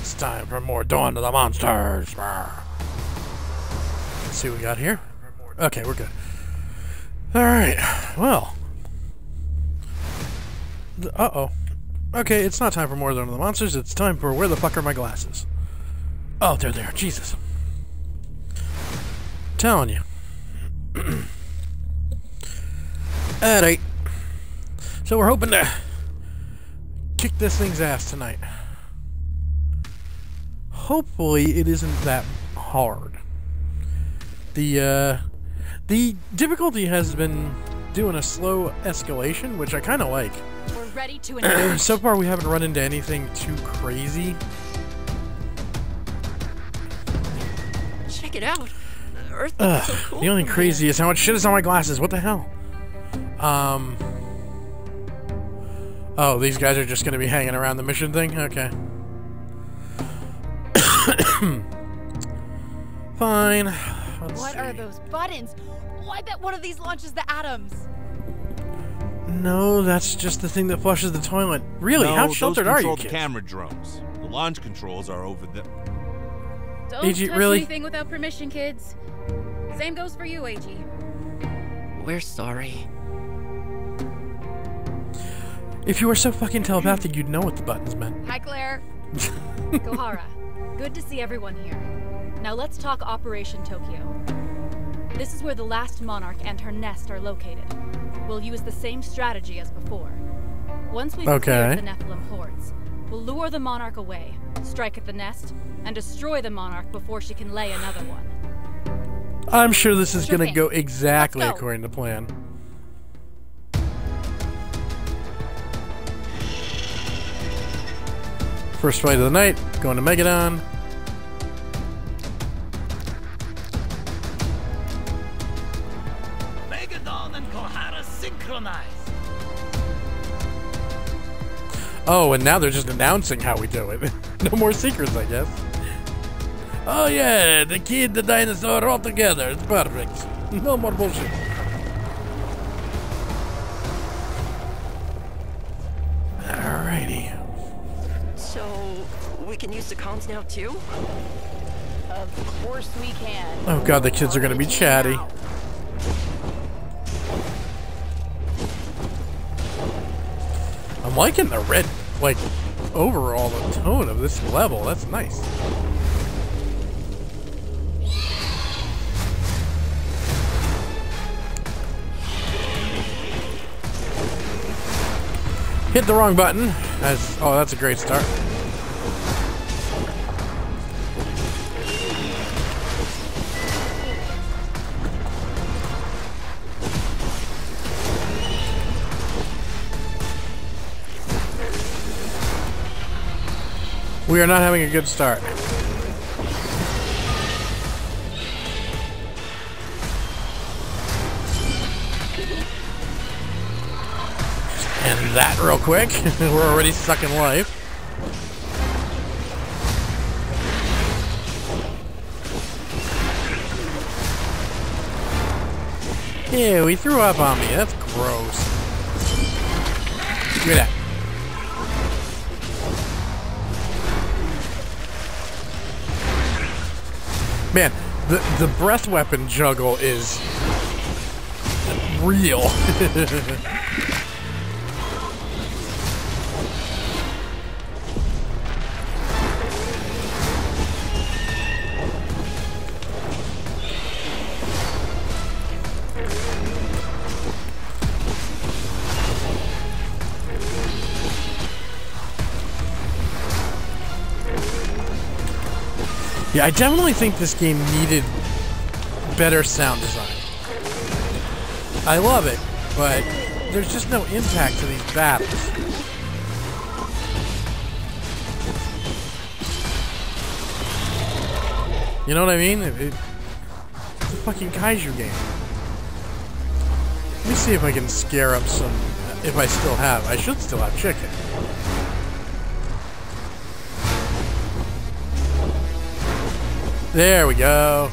It's time for more Dawn of the Monsters. Let's see what we got here. Okay, we're good. Alright, well. Uh oh. Okay, it's not time for more Dawn of the Monsters, it's time for Where the Fuck Are My Glasses? Oh, they're there. Jesus. telling you. Alright. So we're hoping to kick this thing's ass tonight. Hopefully it isn't that hard. The uh, the difficulty has been doing a slow escalation, which I kind of like. We're ready to so far we haven't run into anything too crazy. Check it out. Earth Ugh, so cool the only crazy is how much shit is on my glasses. What the hell? Um. Oh, these guys are just gonna be hanging around the mission thing? Okay. Fine. Let's What see. are those buttons? Oh, I bet one of these launches the atoms. No, that's just the thing that flushes the toilet. Really? No, How those sheltered are control you, the camera drones. The launch controls are over there. Don't AG, touch really? anything without permission, kids. Same goes for you, AG. We're sorry. If you were so fucking telepathic, you'd know what the buttons meant. Hi, Claire. Gohara, good to see everyone here. Now let's talk Operation Tokyo. This is where the last monarch and her nest are located. We'll use the same strategy as before. Once we've Okay. cleared the Nephilim hordes, we'll lure the monarch away, strike at the nest, and destroy the monarch before she can lay another one. I'm sure this is Sure gonna thing. go exactly go. according to plan. First fight of the night, going to Megadon. Megadon and Kohara synchronize. Oh, and now they're just announcing how we do it. no more secrets, I guess. Oh yeah, the kid, the dinosaur, all together. It's perfect. No more bullshit. Alrighty. So, we can use the cons now too? Of course we can. Oh god, the kids are gonna be chatty. I'm liking the red, like, overall, the tone of this level. That's nice. Hit the wrong button. That's, oh, that's a great start. We are not having a good start. That real quick. We're already sucking life. Ew, he threw up on me. That's gross. Give me that. Man, the the breath weapon juggle is real. yeah, I definitely think this game needed better sound design. I love it, but there's just no impact to these battles. You know what I mean? It, it- it's a fucking kaiju game. Let me see if I can scare up some. If I still have, I should still have chicken. There we go.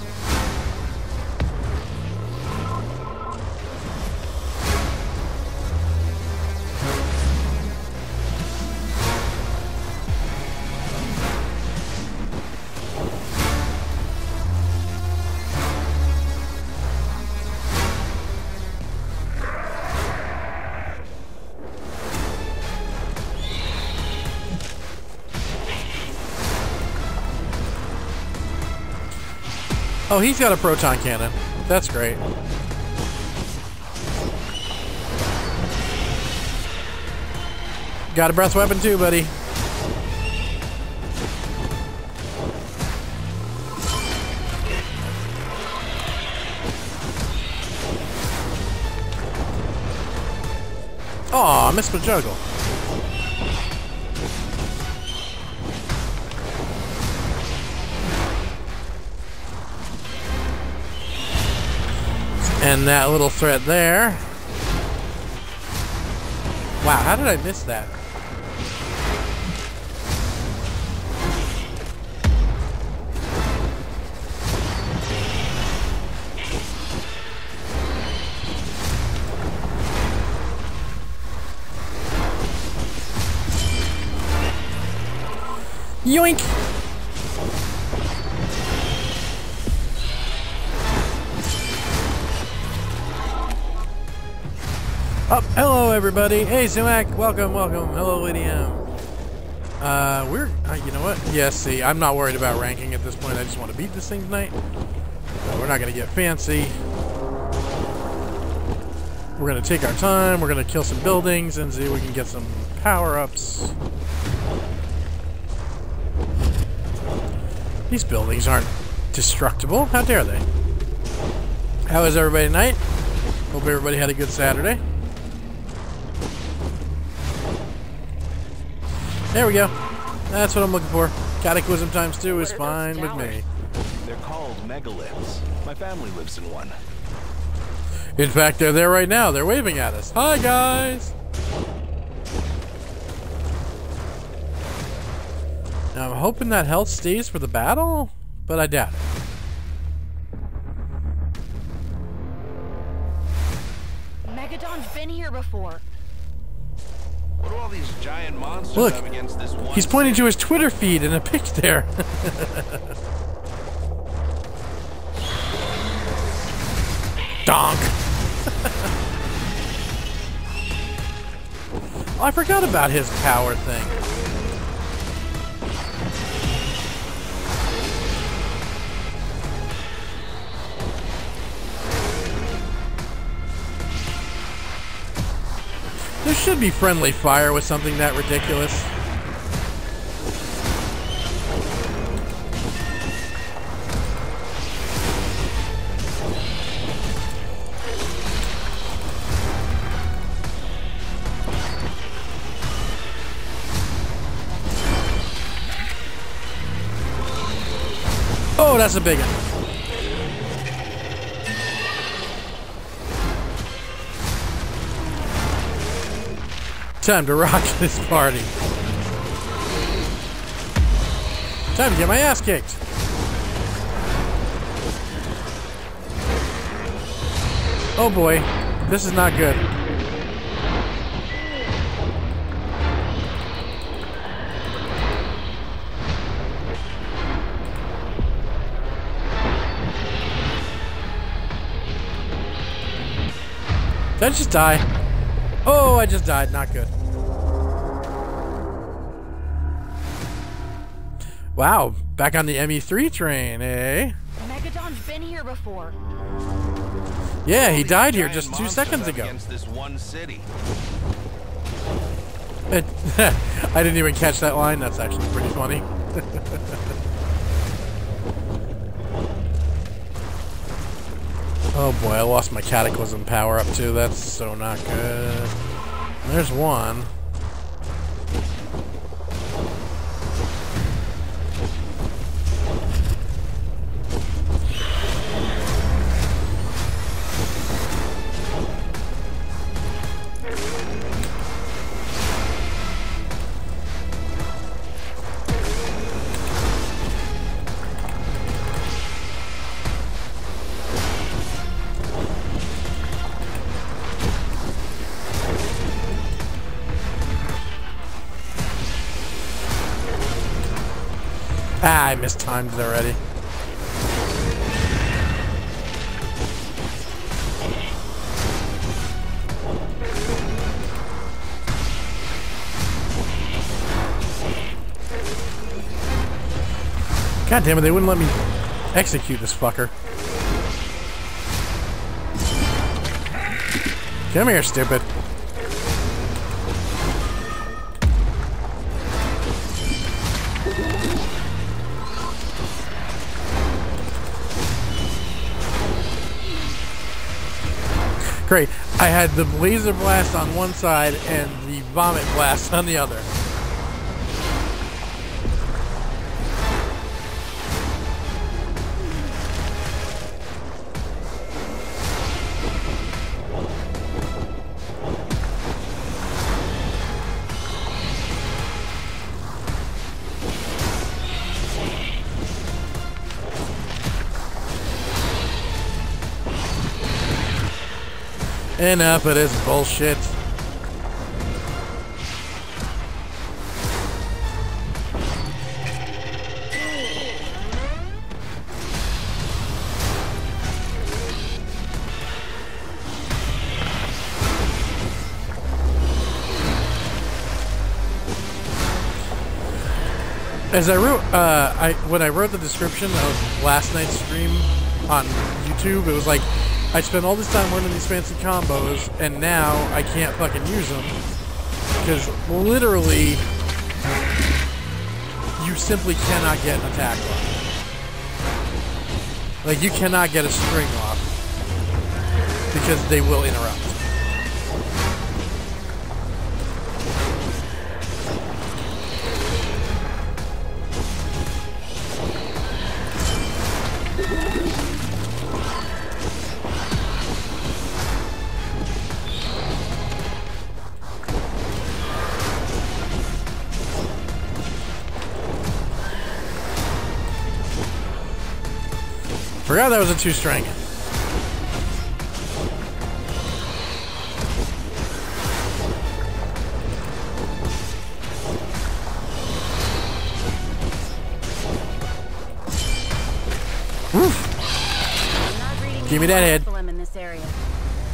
Oh, he's got a proton cannon. That's great. Got a breath weapon too, buddy. Aw, I missed my juggle. And that little threat there. Wow, how did I miss that? Yoink! Everybody. Hey, Sumac. Welcome, welcome. Hello, Lady Uh, we're, uh, you know what? Yes, see, I'm not worried about ranking at this point. I just want to beat this thing tonight. We're not going to get fancy. We're going to take our time. We're going to kill some buildings and see if we can get some power-ups. These buildings aren't destructible. How dare they? How is everybody tonight? Hope everybody had a good Saturday. There we go. That's what I'm looking for. Cataclysm times two is fine with me. They're called megaliths. My family lives in one. In fact, they're there right now. They're waving at us. Hi, guys. Now, I'm hoping that health stays for the battle, but I doubt it. Megadon's been here before. Look, have against this one? He's pointing to his Twitter feed in a pic there. Donk. oh, I forgot about his power thing. There should be friendly fire with something that ridiculous. Oh, that's a big one. Time to rock this party. Time to get my ass kicked. Oh boy, this is not good. Did I just die? Oh, I just died. Not good. Wow, back on the ME3 train, eh? Megadon's been here before. Yeah, he died here just two seconds ago. Against this one city. It- I didn't even catch that line. That's actually pretty funny. oh boy, I lost my cataclysm power up too. That's so not good. There's one. mistimed it already. God damn it, they wouldn't let me execute this fucker. Come here, stupid. I had the laser blast on one side and the vomit blast on the other. Enough of this bullshit. As I wrote, uh, I when I wrote the description of last night's stream on YouTube, it was like I spent all this time learning these fancy combos, and now I can't fucking use them because literally you simply cannot get an attack off. Like you cannot get a string off because they will interrupt. That was a two string. Give me that head. In this area.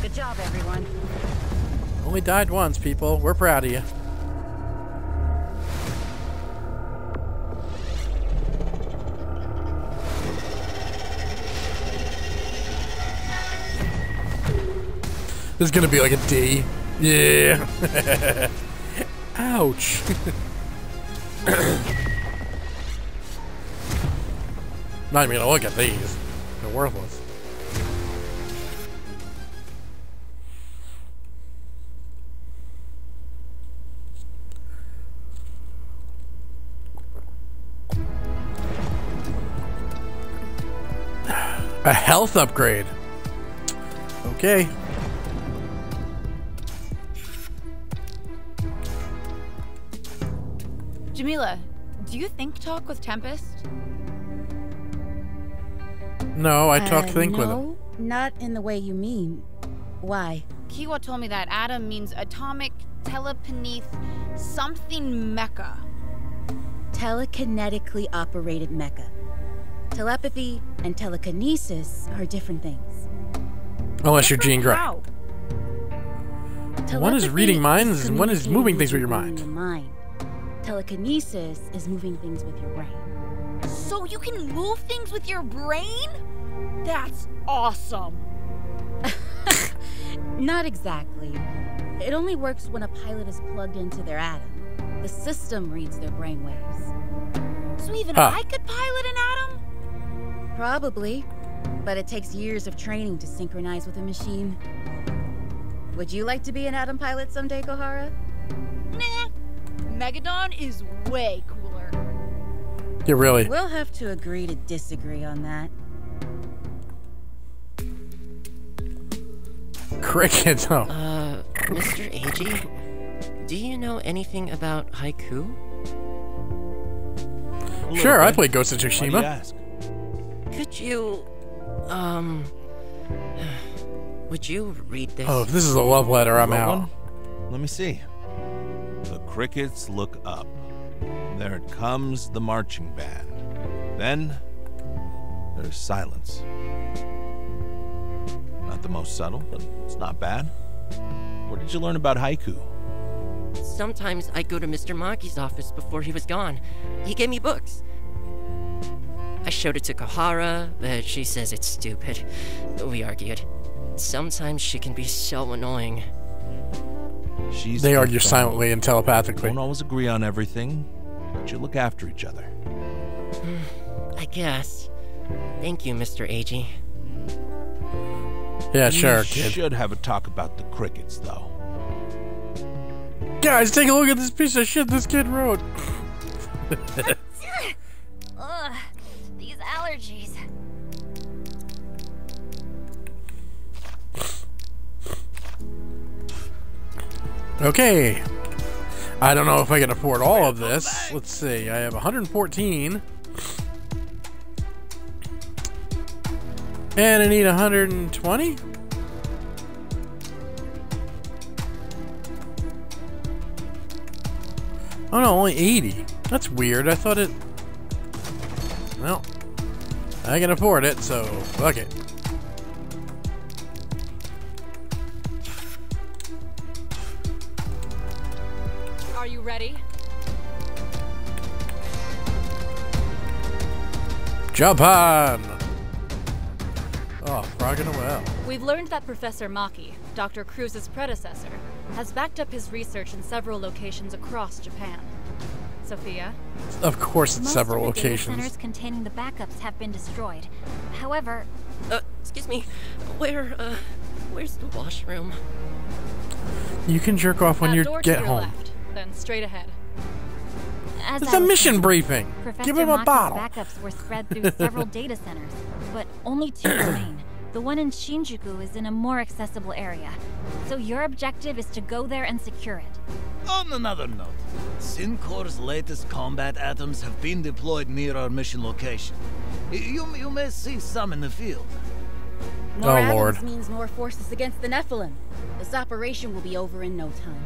Good job, everyone. Only died once, people. We're proud of you. This is gonna be like a D. Yeah. Ouch. Not even gonna look at these. They're worthless. A health upgrade. Okay. Talk with Tempest? No, I talk Uh, think with him. not in the way you mean. Why? Kiwa told me that atom means atomic telepaneth something mecha. Telekinetically operated mecha. Telepathy and telekinesis are different things. Unless you're Jean Grey. How? One is reading minds and one is moving things with your mind. and mind. Telekinesis is moving things with your brain. So you can move things with your brain? That's awesome. Not exactly. It only works when a pilot is plugged into their atom. The system reads their brainwaves. So even Huh. I could pilot an atom? Probably, but it takes years of training to synchronize with a machine. Would you like to be an atom pilot someday, Kohara? Nah. Megadon is way cooler. Yeah, really. We'll have to agree to disagree on that. Crickets. Oh. Uh, Mr. Ag, do you know anything about haiku? A little Sure, I bit. played Ghost of Why do you Tsushima. ask? Could you, um, would you read this? Oh, if this is a love letter, I'm Wrote out. one? Let me see. Crickets look up. There it comes the marching band. Then there's silence. Not the most subtle, but it's not bad. Where did you learn about haiku? Sometimes I go to Mr. Maki's office before he was gone. He gave me books. I showed it to Kohara, but she says it's stupid. We argued. Sometimes she can be so annoying. She's They your argue family. silently and telepathically. Don't always agree on everything, but you look after each other. I guess. Thank you, Mr. Agee. Yeah, sure, we kid. should have a talk about the crickets, though. Guys, take a look at this piece of shit this kid wrote. Ugh, these allergies. Okay. I don't know if I can afford all of this. Let's see. I have 114. And I need 120? Oh no, only 80. That's weird. I thought it. Well, I can afford it, so fuck it. Ready? Jump on! Oh, frogging a well. We've learned that Professor Maki, Dr. Cruz's predecessor, has backed up his research in several locations across Japan. Sophia? Of course, it's Most several of the data centers containing the backups have been destroyed. However, Uh, excuse me. Where, uh, where's the washroom? You can jerk off when that you get home. left, then straight ahead. as It's I a mission saying, briefing. Professor Give him a Maki's bottle. backups were spread through several data centers, but only two remain. The one in Shinjuku is in a more accessible area. So your objective is to go there and secure it. On another note, Syncor's latest combat atoms have been deployed near our mission location. You, you may see some in the field. More Oh, atoms Lord. means more forces against the Nephilim. This operation will be over in no time.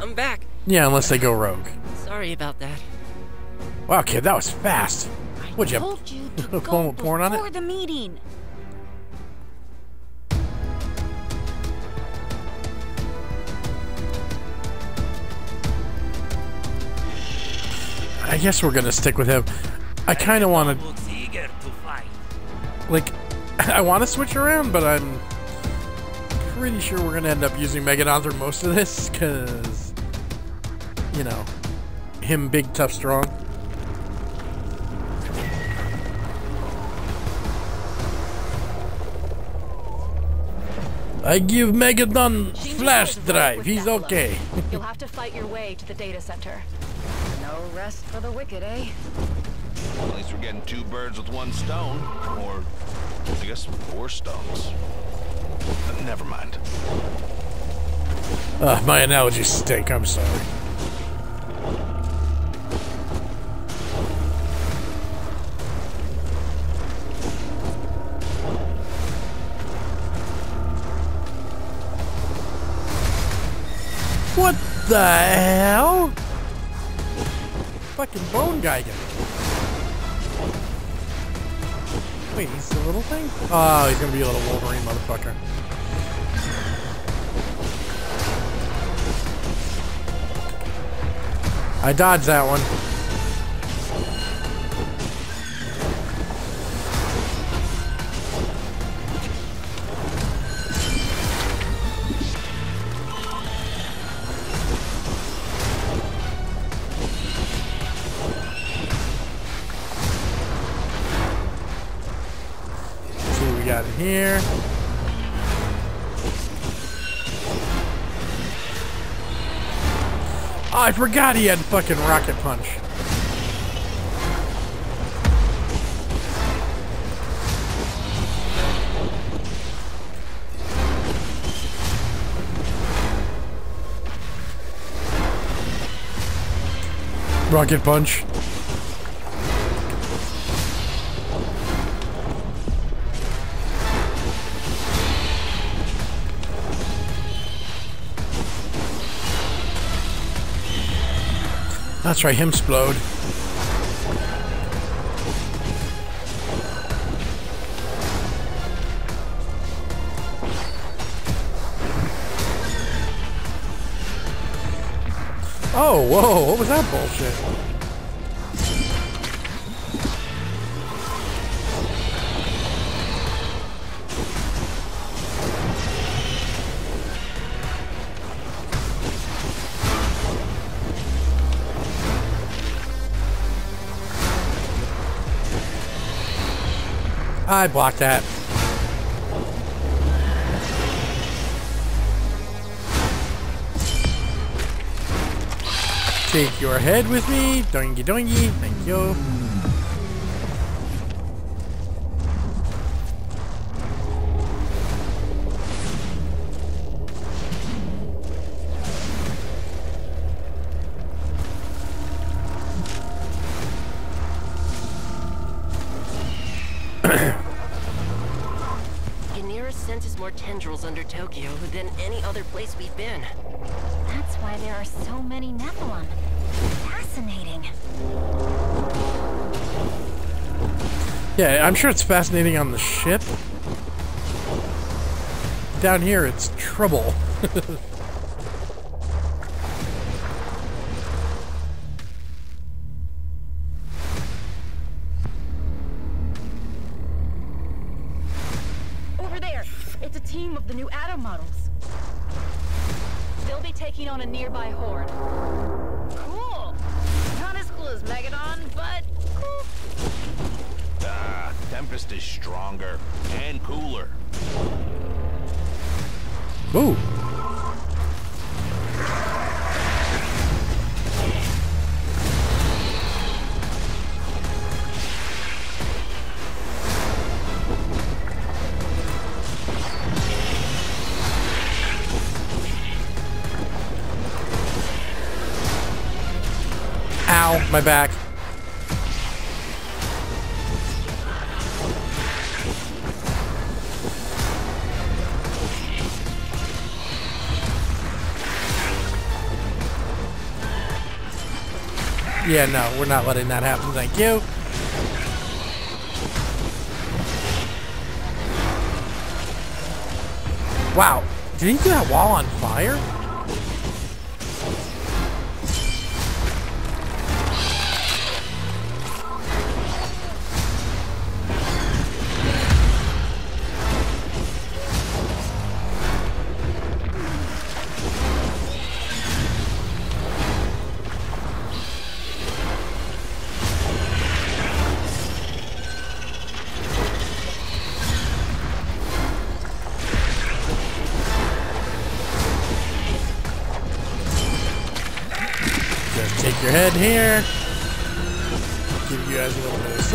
I'm back. Yeah, unless they go rogue. Sorry about that. Wow, kid, that was fast. Would you? Told you to Pull go a porn on it? before the meeting. I guess we're gonna stick with him. I kind of want to, Looks eager to fight. like, I want to switch around, but I'm pretty sure we're gonna end up using Megadon through most of this, cause, you know, him big, tough, strong. I give Megadon flash drive. He's okay. You'll have to fight your way to the data center. No rest for the wicked, eh? At least we're getting two birds with one stone. Or, I guess, four stones. Uh, Never mind. Uh, my analogies stink. I'm sorry. What the hell? Fucking bone Geigen. Wait, he's little thing? Oh, he's gonna be a little Wolverine motherfucker. I dodged that one. Here. Oh, I forgot he had fucking rocket punch. Rocket punch. That's right, him explode. Oh, whoa, what was that bullshit? I blocked that. Take your head with me. Doingy doingy. Thank you. Tokyo than any other place we've been. That's why there are so many Nephilim. Fascinating. Yeah, I'm sure it's fascinating on the ship. Down here, it's trouble. my back. Yeah, no, we're not letting that happen. Thank you. Wow. Did he do that wall on fire?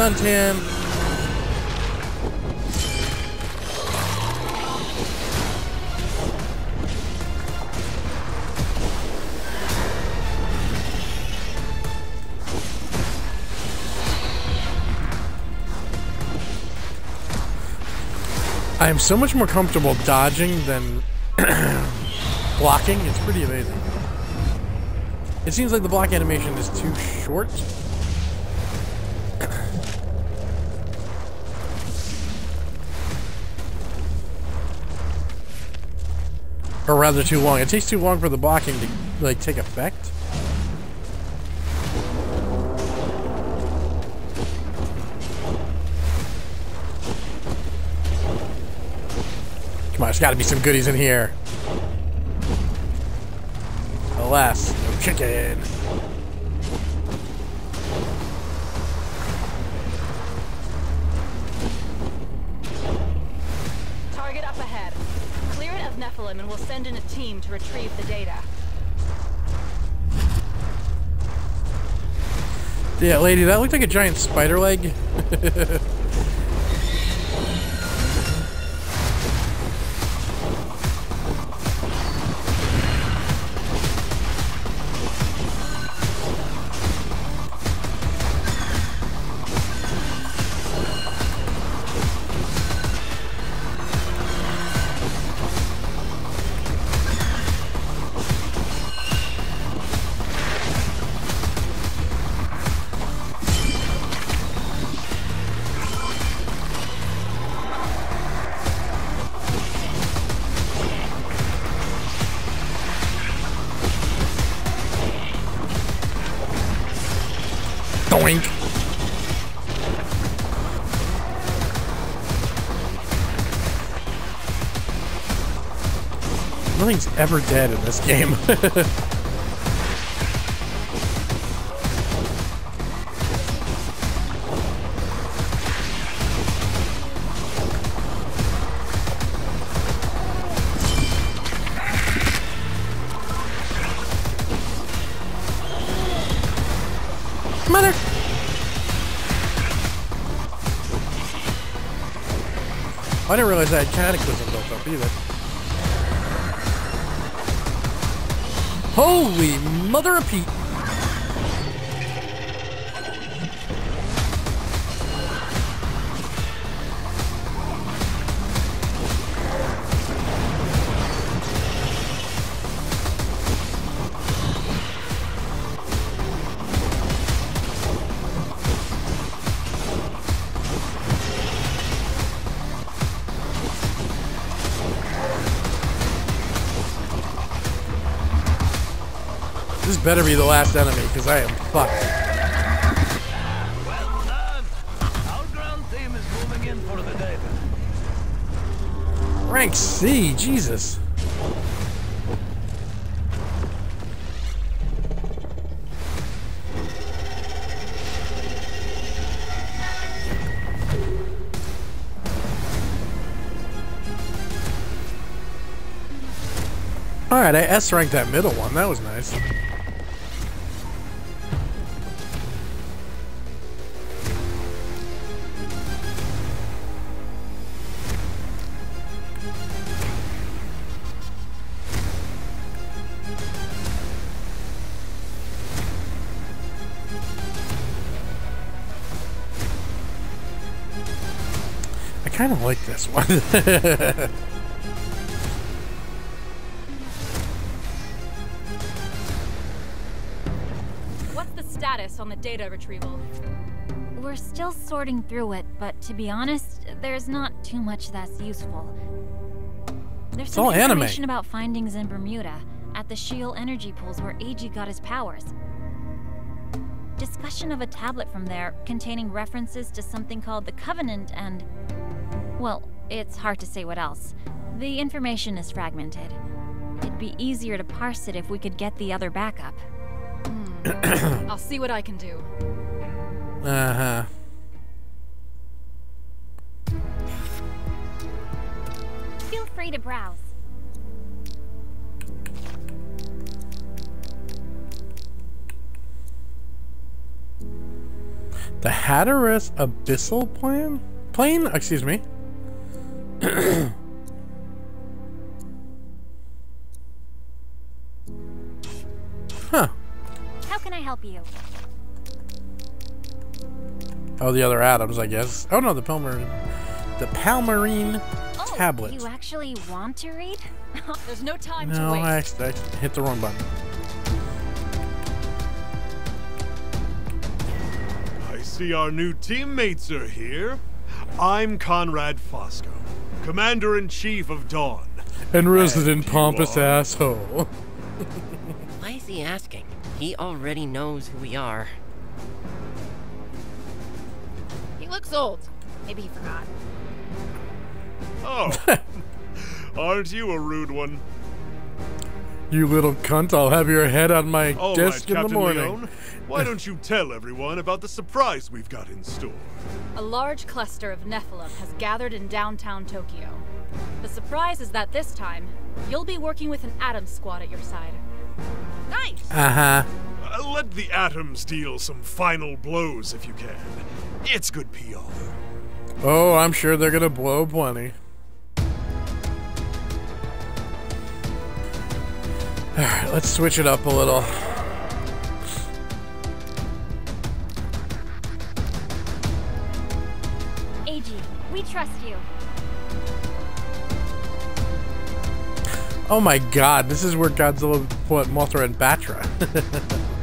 Suntan. I am so much more comfortable dodging than blocking. It's pretty amazing. It seems like the block animation is too short. Or rather too long. It takes too long for the blocking to like take effect. Come on, there's got to be some goodies in here. Alas, no chicken. Yeah, lady, that looked like a giant spider leg. ever dead in this game. Mother! I didn't realize I had cataclysm built up either. Holy mother of Pete. Better be the last enemy, because I am fucked. Rank C, Jesus. Alright, I S ranked that middle one. That was nice. This one. What's the status on the data retrieval? We're still sorting through it, but to be honest, there's not too much that's useful. There's It's some all anime. information about findings in Bermuda, at the Shield energy pools where Eiji got his powers. Discussion of a tablet from there containing references to something called the Covenant and. Well, it's hard to say what else. The information is fragmented. It'd be easier to parse it if we could get the other backup. I'll see what I can do. uh huh. Feel free to browse. The Hatteras Abyssal Plan? Plane? Excuse me. huh. How can I help you? Oh, the other atoms, I guess. Oh no, the Palmarine. The Palmarine Oh, tablet. you actually want to read? There's no time No, to I, waste. I hit the wrong button. I see our new teammates are here. I'm Conrad Fosco, Commander in Chief of Dawn. And resident you pompous are- asshole. Why is he asking? He already knows who we are. He looks old. Maybe he forgot. Oh, aren't you a rude one? You little cunt, I'll have your head on my All right, desk in Captain the morning. Leone. Why don't you tell everyone about the surprise we've got in store? A large cluster of Nephilim has gathered in downtown Tokyo. The surprise is that this time, you'll be working with an Atom Squad at your side. Nice. Uh huh. Uh, let the atoms deal some final blows if you can. It's good PR. Oh, I'm sure they're gonna blow plenty. Alright, let's switch it up a little. AG, we trust you. Oh my god, this is where Godzilla, what, Mothra, and Battra.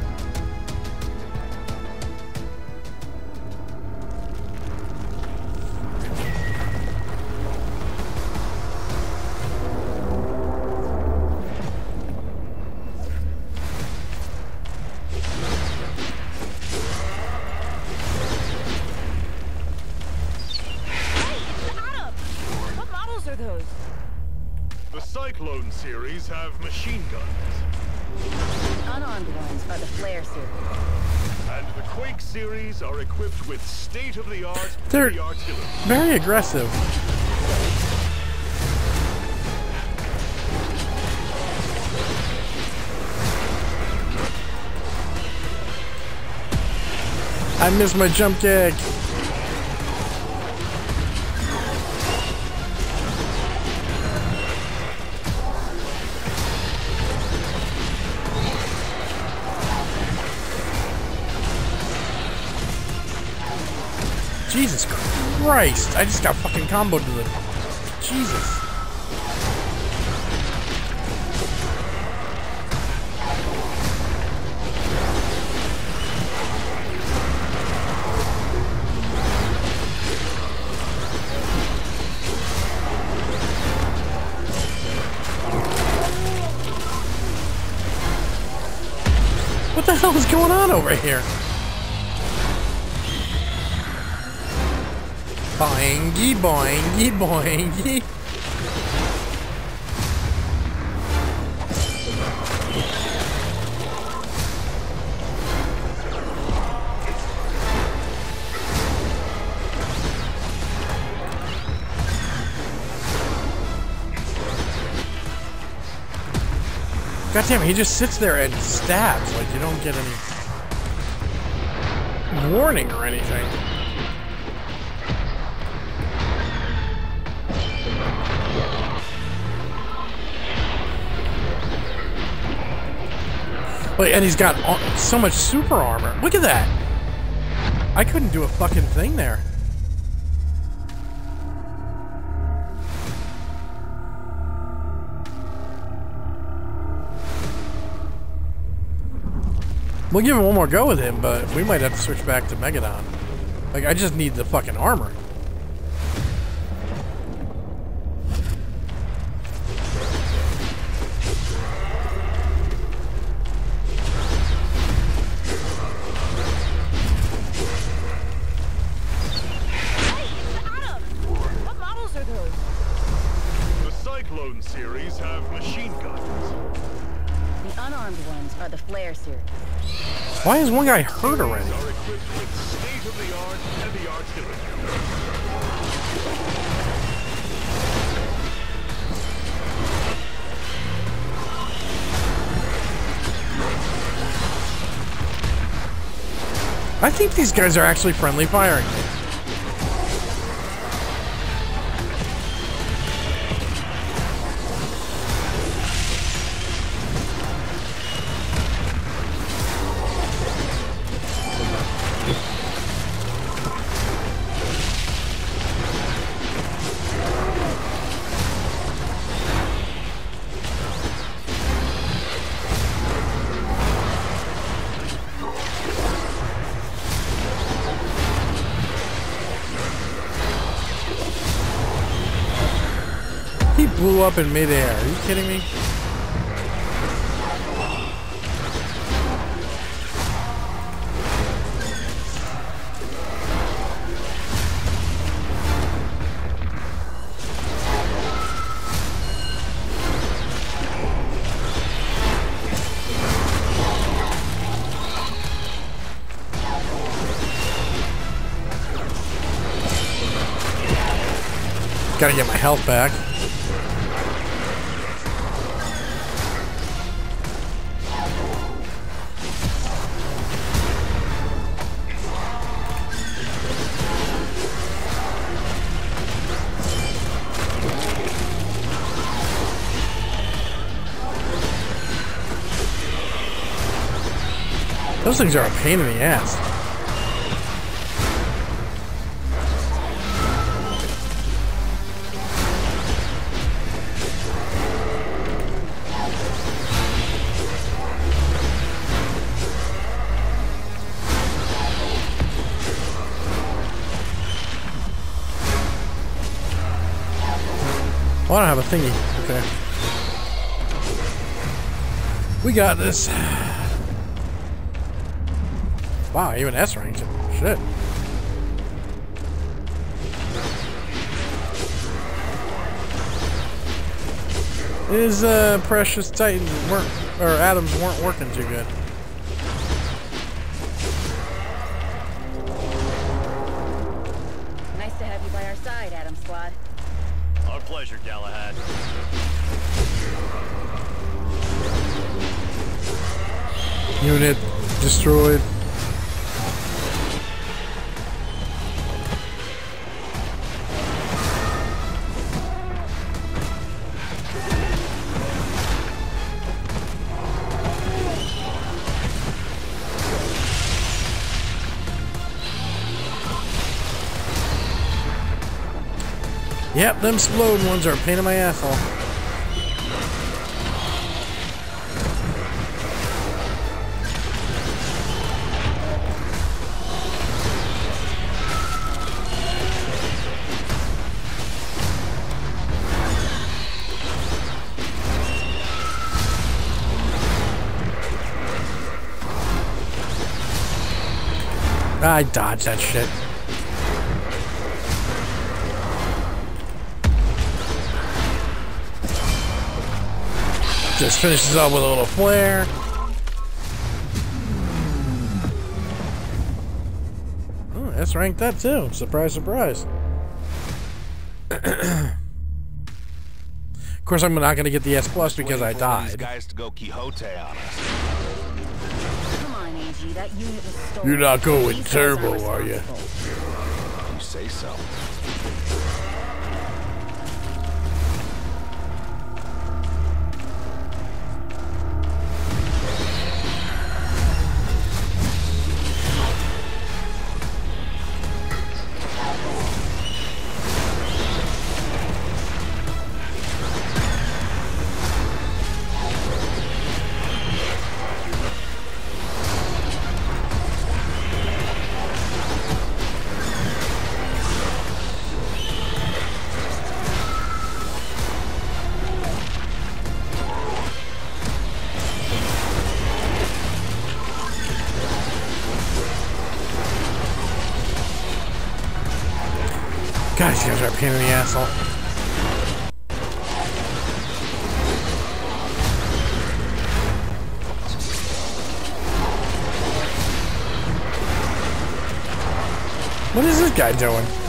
with state-of-the-art They're-. Very aggressive. I missed my jump kick. Christ! I just got fucking comboed to the... Jesus. What the hell is going on over here? Boingy, boingy, boingy. God damn he just sits there and stabs. Like, you don't get any warning or anything. And he's got so much super armor. Look at that. I couldn't do a fucking thing there. We'll give him one more go with him, but we might have to switch back to Megadon. Like, I just need the fucking armor. One guy hurt already? I think these guys are actually friendly firing. Up in midair. Are you kidding me? Gotta get my health back. Those things are a pain in the ass. Oh, I don't have a thingy. Okay. We got this. Wow, even S ranks. Shit. His uh, precious titans weren't, or atoms weren't working too good. Them exploding ones are a pain in my asshole. I dodged that shit. Just finishes up with a little flare. Oh, S ranked that too. Surprise, surprise. of course, I'm not going to get the S plus because I Waiting for one of These died. guys to go Quixote on us. Come on, AG. That unit was stolen. You're not going turbo, are you? You say so. Asshole. What is this guy doing?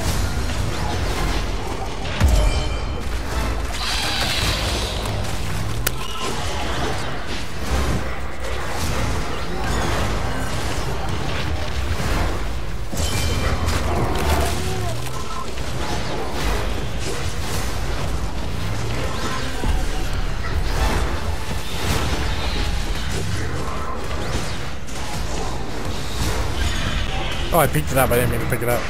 Oh, I picked it up. I didn't mean to pick it up.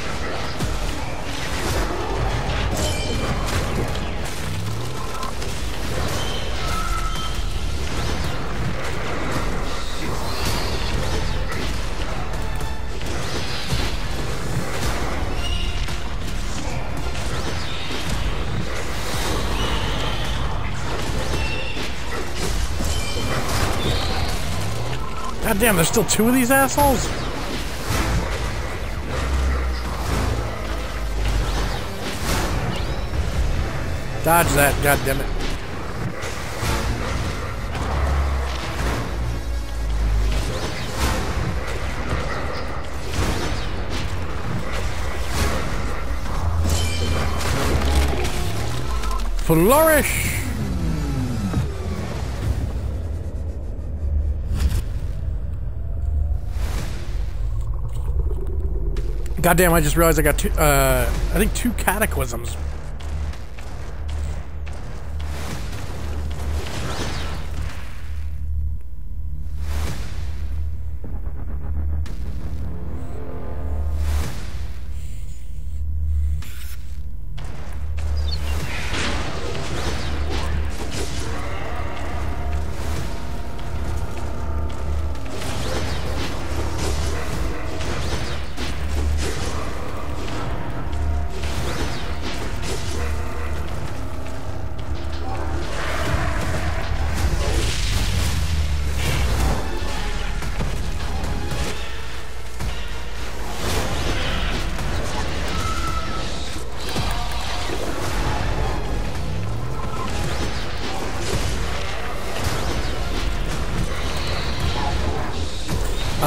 God damn, there's still two of these assholes? Dodge that, god damn it. Flourish! Goddamn, I just realized I got two, uh, I think two cataclysms.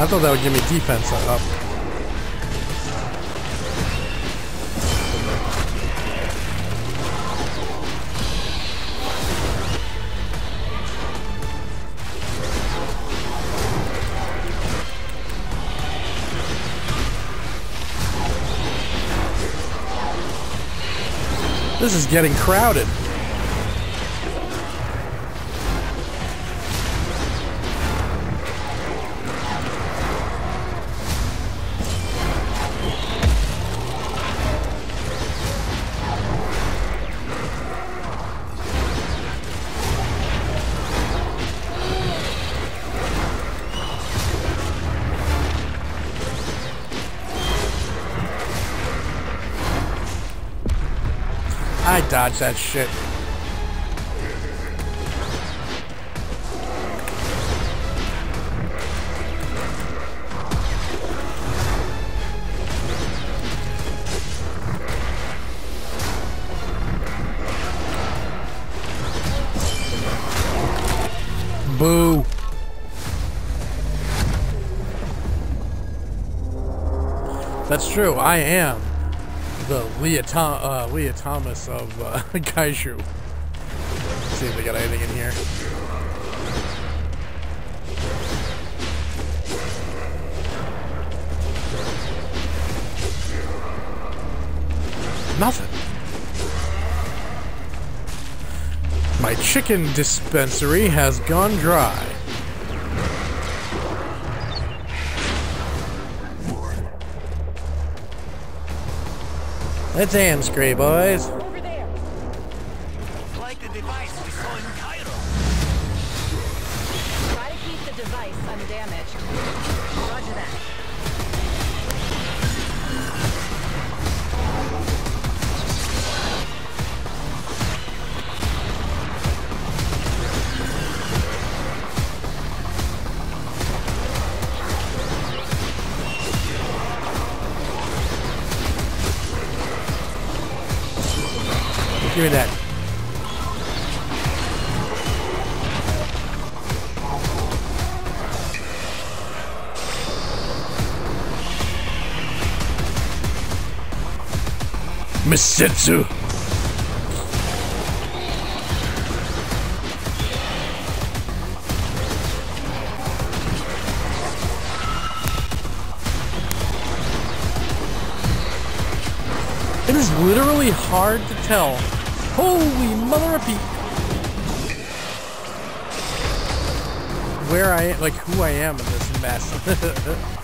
Thought that would give me defense up. This is getting crowded. Dodge that shit. Boo. That's true. I am the Leah, Thom- uh, Leah Thomas of uh, Kaiju. Let's see if they got anything in here. Nothing. My chicken dispensary has gone dry. Let's Amscray, boys. Like the device we saw in Cairo. Try to keep the device undamaged. Roger that. Give me that. Misetsu. It is literally hard to tell. Holy mother of Pete. Where I like who I am in this mess.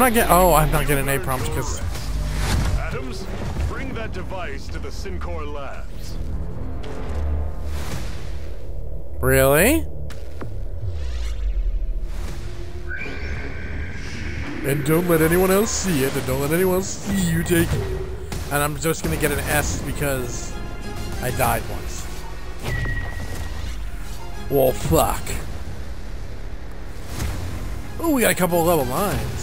not getting. Oh, I'm not getting A prompts because Adams, bring that device to the Syncor labs. really. And don't let anyone else see it, and don't let anyone else see you take it. And I'm just gonna get an S because I died once. Well, fuck. Oh, we got a couple of level lines.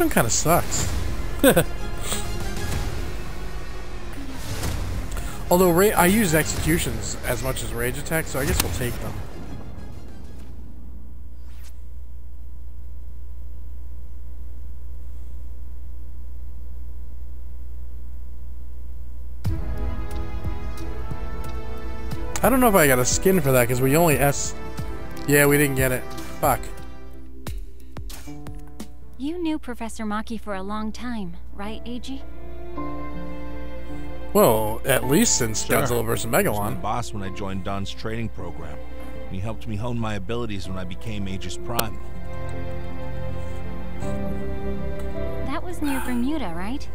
This one kind of sucks. Although I use executions as much as rage attacks, so I guess we'll take them. I don't know if I got a skin for that because we only S. Yeah, we didn't get it. Fuck. You knew Professor Maki for a long time, right, AG? Well, at least since Godzilla vs. He was my Megalon. boss when I joined Dawn's training program. He helped me hone my abilities when I became Aegis Prime. That was near Bermuda, right?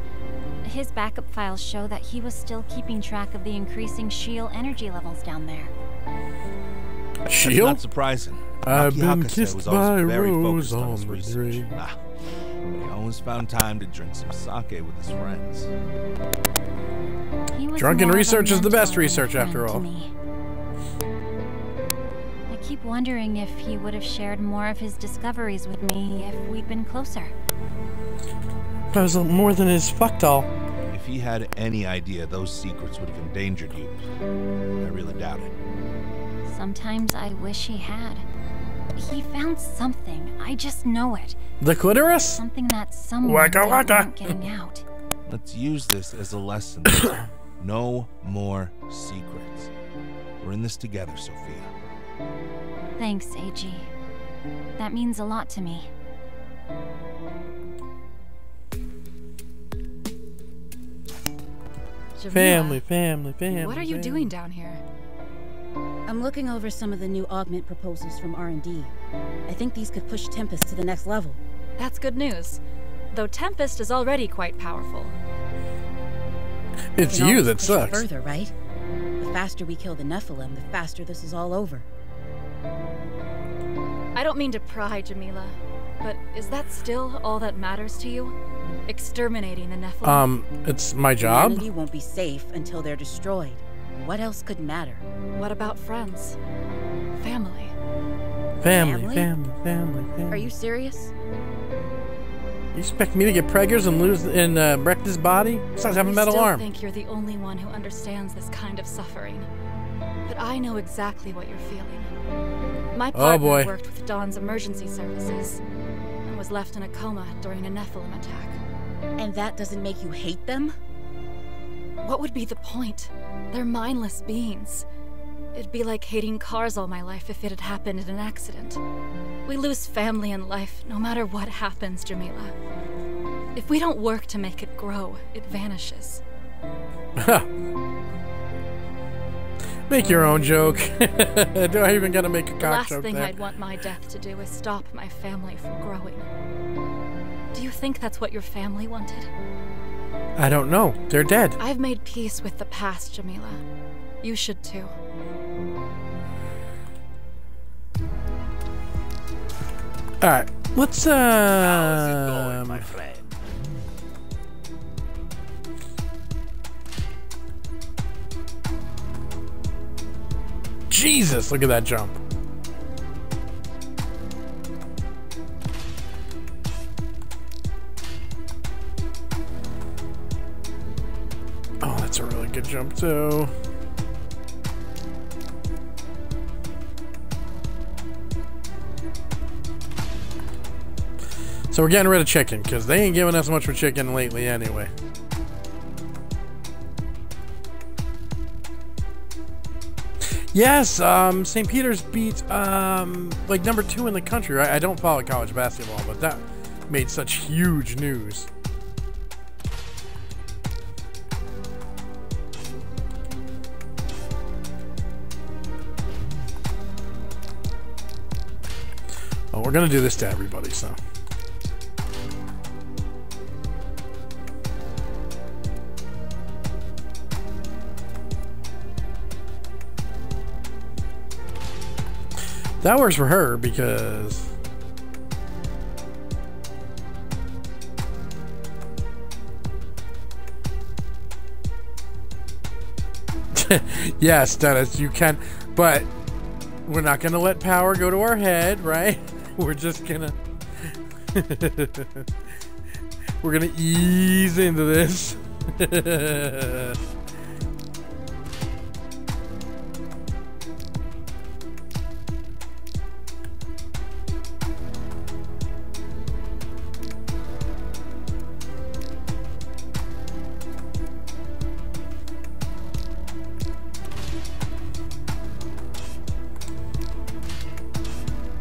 His backup files show that he was still keeping track of the increasing shield energy levels down there. Shield? That's Shield? not surprising. I've Maki been Hakase kissed was always by very Rose focused on on the research. Ah, if I almost found time to drink some sake with his friends. Drunken more of a research is the best mentor than a research, after all. I keep wondering if he would have shared more of his discoveries with me if we'd been closer. That was more than his fuck doll. If he had any idea those secrets would have endangered you, I really doubt it. Sometimes I wish he had. He found something. I just know it. The clitoris? Something that someone Waka didn't waka. getting out. Let's use this as a lesson. no more secrets. We're in this together, Sophia. Thanks, AG. That means a lot to me. Family, family, family. What are you family. doing down here? I'm looking over some of the new augment proposals from R&D. I think these could push Tempest to the next level. That's good news. Though Tempest is already quite powerful. It's you always that sucks. Further, right? The faster we kill the Nephilim, the faster this is all over. I don't mean to pry, Jamila, but is that still all that matters to you? Exterminating the Nephilim? Um, it's my job. Humanity won't be safe until they're destroyed. What else could matter? What about friends? Family? Family, Family? family, family, family. Are you serious? You expect me to get preggers and lose and uh, wreck this body? Besides, I have a I metal still arm. think you're the only one who understands this kind of suffering. But I know exactly what you're feeling. My Oh, partner boy. worked with Dawn's emergency services and was left in a coma during a Nephilim attack. And that doesn't make you hate them? What would be the point? They're mindless beings. It'd be like hating cars all my life if it had happened in an accident. We lose family and life no matter what happens, Jamila. If we don't work to make it grow, it vanishes. Make your own joke. Do I even gotta make a The last joke thing there? I'd want my death to do is stop my family from growing. Do you think that's what your family wanted? I don't know. They're dead. I've made peace with the past, Jamila. You should too. All right, let's uh. my friend. Jesus, look at that jump. Oh, that's a really good jump too. So we're getting rid of chicken because they ain't giving us much for chicken lately anyway. Yes, um, St. Peter's beat um, like number two in the country. I don't follow college basketball, but that made such huge news. Oh, we're gonna do this to everybody, so. That works for her because yes, Dennis, you can, but we're not gonna let power go to our head, right? We're just gonna we're gonna ease into this.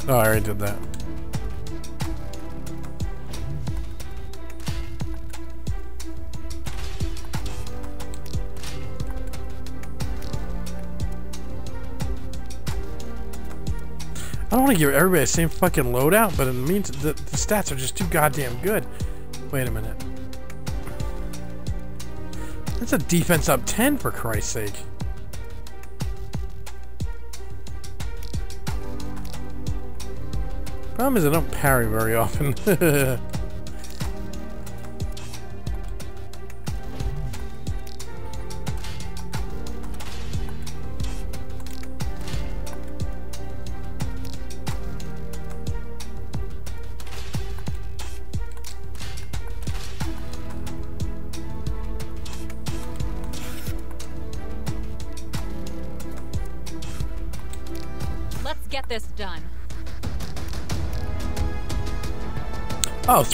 Oh, I already did that. I don't want to give everybody the same fucking loadout, but it means the, the stats are just too goddamn good. Wait a minute. That's a defense up 10 for Christ's sake. Problem is I don't parry very often.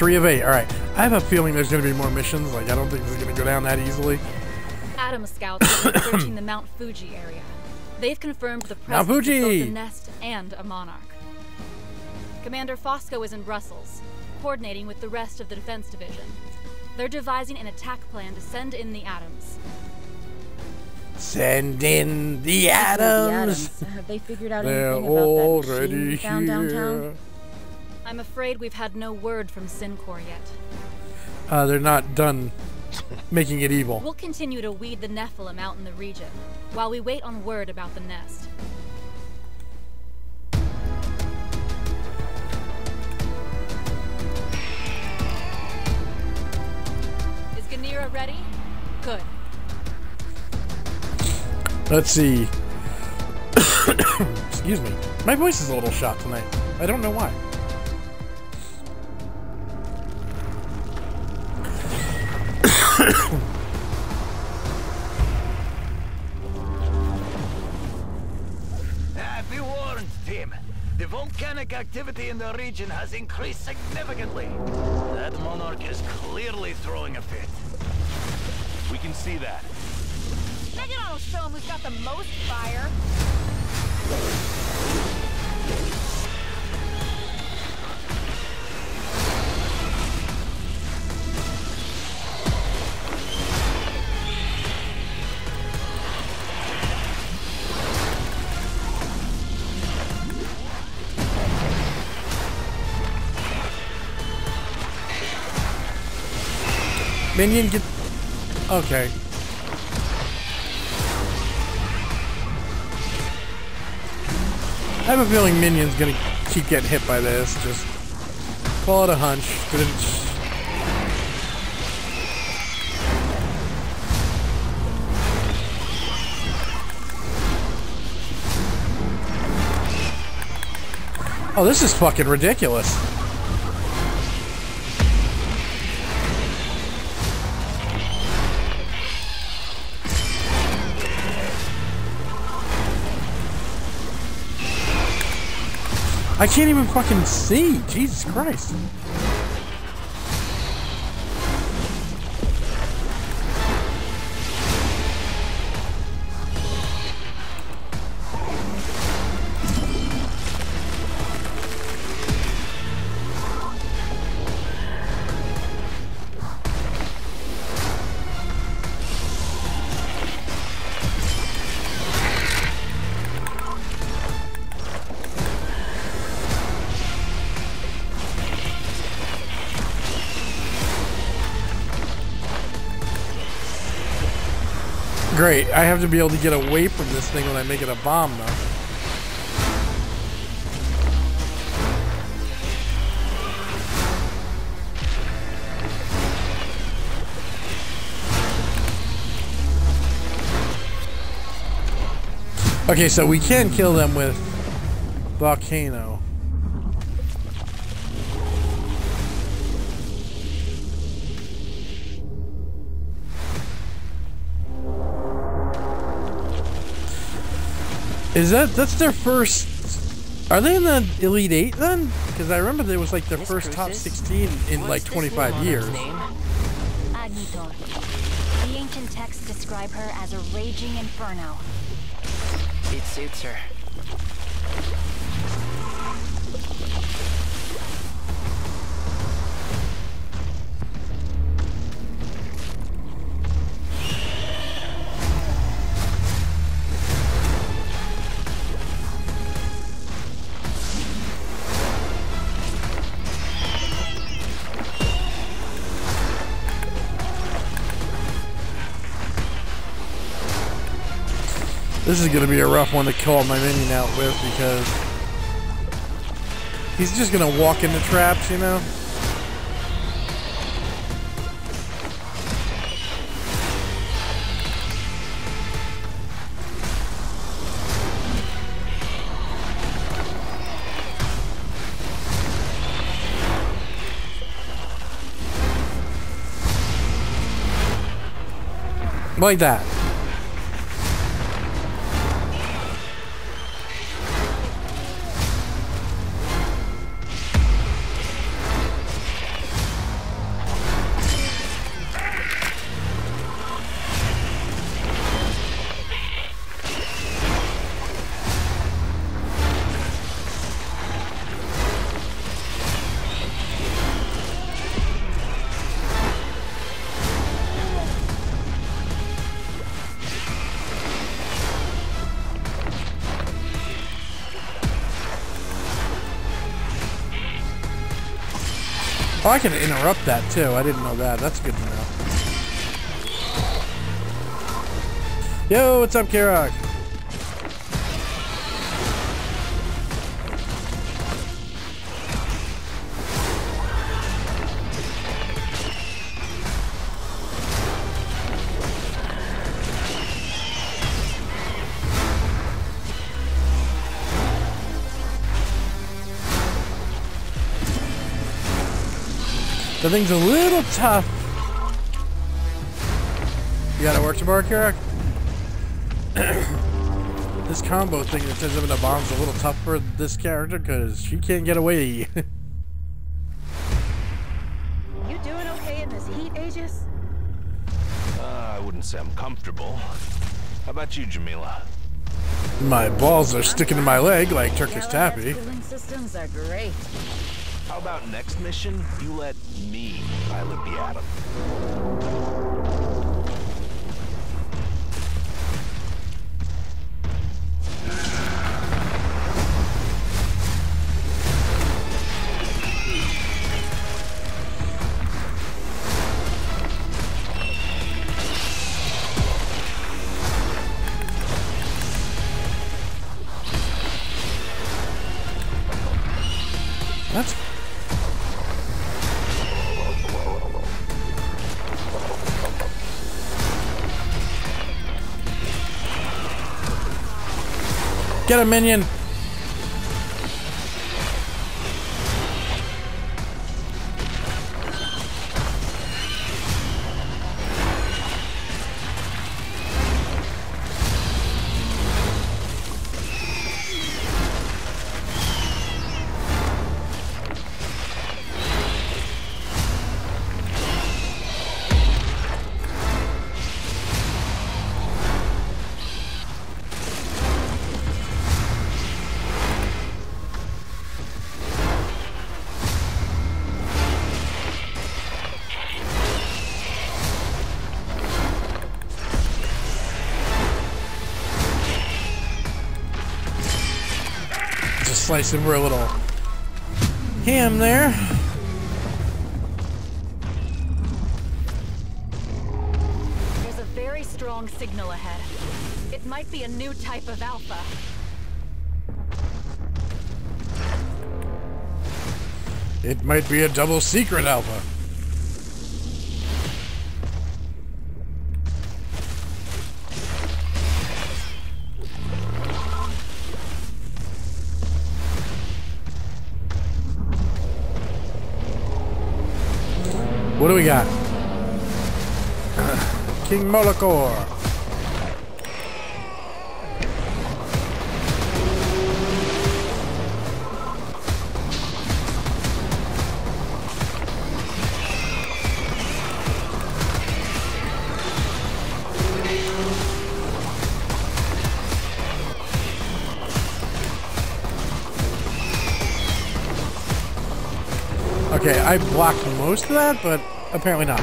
three of eight. All right. I have a feeling there's going to be more missions. Like, I don't think this is going to go down that easily. Atom scouts have been searching the Mount Fuji area. They've confirmed the Mount presence of both Fuji! a nest and a monarch. Commander Fosco is in Brussels, coordinating with the rest of the Defense Division. They're devising an attack plan to send in the atoms. Send in the The atoms. Adams. Have they figured out They're anything about that already machine we found downtown? Here. I'm afraid we've had no word from Sincor yet. Uh, they're not done making it evil. We'll continue to weed the Nephilim out in the region while we wait on word about the nest. Is Ganira ready? Good. Let's see. Excuse me. My voice is a little shot tonight. I don't know why. Ah, be warned, team. The volcanic activity in the region has increased significantly. That monarch is clearly throwing a fit. We can see that. Megan will show him who's got the most fire. Minion, get. Okay. I have a feeling Minion's gonna keep getting hit by this. Just call it a hunch. Oh, this is fucking ridiculous. I can't even fucking see. Jesus Christ. Great. I have to be able to get away from this thing when I make it a bomb, though. Okay, so we can kill them with volcano. Is that that's their first? Are they in the Elite Eight then? Because I remember there was like their first top 16 in like What's this 25 years. monarch's? Agnitor. The ancient texts describe her as a raging inferno. It suits her. This is gonna be a rough one to call my minion out with because he's just gonna walk into traps, you know. Like that. Oh, I can interrupt that too. I didn't know that. That's good to know. Yo, what's up, Kirok? The thing's a little tough. You gotta work tomorrow, Kirak? this combo thing that sends him into bombs a little tough for this character because she can't get away. You doing okay in this heat, Aegis? Uh, I wouldn't say I'm comfortable. How about you, Jamila? my balls are sticking to my leg like Turkish Calavad's taffy. cooling systems are great. How about next mission, you let me pilot the Atom? A minion. Just slice him for a little ham there. There's a very strong signal ahead. It might be a new type of alpha. It might be a double secret alpha. We got? King Molokor. Okay, I blocked most of that, but apparently not.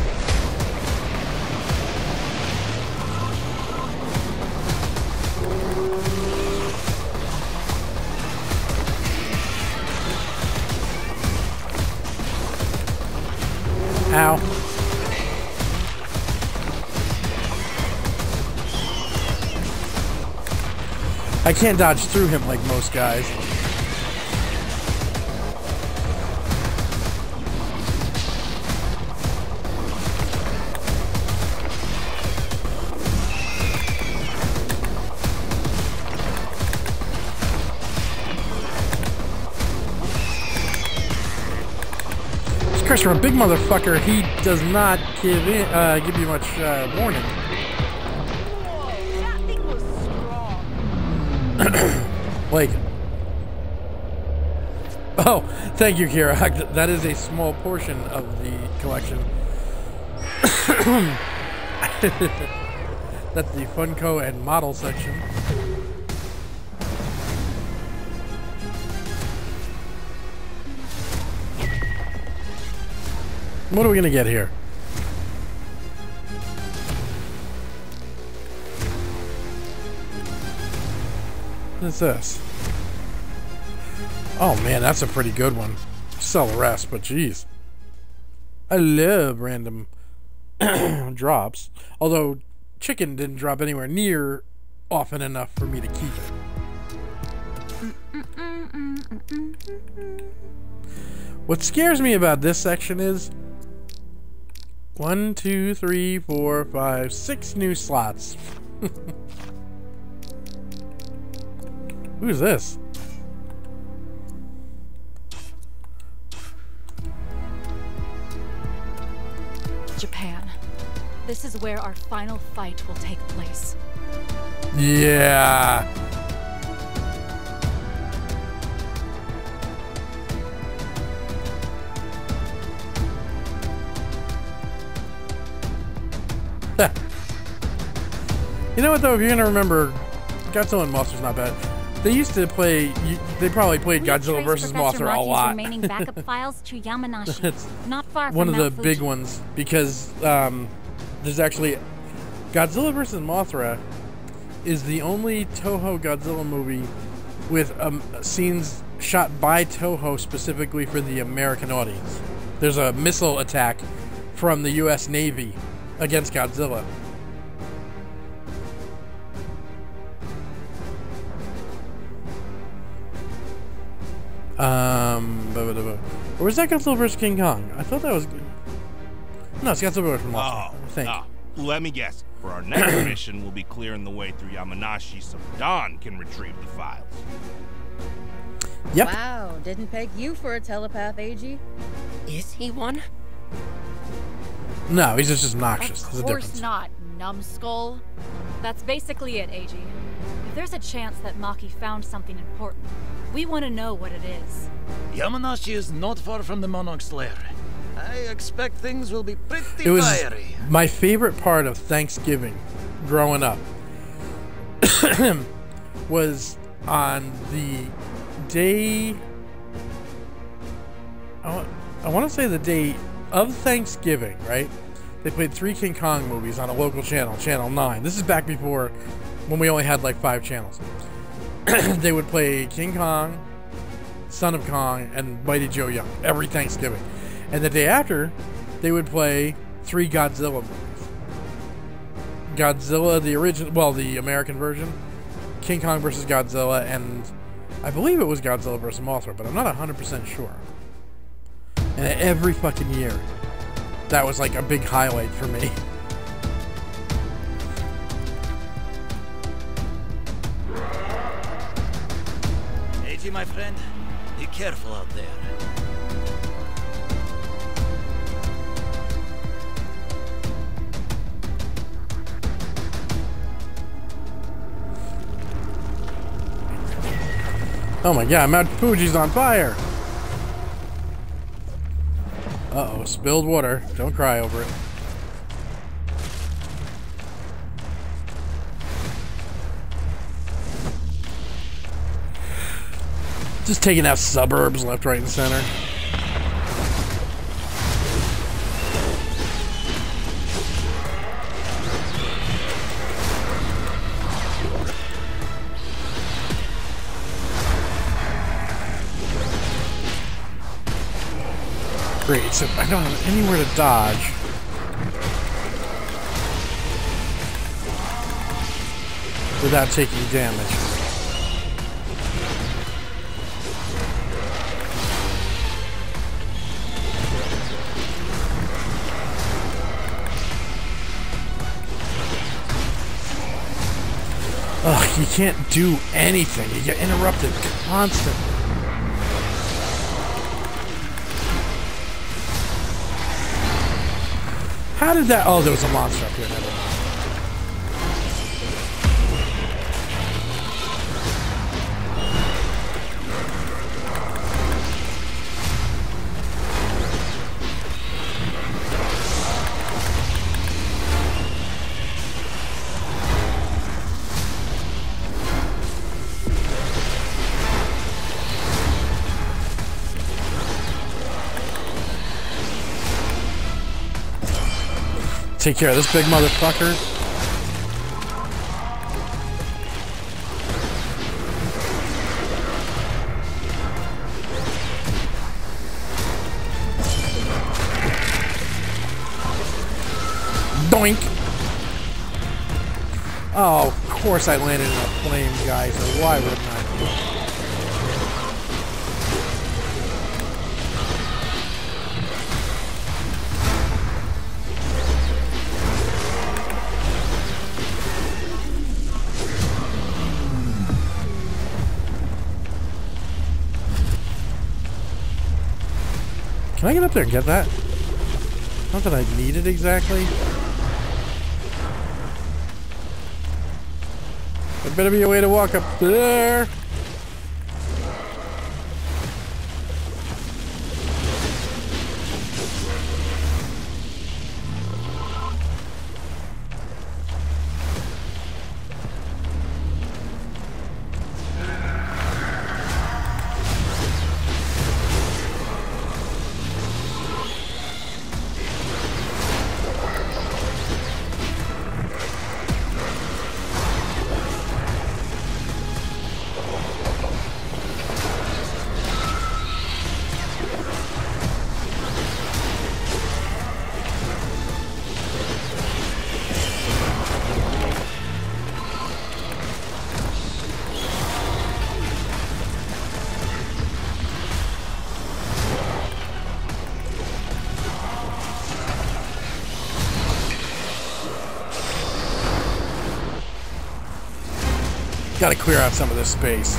Ow. I can't dodge through him like most guys. Chris, for a big motherfucker, he does not give in, uh, give you much uh, warning. That thing was strong. Like, oh, thank you, Kira. That is a small portion of the collection. That's the Funko and model section. What are we gonna get here? What's this? Oh man, that's a pretty good one. Sell the rest, but jeez. I love random drops. Although chicken didn't drop anywhere near often enough for me to keep it. What scares me about this section is one, two, three, four, five, six new slots. Who's this? Japan. This is where our final fight will take place. Yeah. you know what though? If you're gonna remember, Godzilla and Mothra's not bad. They used to play. They probably played We've Godzilla versus Mothra a lot. remaining backup files to Yamanashi, It's not far one of the Mount big ones because um, there's actually Godzilla vs. Mothra is the only Toho Godzilla movie with um, scenes shot by Toho specifically for the American audience. There's a missile attack from the U.S. Navy against Godzilla. Um, blah, blah, blah, blah. or was that Godzilla vs. King Kong? I thought that was. No, it's Godzilla vs. Mothra. Oh, I think. ah, let me guess. For our next mission, we'll be clearing the way through Yamanashi so Dawn can retrieve the files. Yep. Wow, didn't peg you for a telepath, AG. Is he one? No, he's just obnoxious. Of course difference. not, numbskull. That's basically it, AG. If there's a chance that Maki found something important, we want to know what it is. Yamanashi is not far from the Monarch's lair. I expect things will be pretty It was fiery. my favorite part of Thanksgiving growing up was on the day I want, I want to say the day of Thanksgiving, right? They played three King Kong movies on a local channel, Channel 9. This is back before when we only had like five channels. they would play King Kong, Son of Kong, and Mighty Joe Young every Thanksgiving. And the day after, they would play three Godzilla movies. Godzilla, the original, well, the American version, King Kong versus Godzilla, and I believe it was Godzilla versus Mothra, but I'm not 100% sure. And every fucking year, that was like a big highlight for me. AG, my friend, be careful out there. Oh my god, Mount Fuji's on fire! Uh oh, spilled water. Don't cry over it. Just taking out suburbs left, right, and center. Great, except I don't have anywhere to dodge. Without taking damage. Ugh, you can't do anything. You get interrupted constantly. How did that? Oh, there was a monster up here. take care of this big motherfucker. Doink! Oh, of course I landed in a flame, guys, why wouldn't I? Can I get up there and get that? Not that I need it exactly. There better be a way to walk up there. Gotta clear out some of this space.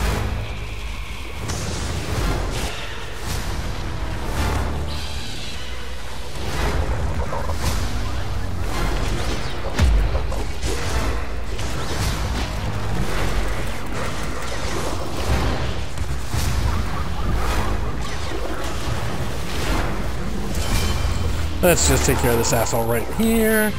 Let's just take care of this asshole right here.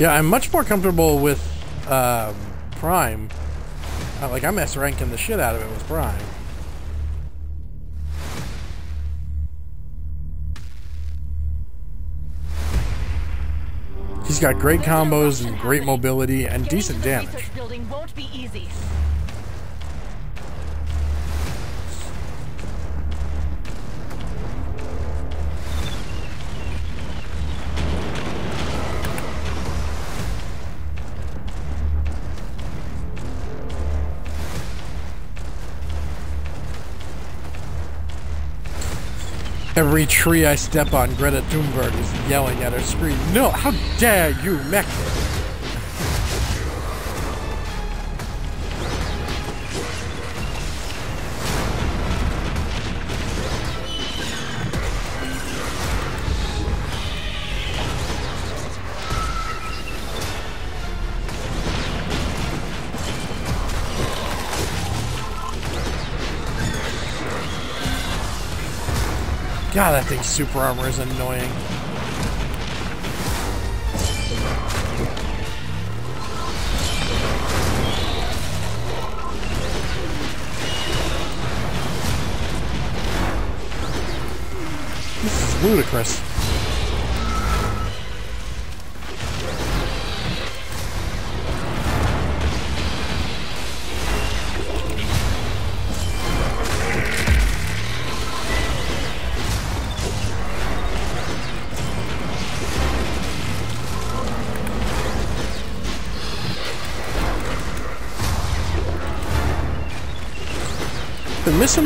Yeah, I'm much more comfortable with um, Prime. Uh, like, I'm S ranking the shit out of it with Prime. He's got great combos and great mobility and decent damage. Every tree I step on, Greta Thunberg is yelling at her screen, No, how dare you, mech! That thing's super armor is annoying. This is ludicrous.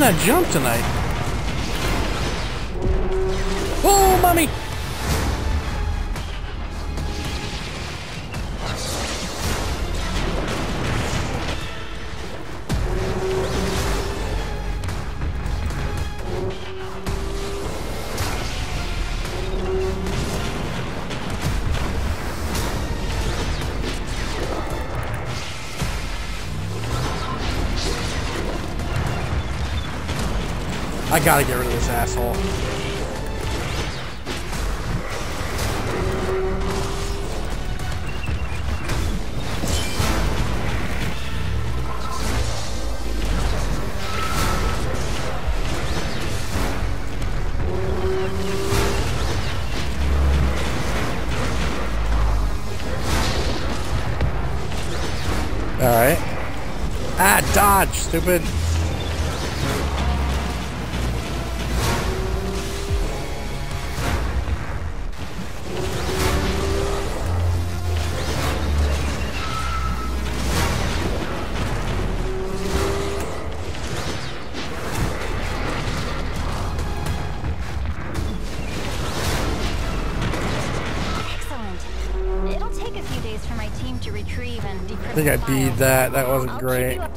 That jump tonight. Oh, mommy! gotta get rid of this asshole. All right. Ah, dodge, stupid.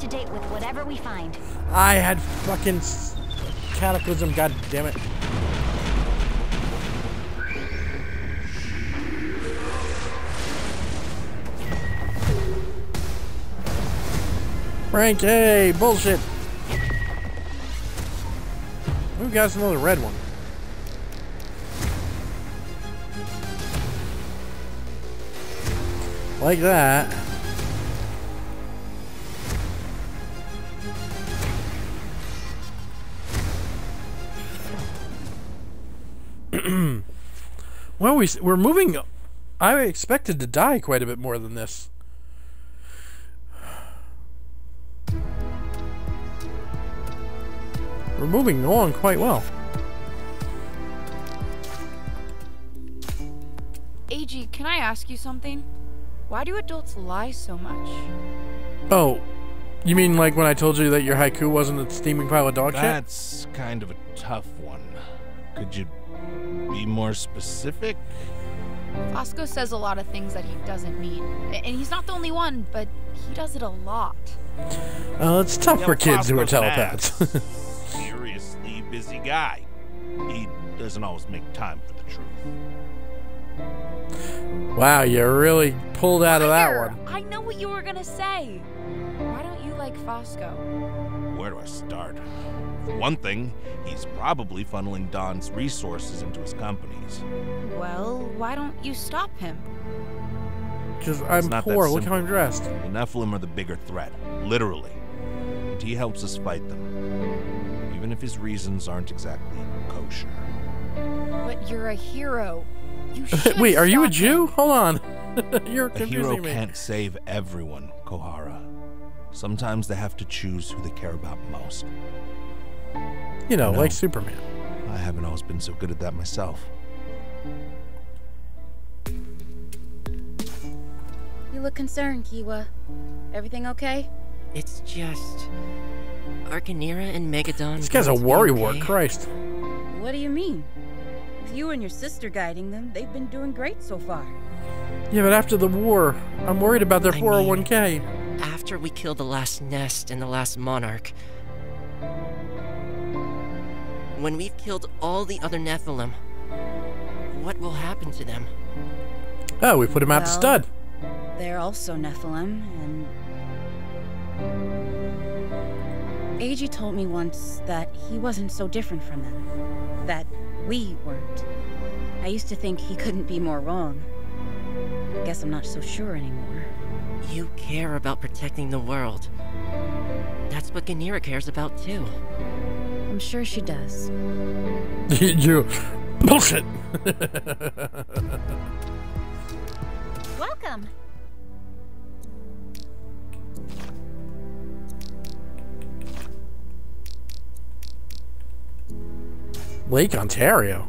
Date with whatever we find. I had fucking cataclysm. God damn it. Frank, hey, bullshit. Who got another red one? Like that. We s- we're moving. I expected to die quite a bit more than this. We're moving along quite well. AG, can I ask you something? Why do adults lie so much? Oh, you mean like when I told you that your haiku wasn't a steaming pile of dog shit? That's kind of a more specific? Fosco says a lot of things that he doesn't mean. And he's not the only one, but he does it a lot. Well, it's tough Yeah, for but kids who are telepaths. Seriously busy guy. He doesn't always make time for the truth. wow, you really pulled out of that one. I know what you were gonna say. Why don't you like Fosco? Where do I start? For one thing, he's probably funneling Dawn's resources into his companies. Well, why don't you stop him? Because It's I'm not poor. Look how simple. I'm dressed. The Nephilim are the bigger threat, literally. And he helps us fight them. Even if his reasons aren't exactly kosher. But you're a hero. You Wait, are you a Jew? him. Hold on. You're confusing me. A confusing hero me. can't save everyone, Kohara. Sometimes they have to choose who they care about most. You know, No. like Superman. I haven't always been so good at that myself. You look concerned, Kiwa. Everything okay? It's just. Arcanira and Megadon. This guy's a going to worrywart. okay? Christ. What do you mean? With you and your sister guiding them, they've been doing great so far. Yeah, but after the war, I'm worried about their I 401k. After we kill the last nest and the last monarch. When we've killed all the other Nephilim, what will happen to them? Oh, we put him out to stud. They're also Nephilim, and. Eiji told me once that he wasn't so different from them. That we weren't. I used to think he couldn't be more wrong. Guess I'm not so sure anymore. You care about protecting the world. That's what Ganira cares about too. I'm sure she does. you bullshit. Welcome. Lake Ontario.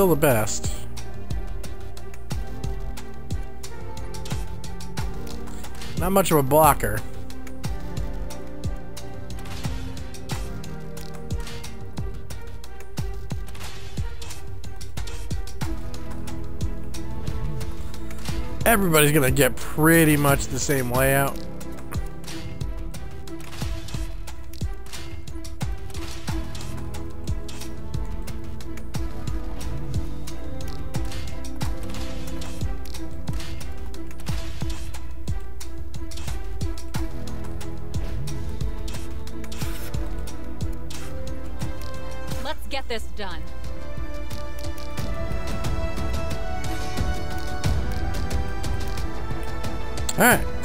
still the best. Not much of a blocker. Everybody's gonna get pretty much the same layout.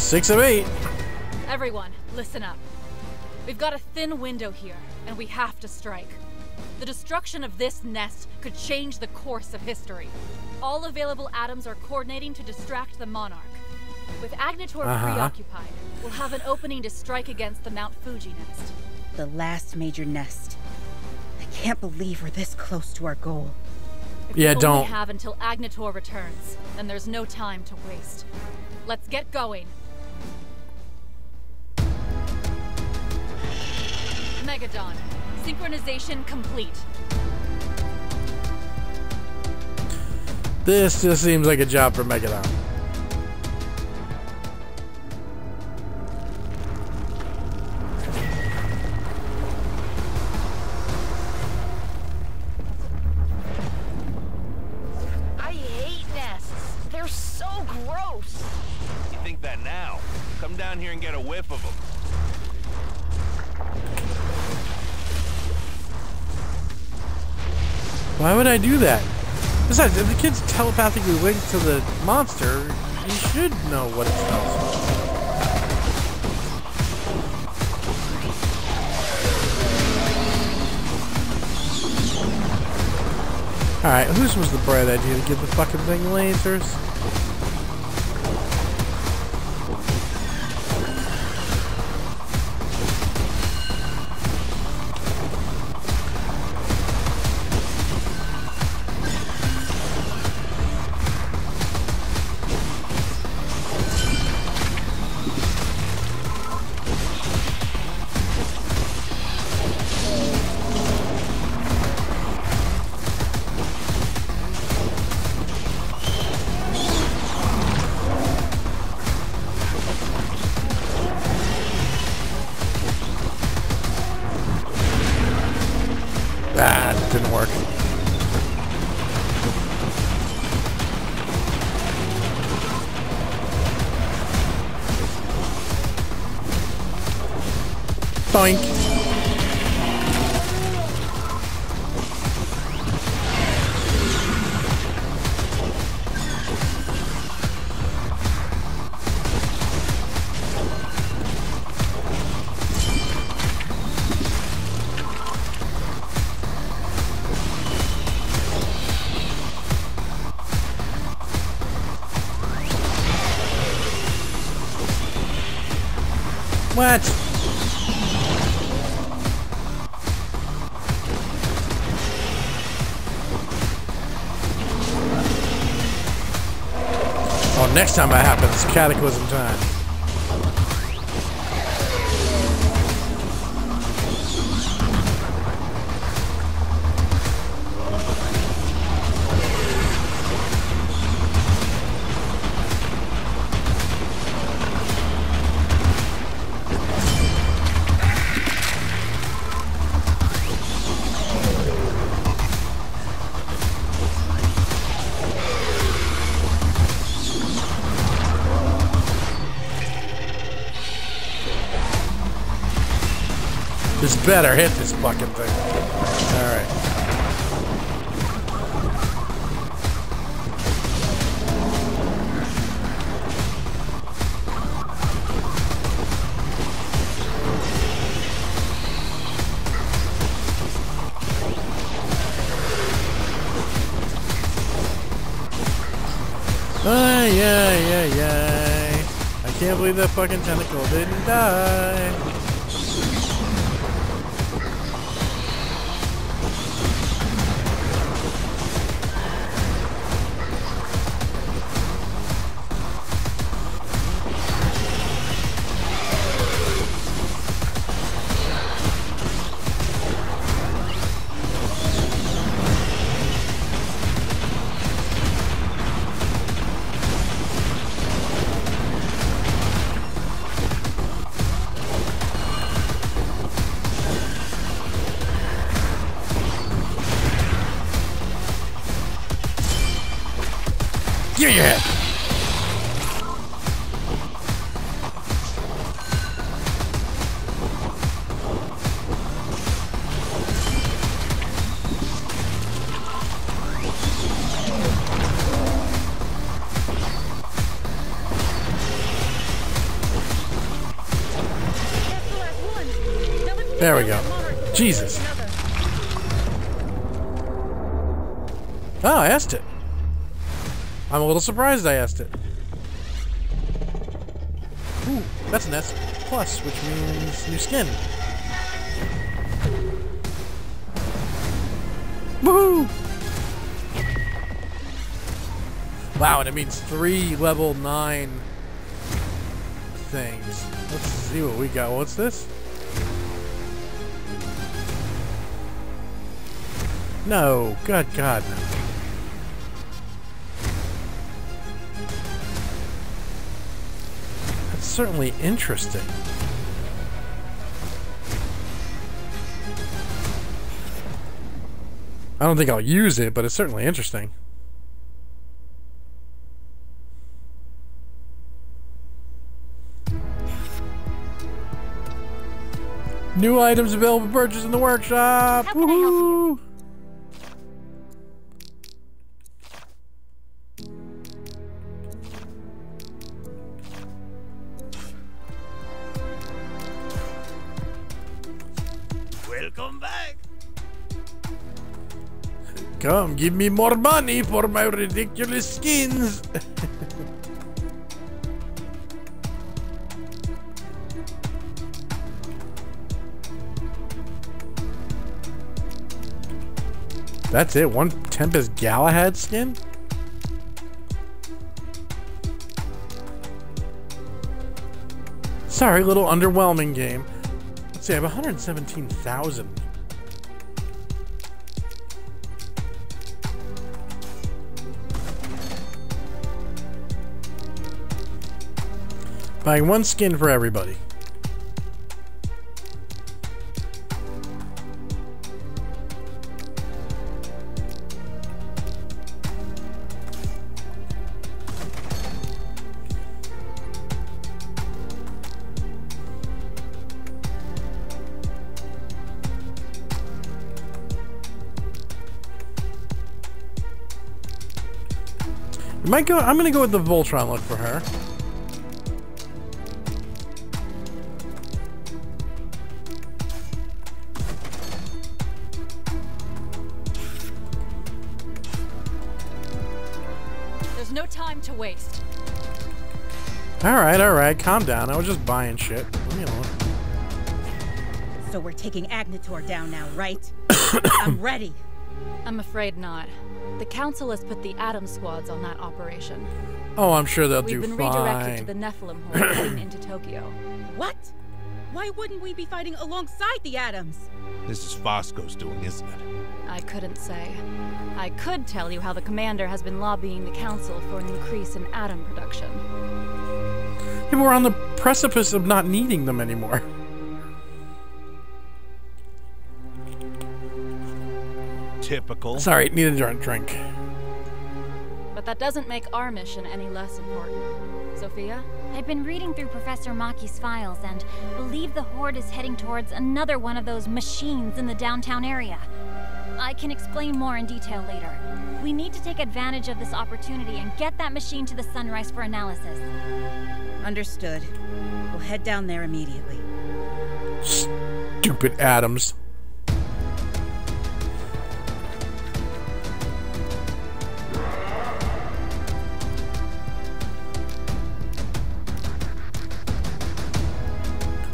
Six of eight. Everyone, listen up. We've got a thin window here, and we have to strike. The destruction of this nest could change the course of history. All available atoms are coordinating to distract the Monarch. With Agnator Uh-huh. preoccupied, we'll have an opening to strike against the Mount Fuji nest. The last major nest. I can't believe we're this close to our goal. If Yeah, we don't. We have until Agnator returns, and there's no time to waste. Let's get going. Megadon, synchronization complete. This just seems like a job for Megadon. Do that? Besides, if the kid's telepathically linked to the monster, he should know what it smells. like. Alright, whose was the bright idea to give the fucking thing lasers? Boink. Time it happens, cataclysm time. Better hit this fucking thing. Alright. Ay, ay, ay, ay. I can't believe that fucking tentacle didn't die. Jesus. Oh, I asked it. I'm a little surprised I asked it. Ooh, that's an S plus, which means new skin. Woohoo! Wow, and it means three level nine things. Let's see what we got. What's this? No, good God, no. That's certainly interesting. I don't think I'll use it, but it's certainly interesting. New items available for purchase in the workshop. How can I help you? Give me more money for my ridiculous skins. That's it. One Tempest Galahad skin. Sorry, little underwhelming game. Let's see, I have 117,000. Buying one skin for everybody. Might go. I'm gonna go with the Voltron look for her. All right, all right. Calm down. I was just buying shit. Leave me alone. So we're taking Agnitor down now, right? I'm ready. I'm afraid not. The Council has put the Atom Squads on that operation. Oh, I'm sure they'll We've do been redirected to the Nephilim horde heading into Tokyo. What? Why wouldn't we be fighting alongside the Atoms? This is Fosco's doing, isn't it? I couldn't say. I could tell you how the commander has been lobbying the Council for an increase in atom production. Yeah, but we're on the precipice of not needing them anymore. Typical. Sorry, need a drink. drink. But that doesn't make our mission any less important. Sophia? I've been reading through Professor Maki's files and believe the Horde is heading towards another one of those machines in the downtown area. I can explain more in detail later. We need to take advantage of this opportunity and get that machine to the Sunrise for analysis. Understood. We'll head down there immediately. Stupid Atoms.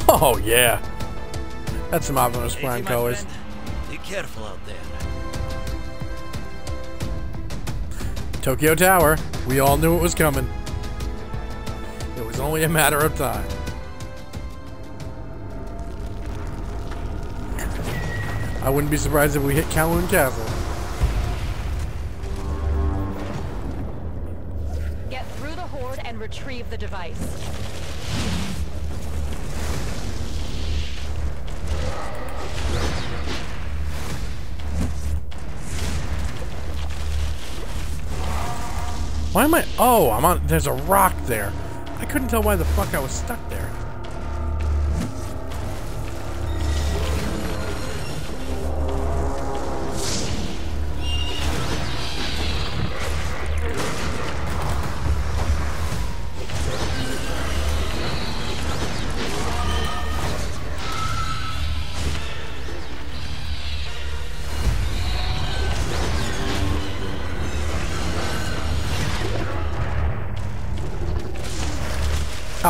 Oh yeah, that's some Optimus Prime colors. Be careful out there. Tokyo Tower. We all knew it was coming. Was only a matter of time. I wouldn't be surprised if we hit Kowloon Castle. Get through the Horde and retrieve the device. Why am I... Oh, I'm on... There's a rock there. I couldn't tell why the fuck I was stuck there.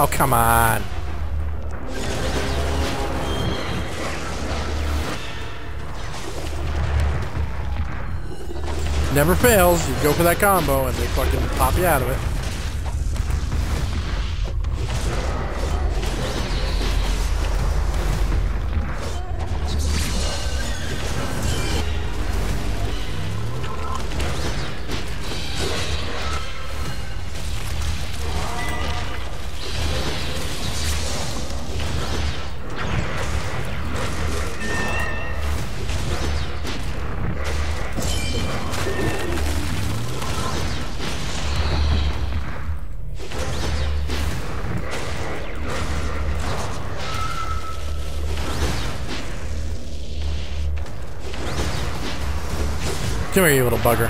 Oh, come on. Never fails. You go for that combo and they fucking pop you out of it. Come here, you little bugger.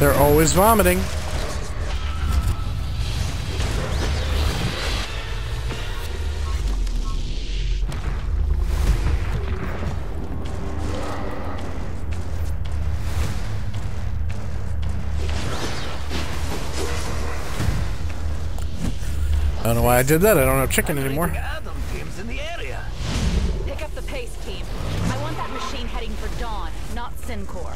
They're always vomiting. Why I did that. I don't have chicken anymore. Team's in the area. Pick up the pace, team. I want that machine heading for Dawn, not Syncor.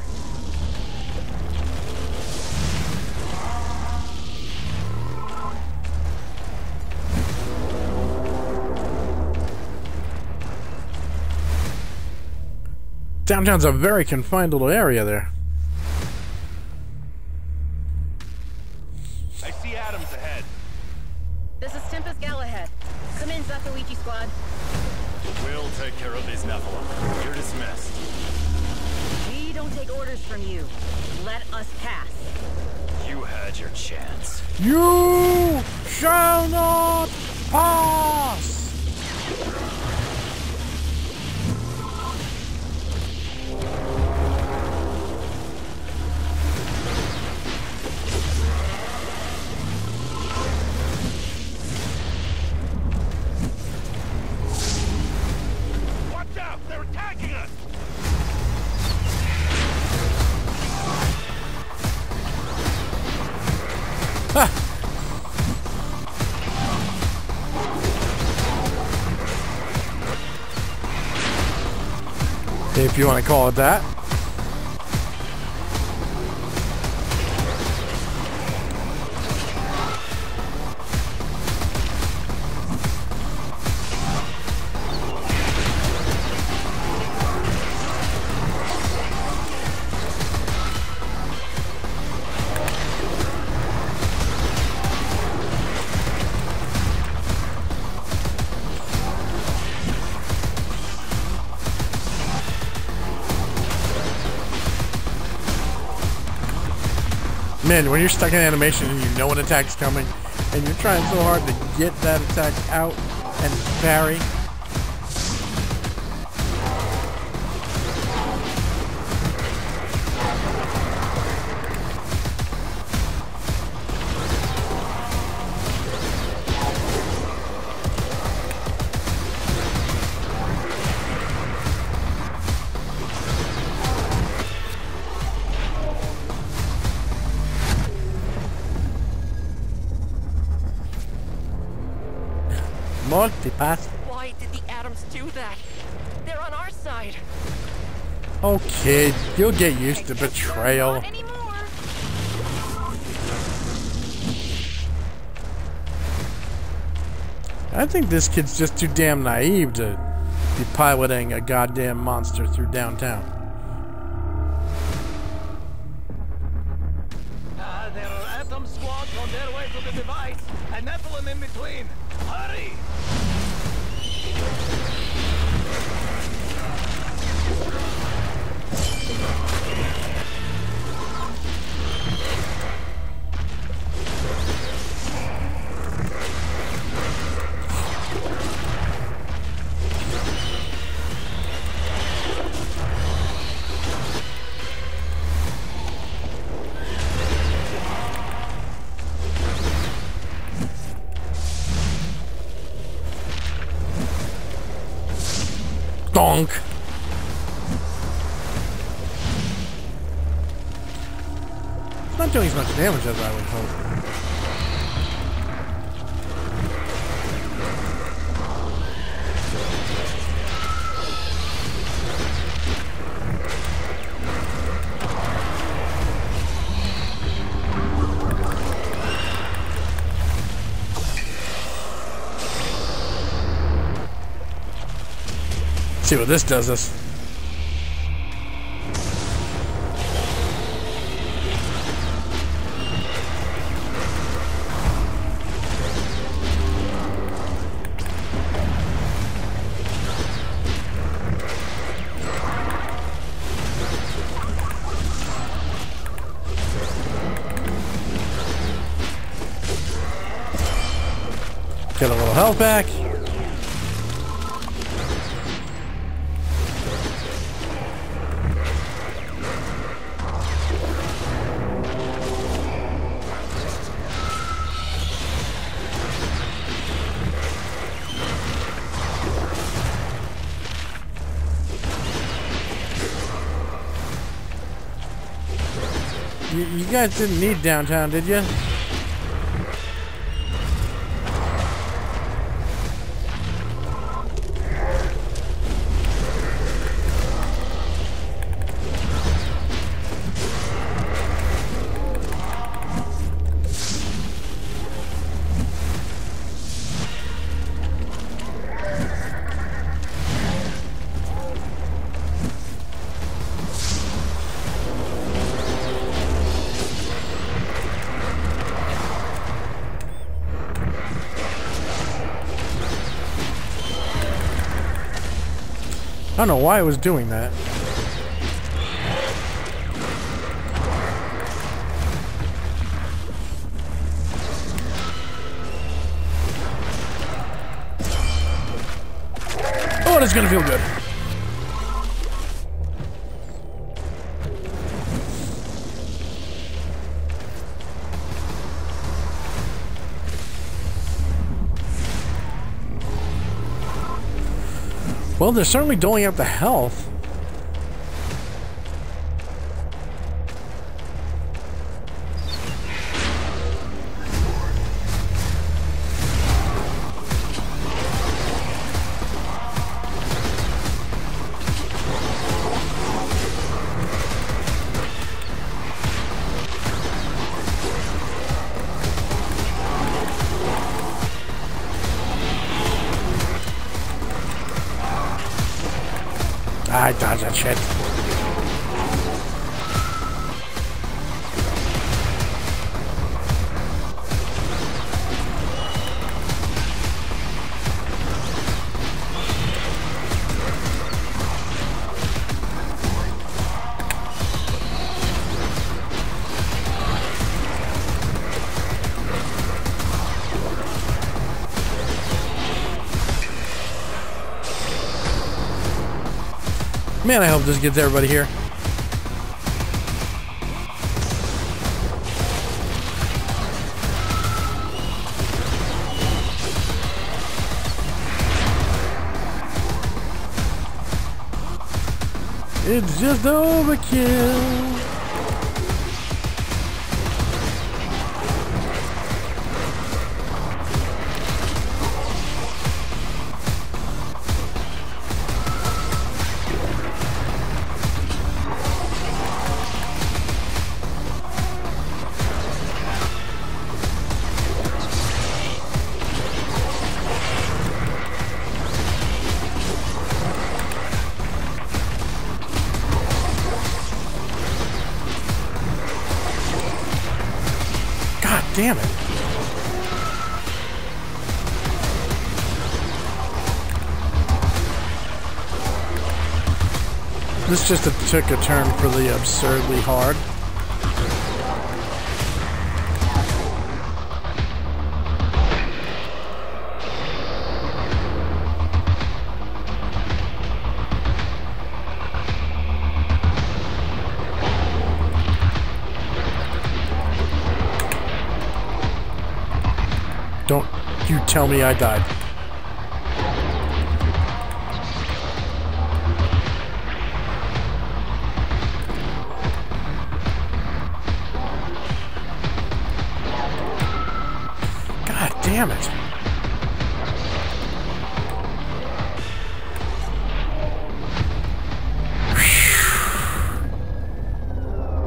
Downtown's a very confined little area there. To call it that. When you're stuck in animation and you know an attack's coming, and you're trying so hard to get that attack out and parry. Multipass. Why did the Atoms do that? They're on our side. Oh, kid, you'll get used to betrayal. Not anymore. I think this kid's just too damn naive to be piloting a goddamn monster through downtown. It's not doing as much damage as I would hope. See what this does us. Get a little health back. Guys didn't need downtown, did you? Don't know why I was doing that. Oh, it's gonna feel good. Well, they're certainly doling out the health. Man, I hope this gets everybody here. It's just overkill. Just a, took a turn for the absurdly hard. Don't you tell me I died. Damn it.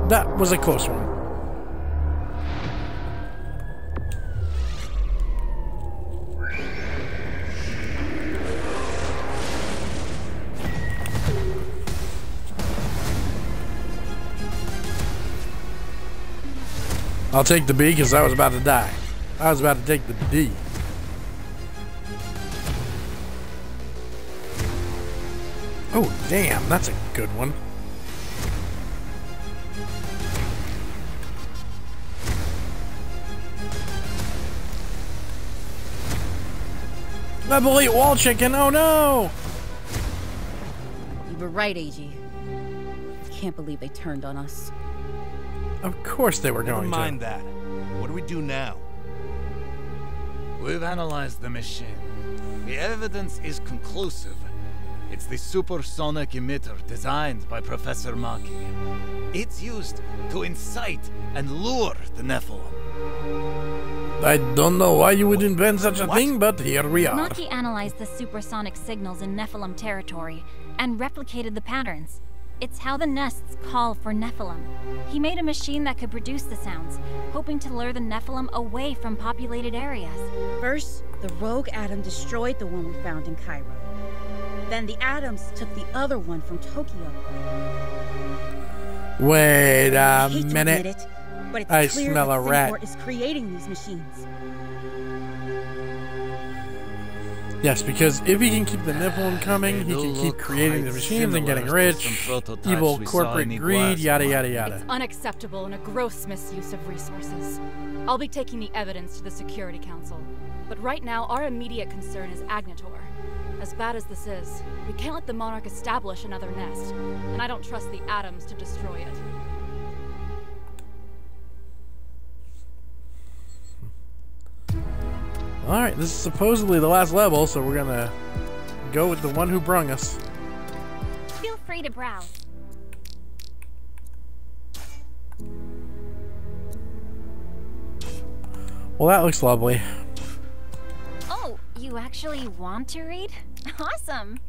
That was a close one. I'll take the B because I was about to die. I was about to take the D. Oh, damn, that's a good one. Level 8 wall chicken, oh no! You were right, AG. Can't believe they turned on us. Of course they were Never going mind to. Mind that. What do we do now? We've analyzed the machine. The evidence is conclusive. It's the supersonic emitter designed by Professor Maki. It's used to incite and lure the Nephilim. I don't know why you would invent such a thing, but here we are. Maki analyzed the supersonic signals in Nephilim territory and replicated the patterns. It's how the nests call for Nephilim. He made a machine that could produce the sounds, hoping to lure the Nephilim away from populated areas. First, the rogue atom destroyed the one we found in Cairo. Then the atoms took the other one from Tokyo. Wait I a hate to admit minute. it, but it's I clear smell that a rat. Is creating these machines. Yes, because if he can keep the Nephilim coming, he can keep creating the machines and getting similar to rich. Evil corporate greed, Iguazu. yada yada yada. It's unacceptable and a gross misuse of resources. I'll be taking the evidence to the Security Council. But right now, our immediate concern is Agnator. As bad as this is, we can't let the Monarch establish another nest, and I don't trust the atoms to destroy it. Alright, this is supposedly the last level, so we're gonna go with the one who brung us. Feel free to browse. Well, that looks lovely. Oh, you actually want to read? Awesome.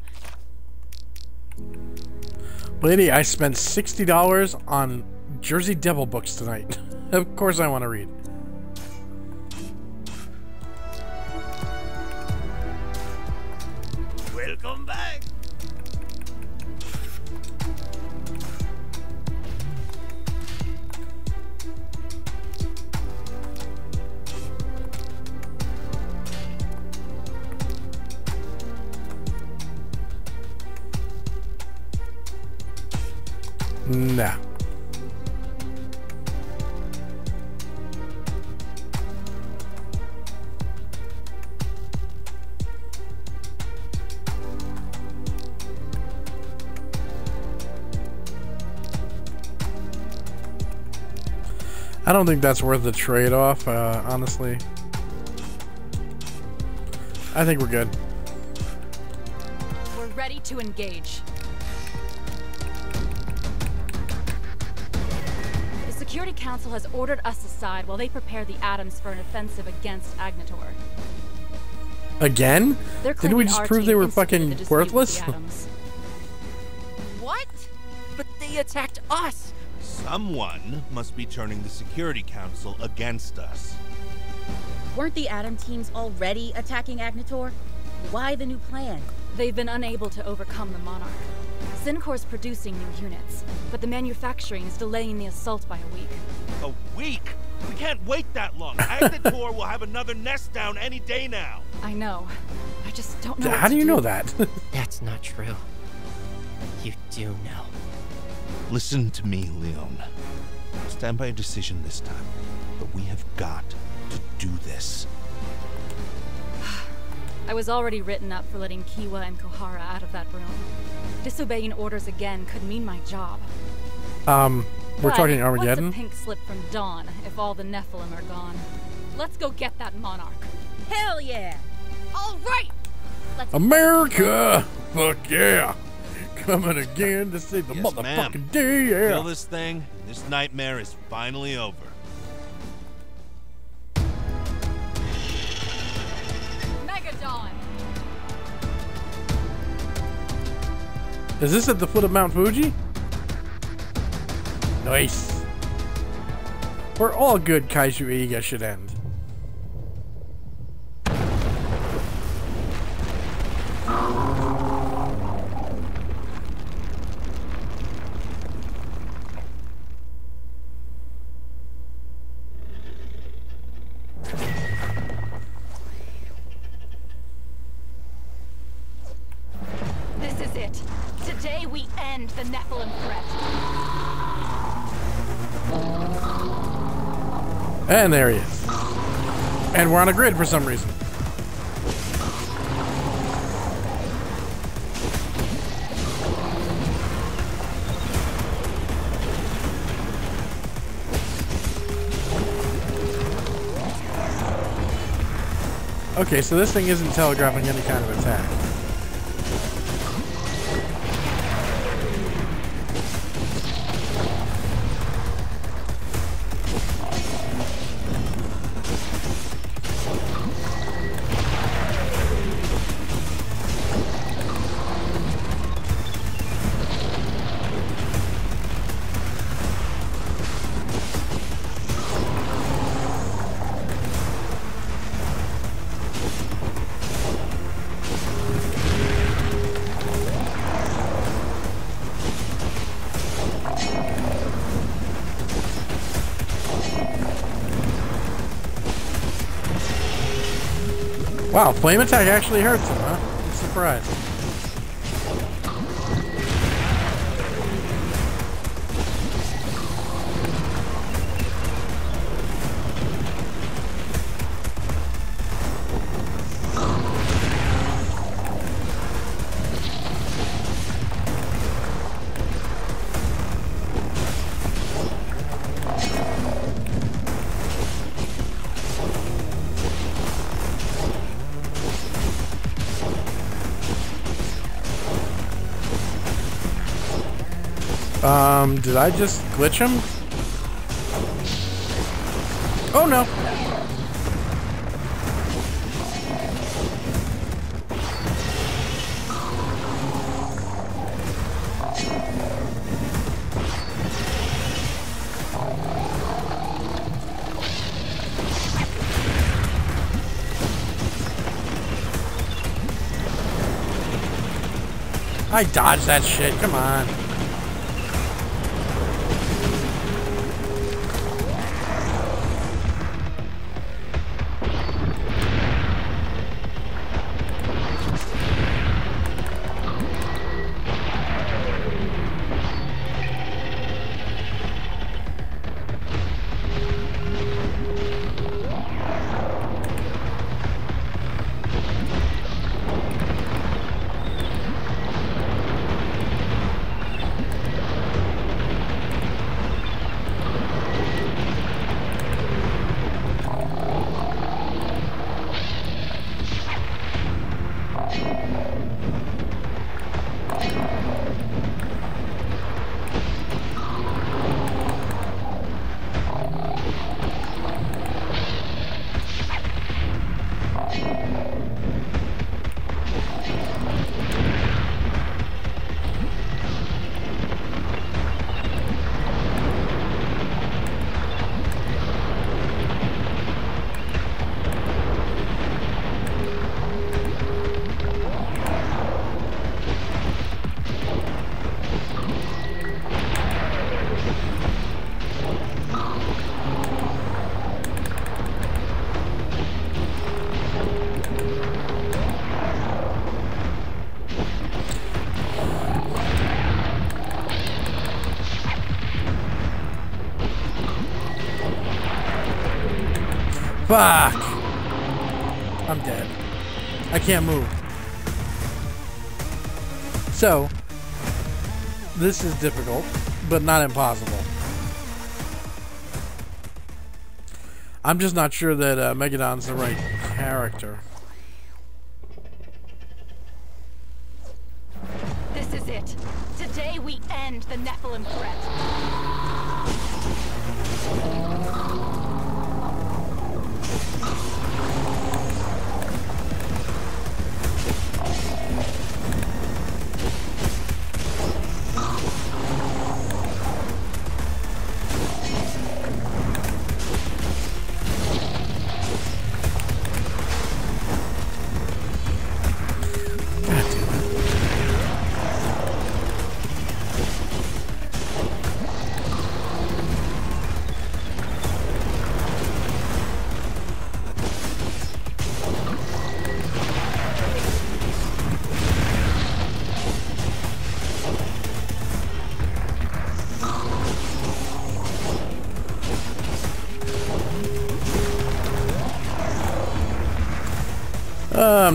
Lady, I spent $60 on Jersey Devil books tonight. of course I want to read. Welcome back. Nah. I don't think that's worth the trade-off, uh, honestly. I think we're good. We're ready to engage. The Security Council has ordered us aside while they prepare the atoms for an offensive against Agnator. Again? Didn't we just prove they were fucking the dispute with worthless? the. What? But they attacked us. Someone must be turning the Security Council against us. Weren't the Atom teams already attacking Agnator? Why the new plan? They've been unable to overcome the Monarch. Syncor's producing new units, but the manufacturing is delaying the assault by a week. A week? We can't wait that long. Agnetor will have another nest down any day now. I know. I just don't know. How what do to you know that? That's not true. You do know. Listen to me, Leon. Stand by your decision this time, but we have got to do this. I was already written up for letting Kiwa and Kohara out of that room. Disobeying orders again could mean my job. um, we're But talking What's Armageddon. a pink slip from Dawn if all the Nephilim are gone? Let's go get that monarch. Hell yeah! All right. Let's America! Fuck yeah! Coming again to see the Yes, motherfucking ma'am. day, yeah! Feel this thing? This nightmare is finally over. Megadon! Is this at the foot of Mount Fuji? Nice. Where all good Kaiju Eiga should end. And there he is. And we're on a grid for some reason. Okay, so this thing isn't telegraphing any kind of attack. Wow, flame attack actually hurts him, huh? I'm surprised. Did I just glitch him? Oh no. I dodged that shit, come on. Fuck! I'm dead. I can't move. So, this is difficult, but not impossible. I'm just not sure that uh, Megadon's the right character.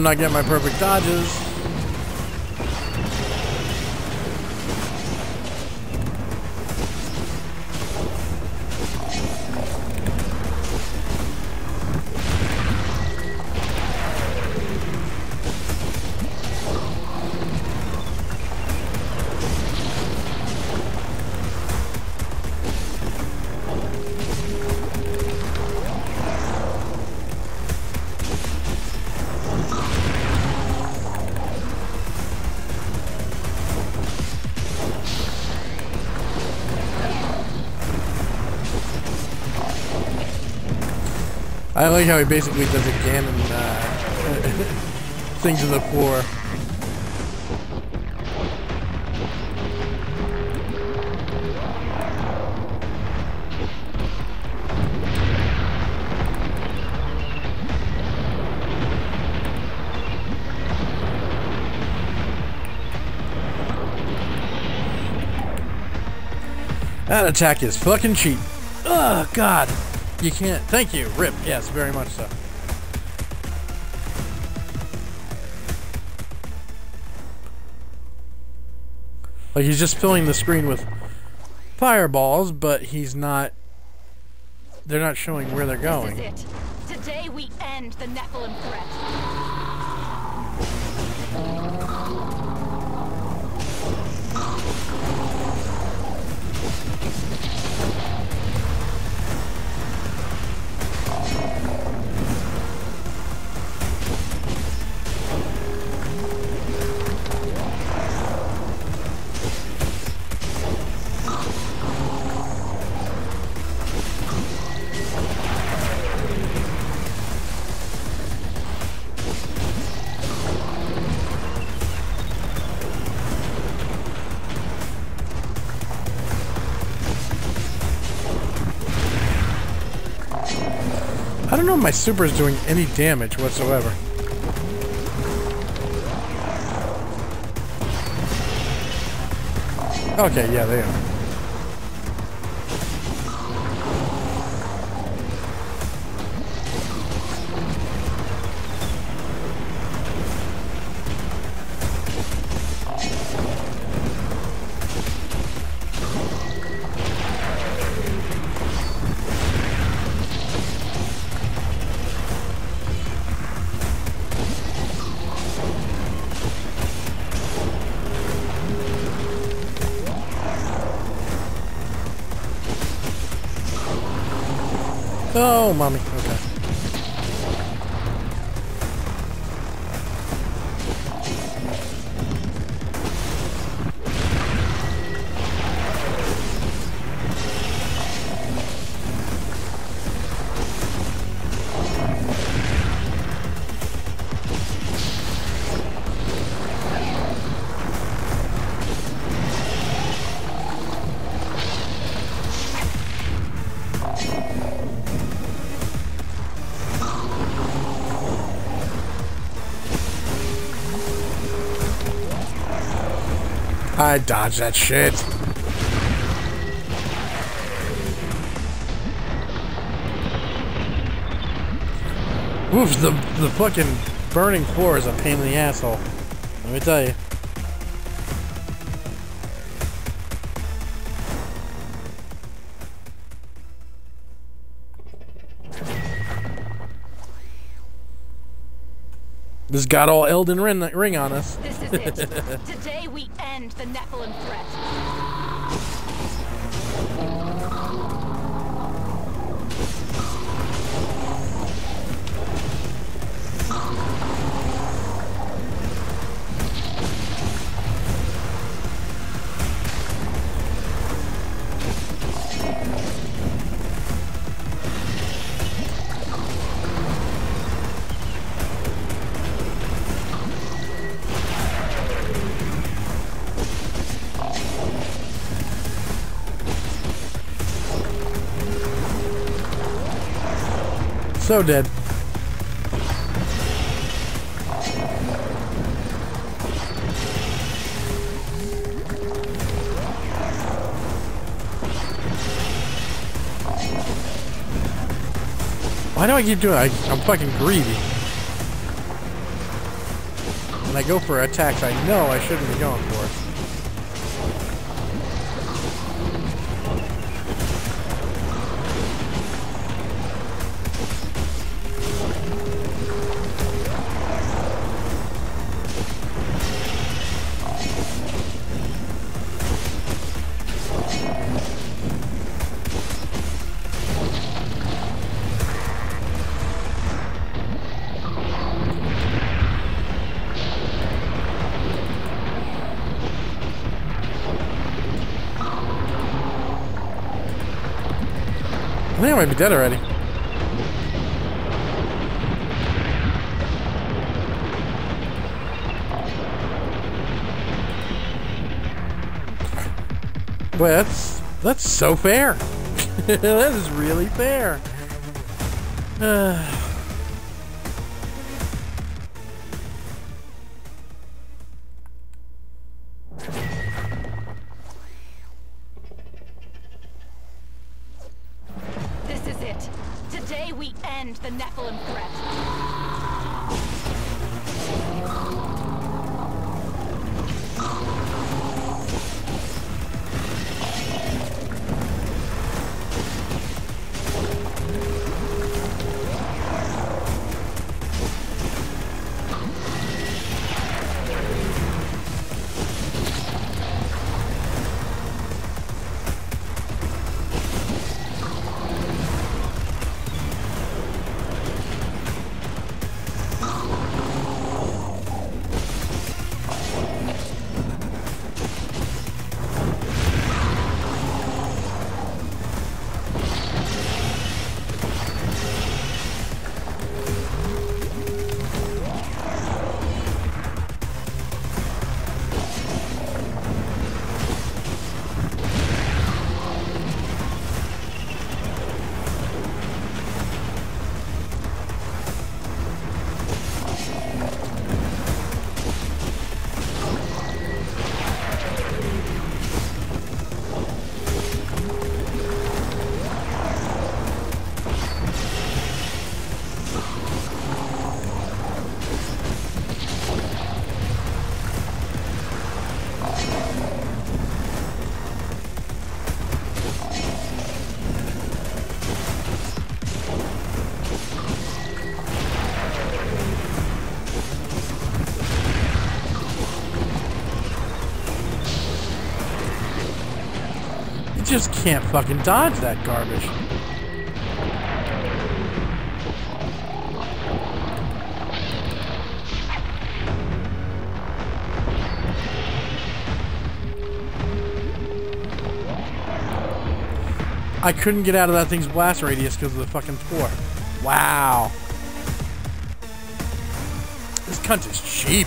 I'm not getting my perfect dodges. Like how he basically does a Ganon uh, thing to the floor. That attack is fucking cheap. Oh god. You can't. Thank you, Rip. Yes, very much so. Like he's just filling the screen with fireballs, but he's not. They're not showing where they're going. This is it. Today we end the Nephilim threat. Know if my super is doing any damage whatsoever. Okay, yeah, they are. I dodge that shit. Oof, the, the fucking burning floor is a pain in the asshole. Let me tell you. This got all Elden Ring, ring on us. This is it. Today we end the Nephilim threat. So dead. Why do I keep doing I, I'm fucking greedy. When I go for attacks I know I shouldn't be going for. Dead already. Boy, that's that's so fair. that is really fair. Uh, can't fucking dodge that garbage. I couldn't get out of that thing's blast radius because of the fucking tour. Wow. This cunt is cheap.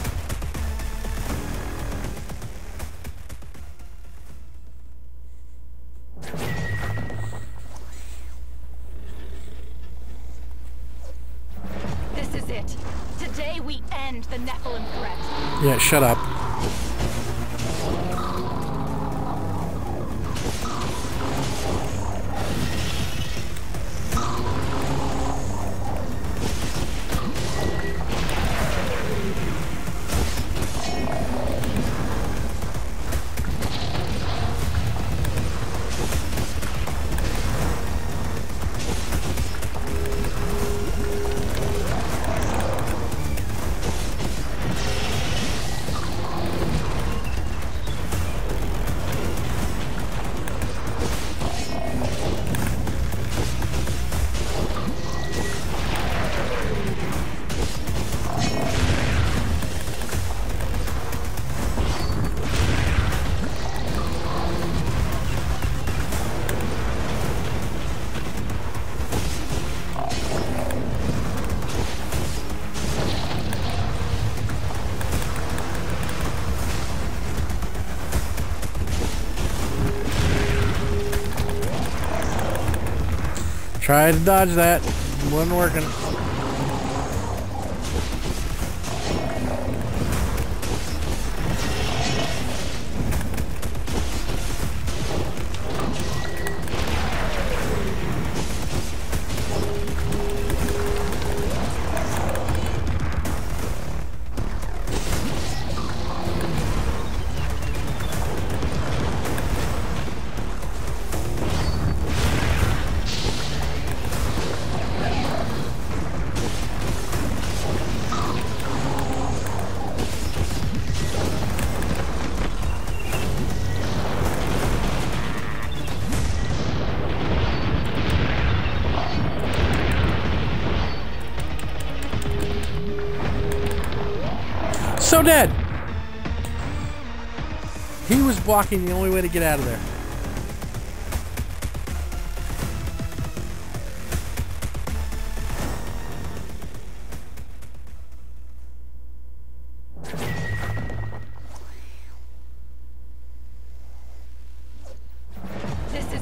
Shut up. Tried to dodge that. Wasn't working. Blocking the only way to get out of there. This is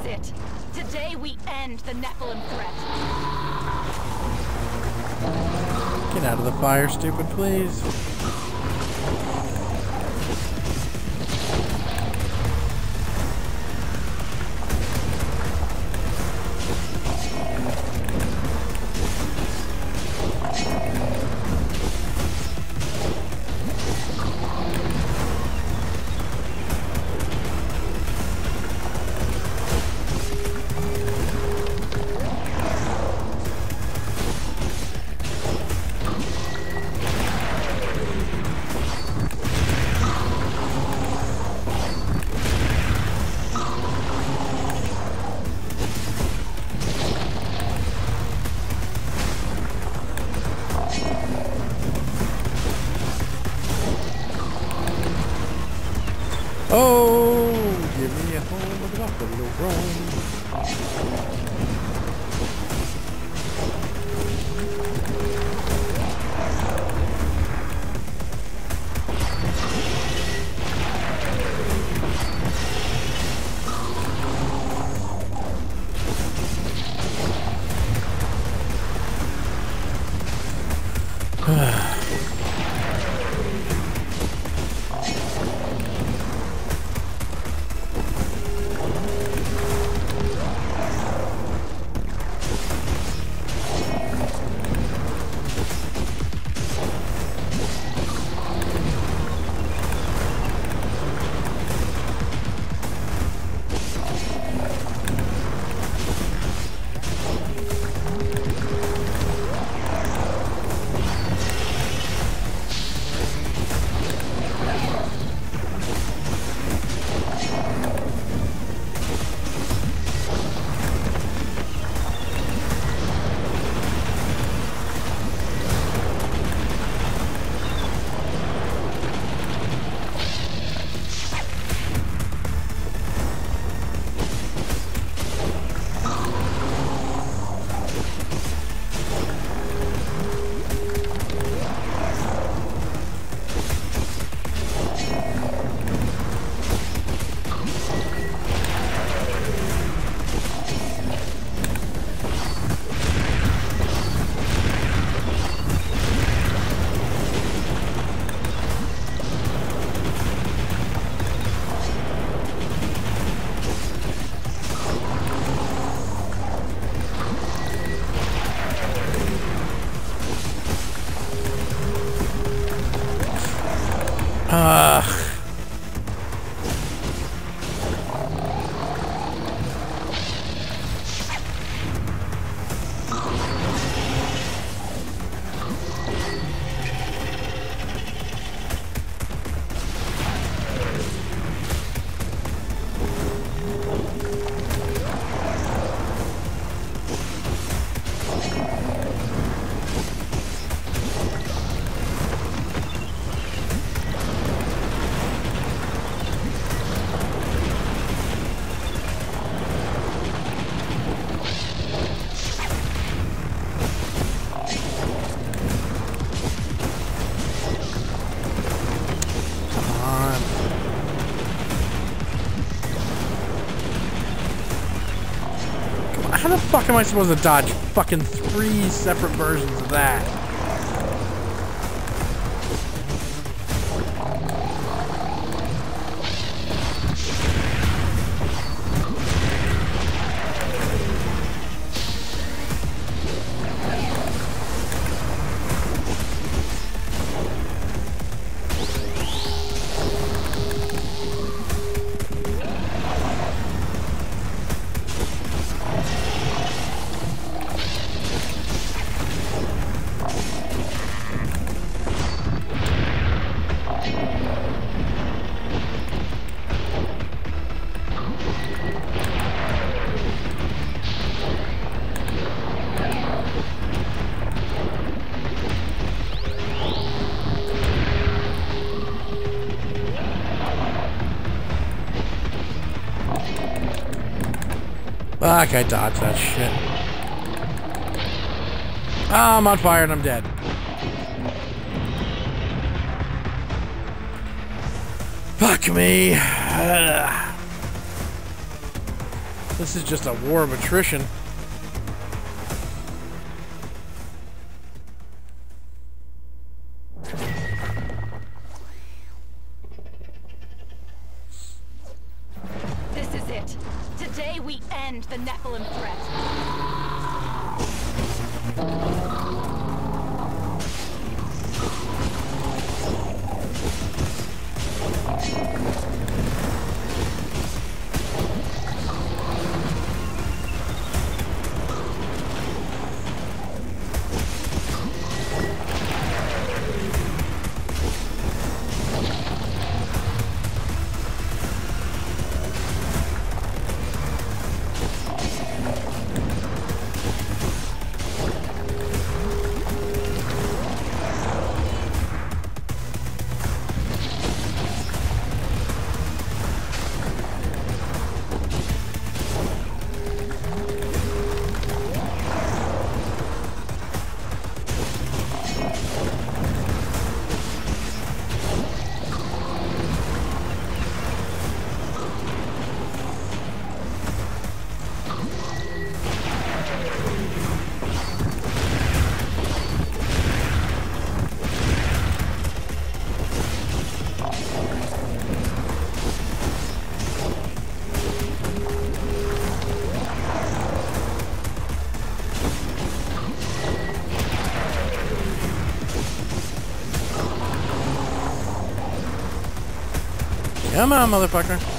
am I supposed to dodge fucking three separate versions of that? I dodged that shit. Ah, I'm on fire and I'm dead. Fuck me. This is just a war of attrition. Come on, motherfucker.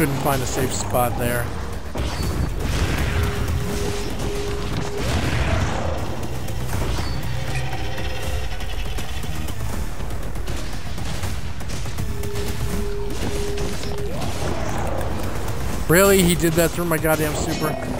Couldn't find a safe spot there. Really? He did that through my goddamn super?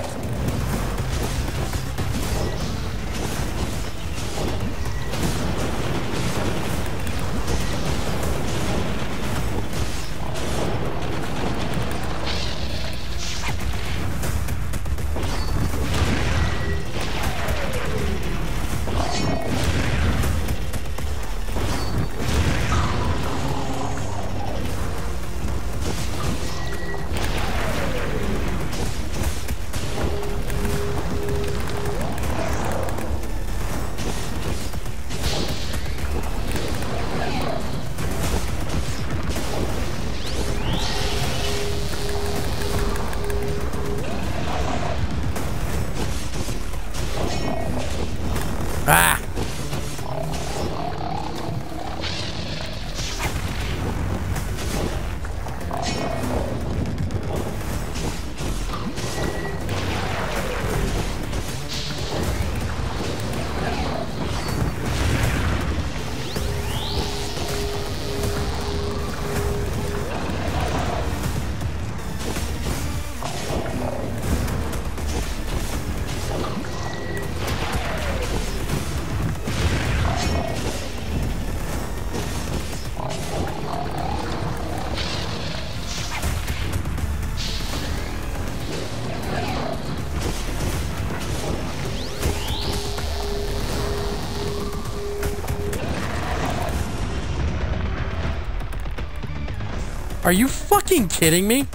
Fucking kidding me?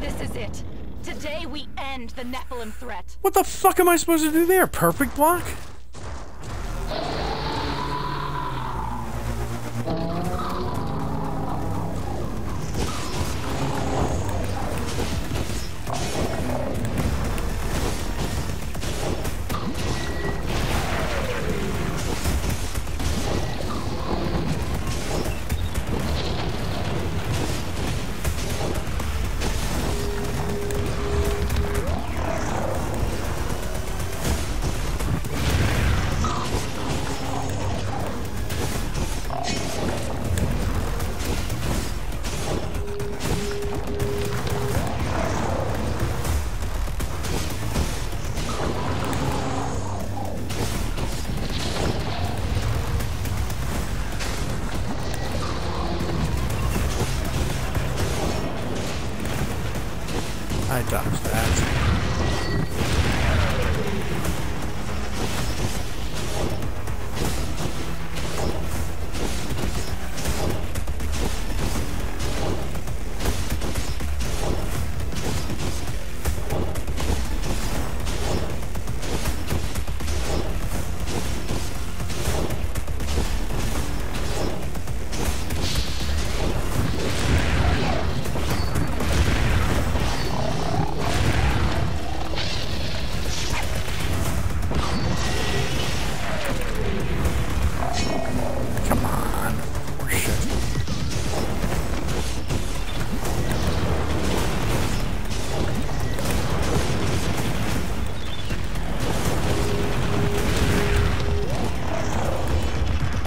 This is it. Today we end the Nephilim threat. What the fuck am I supposed to do there? Perfect block?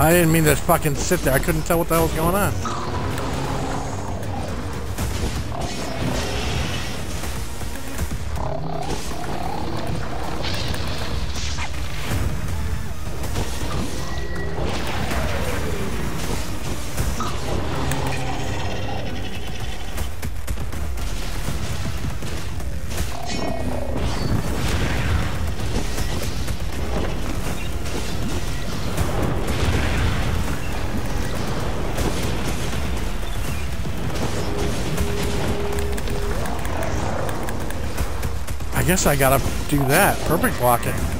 I didn't mean to fucking sit there. I couldn't tell what the hell was going on. Guess I gotta do that. Perfect blocking.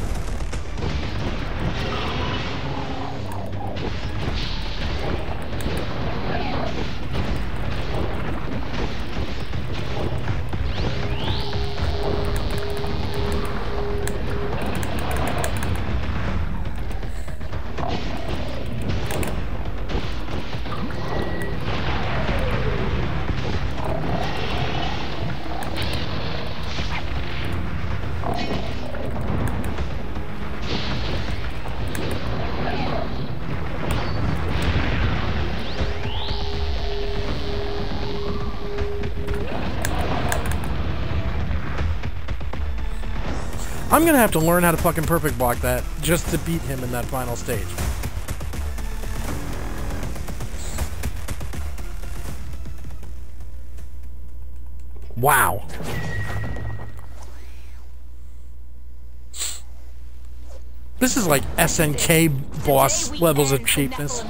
I'm gonna have to learn how to fucking perfect block that just to beat him in that final stage. Wow. This is like SNK boss levels of cheapness.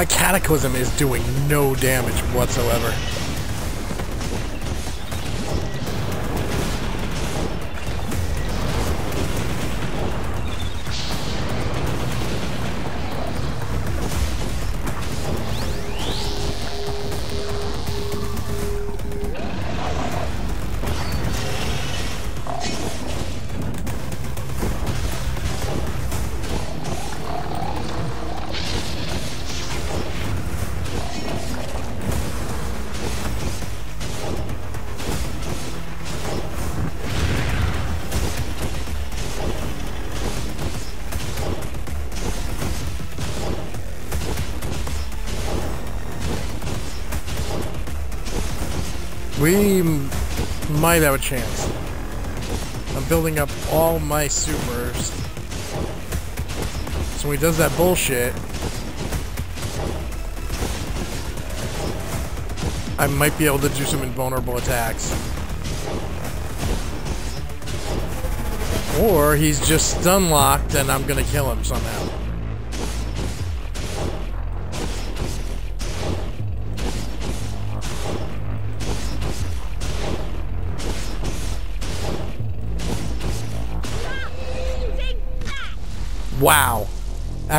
My cataclysm is doing no damage whatsoever. Might have a chance. I'm building up all my supers. So when he does that bullshit, I might be able to do some invulnerable attacks. Or he's just stun locked and I'm gonna kill him somehow.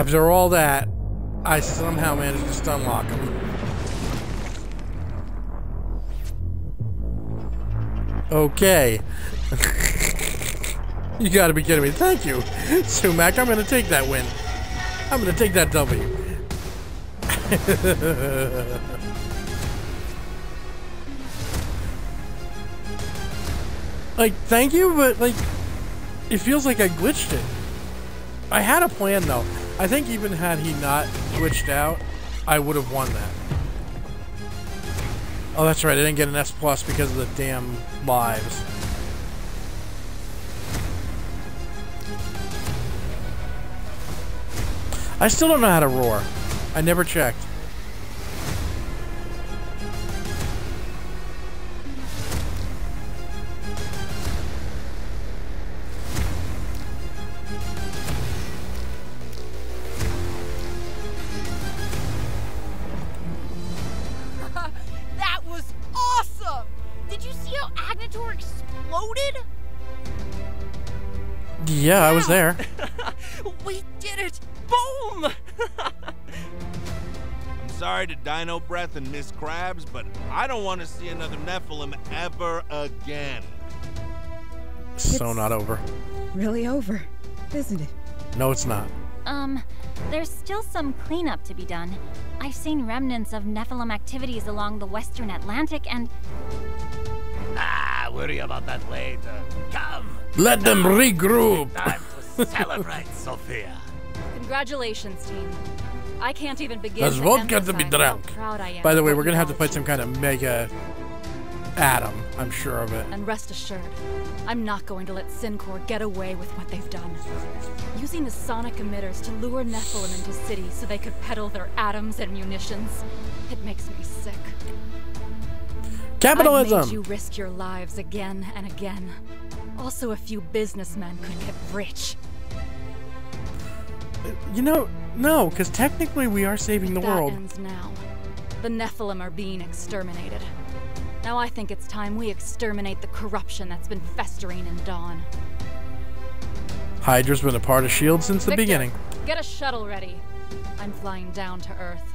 After all that, I somehow managed to stun lock him. Okay. you gotta be kidding me. Thank you, Sumac. I'm gonna take that win. I'm gonna take that W. like, thank you, but like, it feels like I glitched it. I had a plan though. I think even had he not glitched out, I would have won that. Oh, that's right. I didn't get an S plus because of the damn lives. I still don't know how to roar. I never checked. Yeah, I was there. we did it! Boom! I'm sorry to Dino Breath and Miss Krabs, but I don't want to see another Nephilim ever again. So not over. Really over, isn't it? No, it's not. Um, there's still some cleanup to be done. I've seen remnants of Nephilim activities along the western Atlantic and. Ah, worry about that later. Come! Let them regroup! Time to celebrate, Sophia. Congratulations, team. I can't even begin There's to vodka to be drunk. proud I am By the way, we're gonna have to all fight some kind of mega atom. I'm sure of it. And rest assured, I'm not going to let Syncor get away with what they've done. Using the sonic emitters to lure Nephilim into cities so they could peddle their atoms and munitions. It makes me sick. I've Capitalism! made you risk your lives again and again. Also, a few businessmen could get rich. You know, no, because technically we are saving the that world. ends now. The Nephilim are being exterminated. Now I think it's time we exterminate the corruption that's been festering in Dawn. Hydra's been a part of S.H.I.E.L.D. since the Victor, beginning. Get a shuttle ready. I'm flying down to Earth.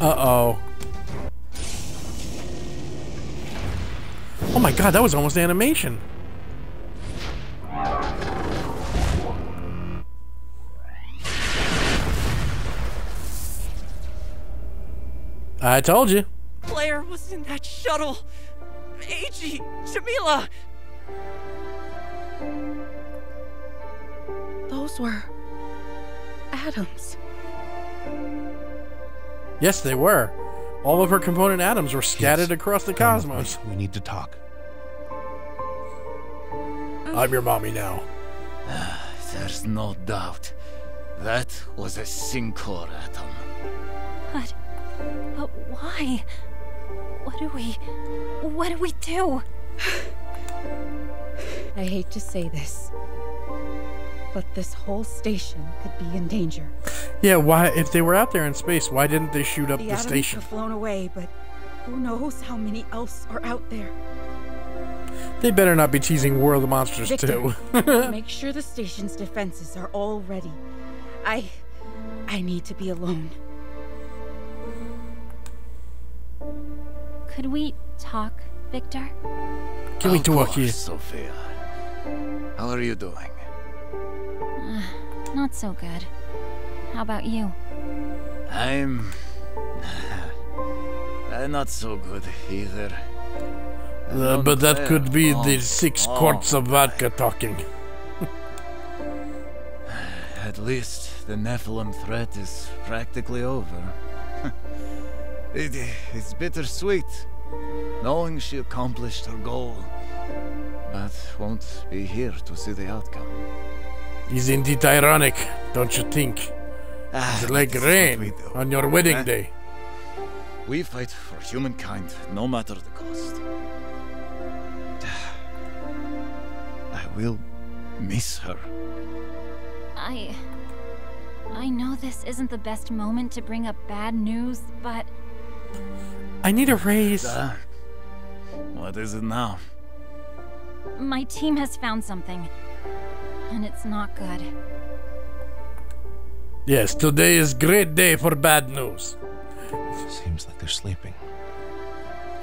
Uh oh. My god, that was almost animation. I told you. Blair was in that shuttle. Ag, Jamila. Those were atoms. Yes, they were. All of her component atoms were scattered across the cosmos. We need to talk. Mm. I'm your mommy now. There's no doubt. That was a Syncor atom. But. But why? What do we. What do we do? I hate to say this, but this whole station could be in danger. Yeah, why? If they were out there in space, why didn't they shoot up the the, atoms station? have flown away, but who knows how many else are out there? They better not be teasing War of the Monsters Victor, too. make sure the station's defenses are all ready. I. I need to be alone. Could we talk, Victor? Can we Of talk course, here? Sophia. How are you doing? Not so good. How about you? I'm. I'm not so good either. Uh, but that could be the Oh, six oh. quarts of vodka talking. At least the Nephilim threat is practically over. it, it's bittersweet, knowing she accomplished her goal, but won't be here to see the outcome. Isn't it ironic, don't you think? Ah, It's like this we rain do. on your wedding Eh? day. We fight for humankind, no matter the cost. I will miss her. I. I know this isn't the best moment to bring up bad news, but I need a raise. Ah, what is it now? my team has found something. And it's not good. Yes, today is great day for bad news. Seems like they're sleeping.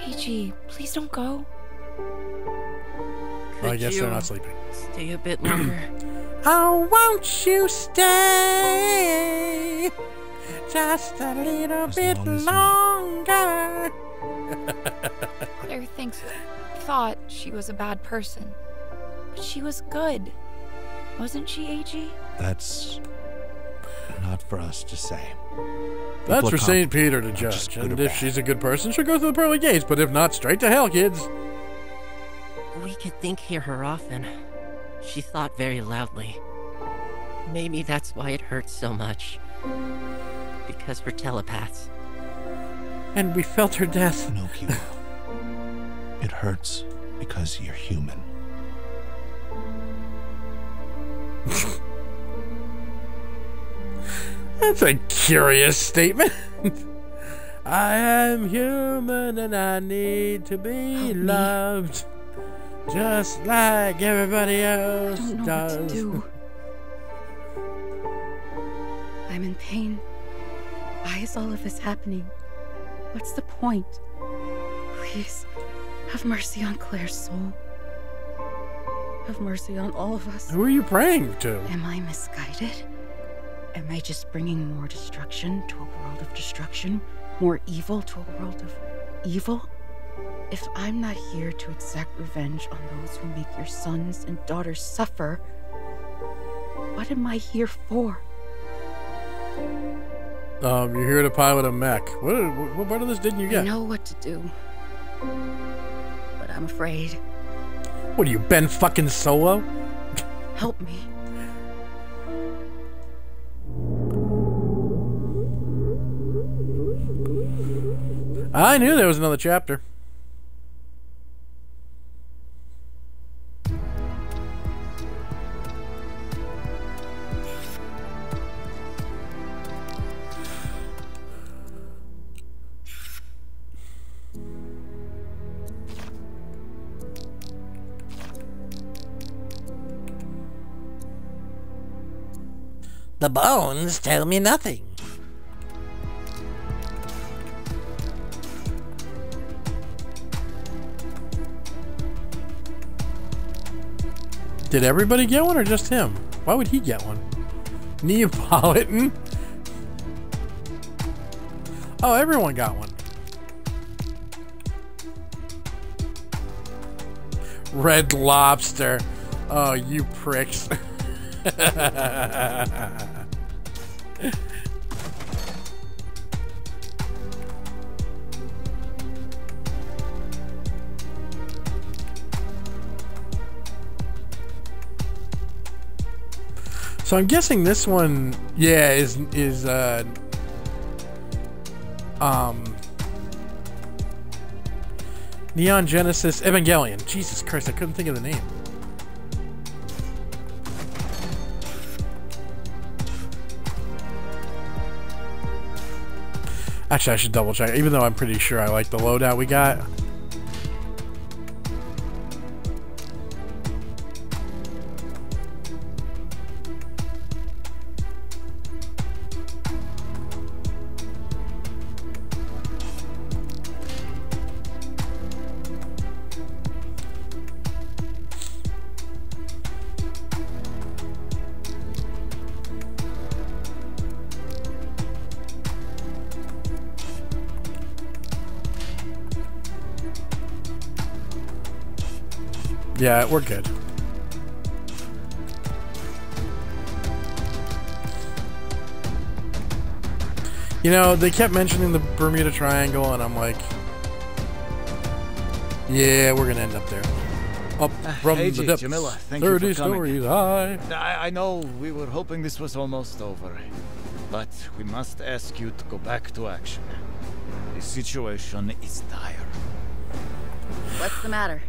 AG, please don't go. Well, I guess they're not sleeping. Stay a bit longer. Oh, won't you stay just a little As bit long longer? Claire thinks, thought she was a bad person. But she was good. Wasn't she, AG? That's not for us to say. That's for St. Peter to judge. And if bad. she's a good person, she'll go through the pearly gates. But if not, straight to hell, kids. We could think hear her often. She thought very loudly. Maybe that's why it hurts so much. Because we're telepaths. And we felt her death. No, Pinocchio. it hurts because you're human. That's a curious statement. I am human and I need to be loved. Just like everybody else I don't know does. what to do. I'm in pain. Why is all of this happening? What's the point? Please, have mercy on Claire's soul. Have mercy on all of us. Who are you praying to? Am I misguided? Am I just bringing more destruction to a world of destruction? More evil to a world of evil? If I'm not here to exact revenge on those who make your sons and daughters suffer, what am I here for? Um, you're here to pilot a mech. What, what part of this didn't you get? I know what to do. But I'm afraid. What are you, Ben fucking Solo? Help me. I knew there was another chapter. The bones tell me nothing. Did everybody get one or just him? Why would he get one? Neapolitan? Oh, everyone got one. Red lobster. Oh, you pricks. So I'm guessing this one, yeah, is is uh, um, Neon Genesis Evangelion. Jesus Christ, I couldn't think of the name. Actually, I should double check. Even though I'm pretty sure I like the loadout we got. Yeah, we're good. You know, they kept mentioning the Bermuda Triangle, and I'm like, yeah, we're gonna end up there. Up ah, from Hey, the G- depths, Jamila, thank you for 30 stories high. I, I know we were hoping this was almost over, but we must ask you to go back to action. The situation is dire. What's the matter?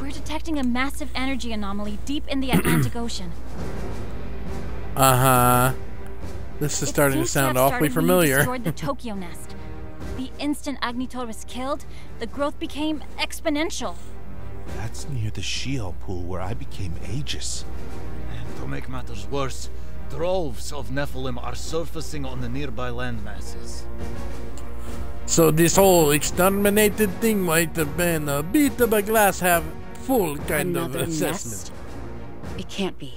We're detecting a massive energy anomaly deep in the Atlantic Ocean. Uh huh. This is It starting to seems sound have awfully started when you familiar. destroyed the Tokyo nest. The instant Agnitor was killed, the growth became exponential. That's near the Sheol pool where I became Aegis. And to make matters worse, droves of Nephilim are surfacing on the nearby land masses. So this whole exterminated thing might have been a bit of a glass half full kind Another of nest? assessment. It can't be.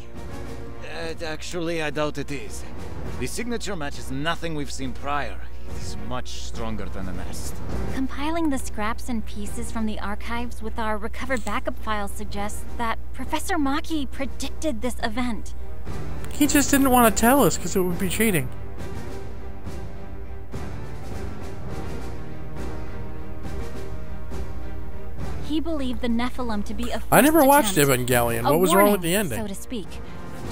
Uh, actually, I doubt it is. The signature matches nothing we've seen prior. It is much stronger than a nest. Compiling the scraps and pieces from the archives with our recovered backup files suggests that Professor Maki predicted this event. He just didn't want to tell us because it would be cheating. He believed the Nephilim to be a I never watched attempt, Evangelion. What was wrong with warning, the ending? so to speak.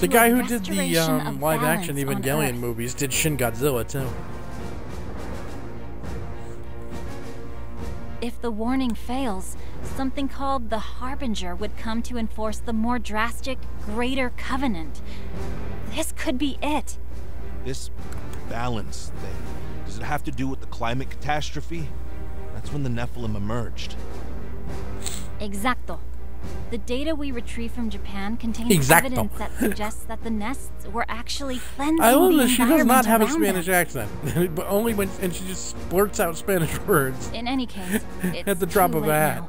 the to guy who did the um, live action Evangelion movies did Shin Godzilla too. If the warning fails, something called the Harbinger would come to enforce the more drastic Greater Covenant. This could be it. This balance thing, does it have to do with the climate catastrophe? That's when the Nephilim emerged. Exacto. The data we retrieve from Japan contains Exacto. evidence that suggests that the nests were actually cleansing I love the that she does not have a Spanish them. accent, but only when and she just blurts out Spanish words. In any case, it's At the drop too of a hat. now.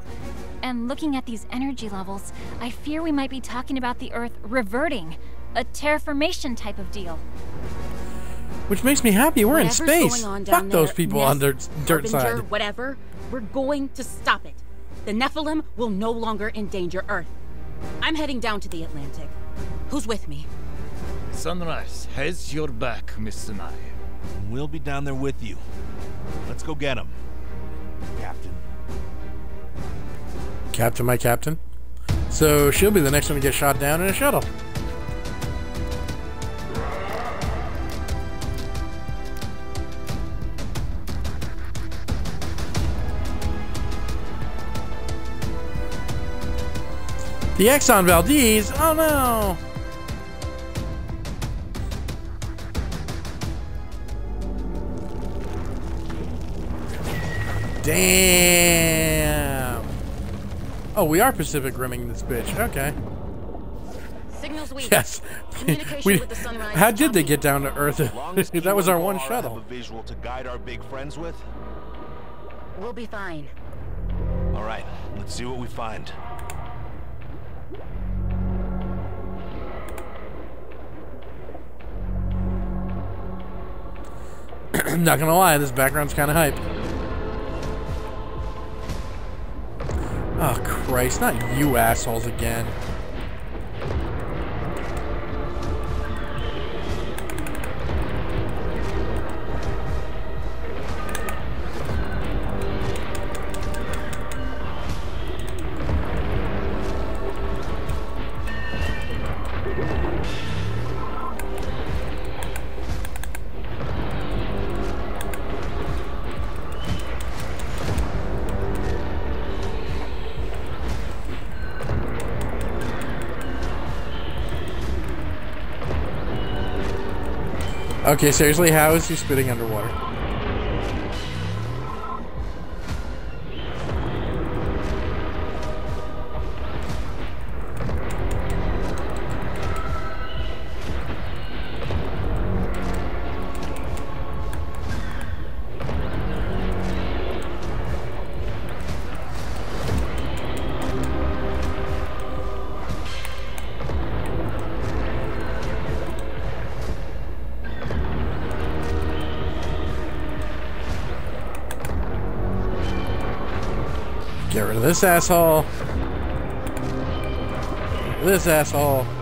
And looking at these energy levels, I fear we might be talking about the Earth reverting, a terraformation type of deal. Which makes me happy. We're in space. going on down Fuck those people Nest, on their dirt side. Whatever, we're going to stop it. The Nephilim will no longer endanger Earth. I'm heading down to the Atlantic. Who's with me? Sunrise has your back, Miss Sanai. We'll be down there with you. Let's go get him. Captain. Captain, my captain. So she'll be the next one to get shot down in a shuttle. The Exxon Valdez? Oh no! Damn! Oh, we are Pacific Rimming this bitch. Okay. Signals weak. Yes. Communication we, with the Sunrise how did they get down to Earth? As long as that was our one Gohara shuttle. Have a visual to guide our big friends with. We'll be fine. All right, let's see what we find. I'm not gonna lie, this background's kind of hype. Oh Christ, not you assholes again. Okay, seriously, how is he spitting underwater? This asshole. This asshole.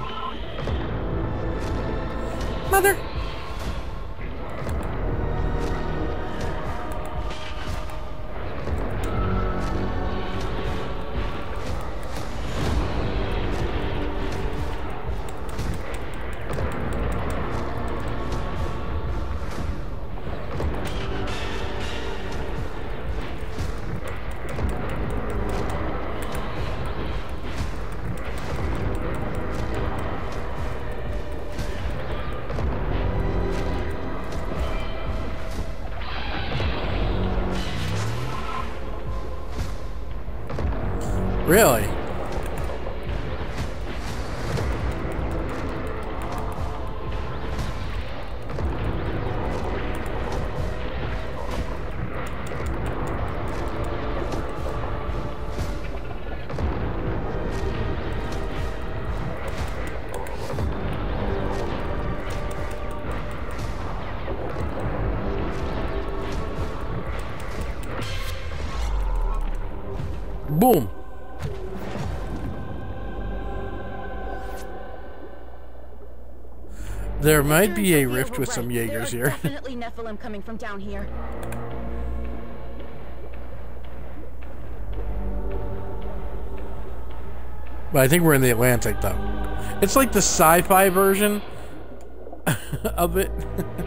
There might be a rift with some Jaegers here. Definitely Nephilim coming from down here. But I think we're in the Atlantic, though. It's like the sci-fi version of it.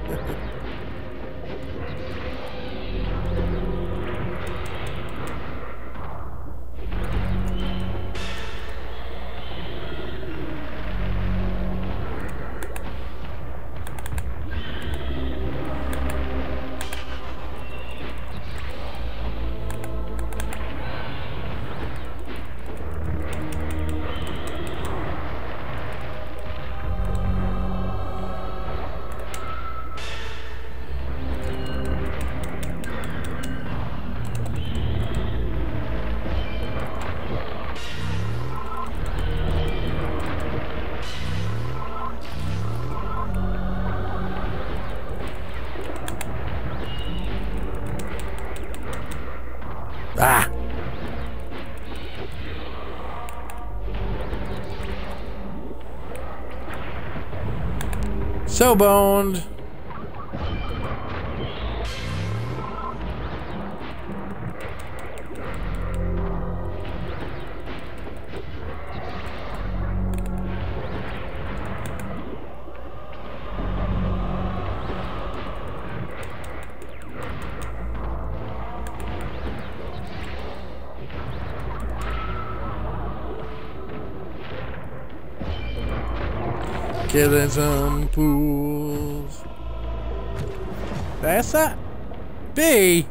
So boned. Killing some fools. That's that. B.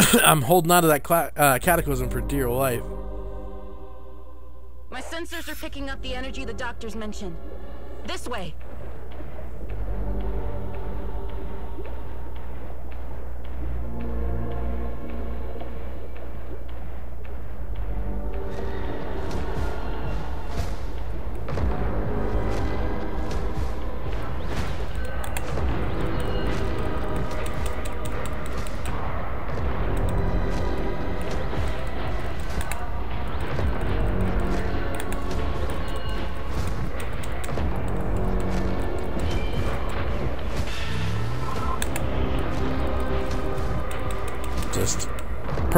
I'm holding on to that uh, cataclysm for dear life. My sensors are picking up the energy the doctors mentioned. This way.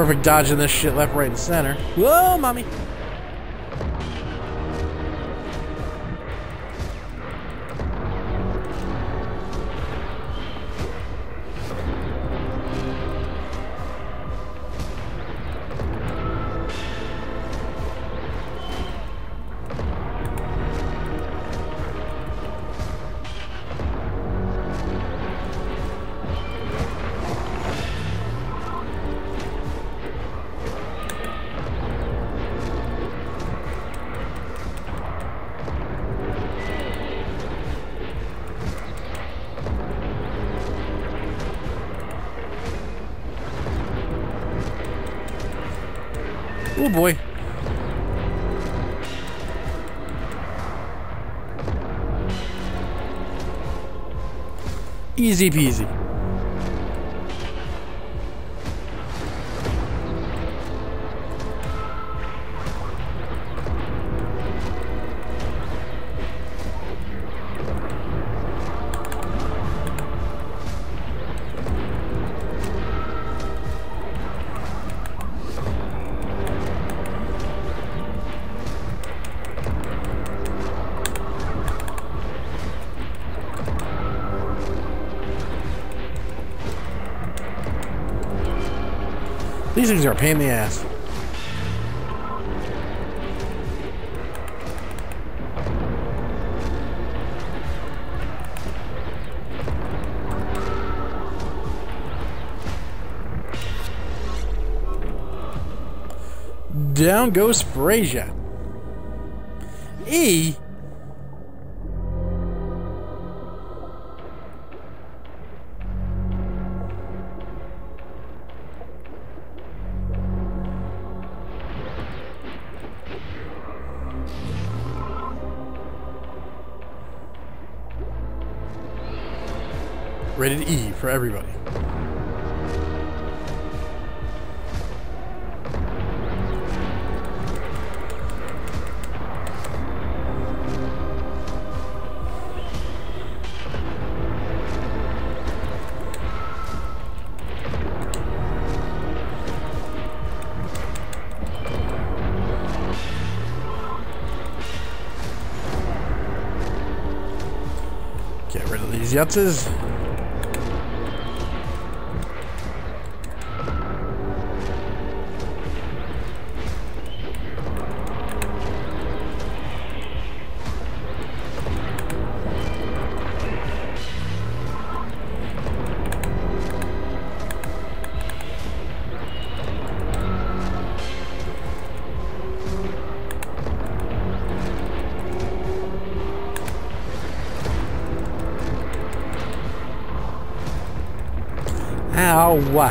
Perfect dodging this shit left, right, and center. Whoa, mommy. Easy peasy. These things are a pain in the ass. Down goes Frazier. E. for everybody. Get rid of these yutzes. Ow.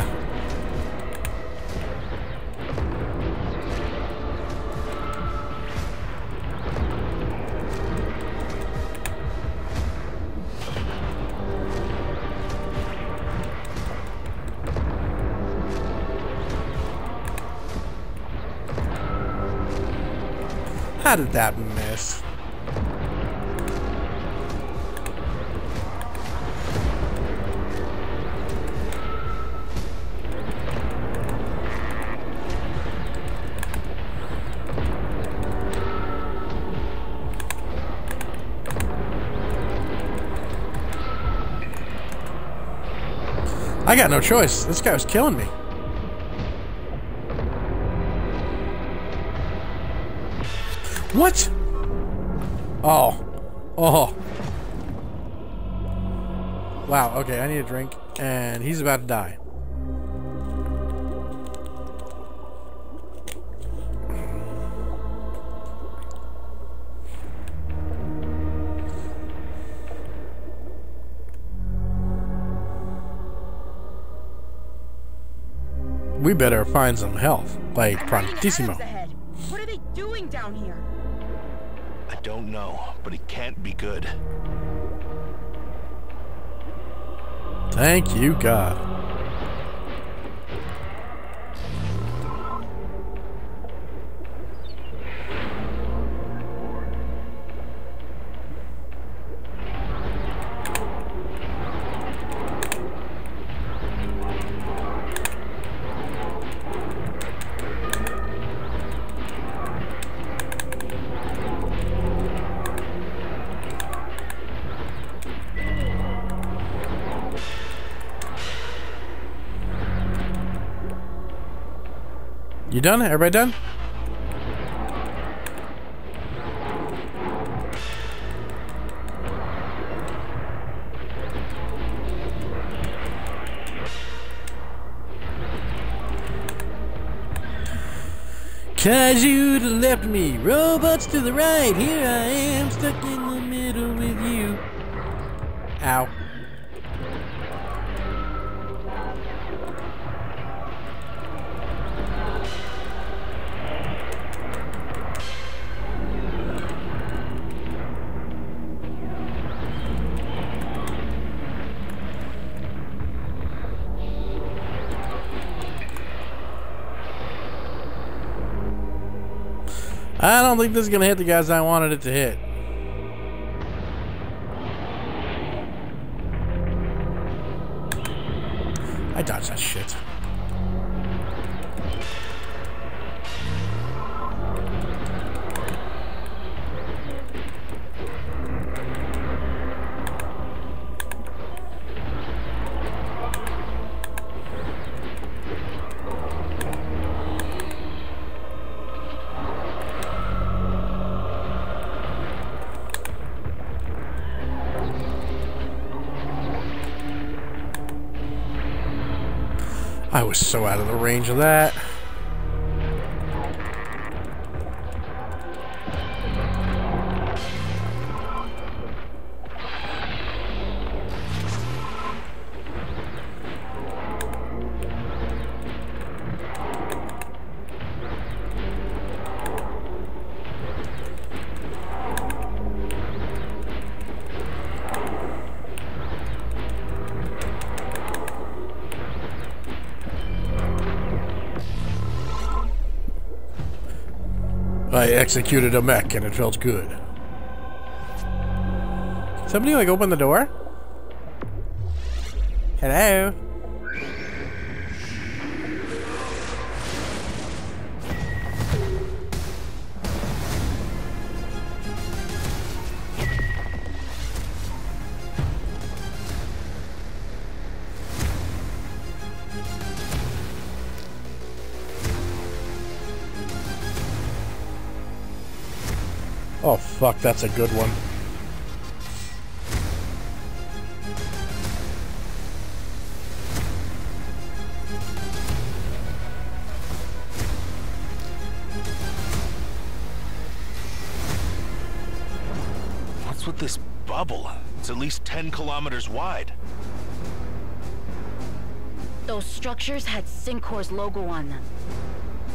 How did that miss? I got no choice. This guy was killing me. What? Oh. Oh. Wow, okay, I need a drink. And he's about to die. We better find some health, like prontissimo. What are they doing down here? I don't know, but it can't be good. Thank you, God. You done? Everybody done? To the left me, robots to the right. Here I am, stuck in the middle with you. Ow. I don't think this is gonna hit the guys I wanted it to hit. I dodged that shit. Was so out of the range of that. Executed a mech and it felt good. Somebody like open the door? Hello? Fuck, that's a good one. What's with this bubble? It's at least 10 kilometers wide. Those structures had Syncor's logo on them.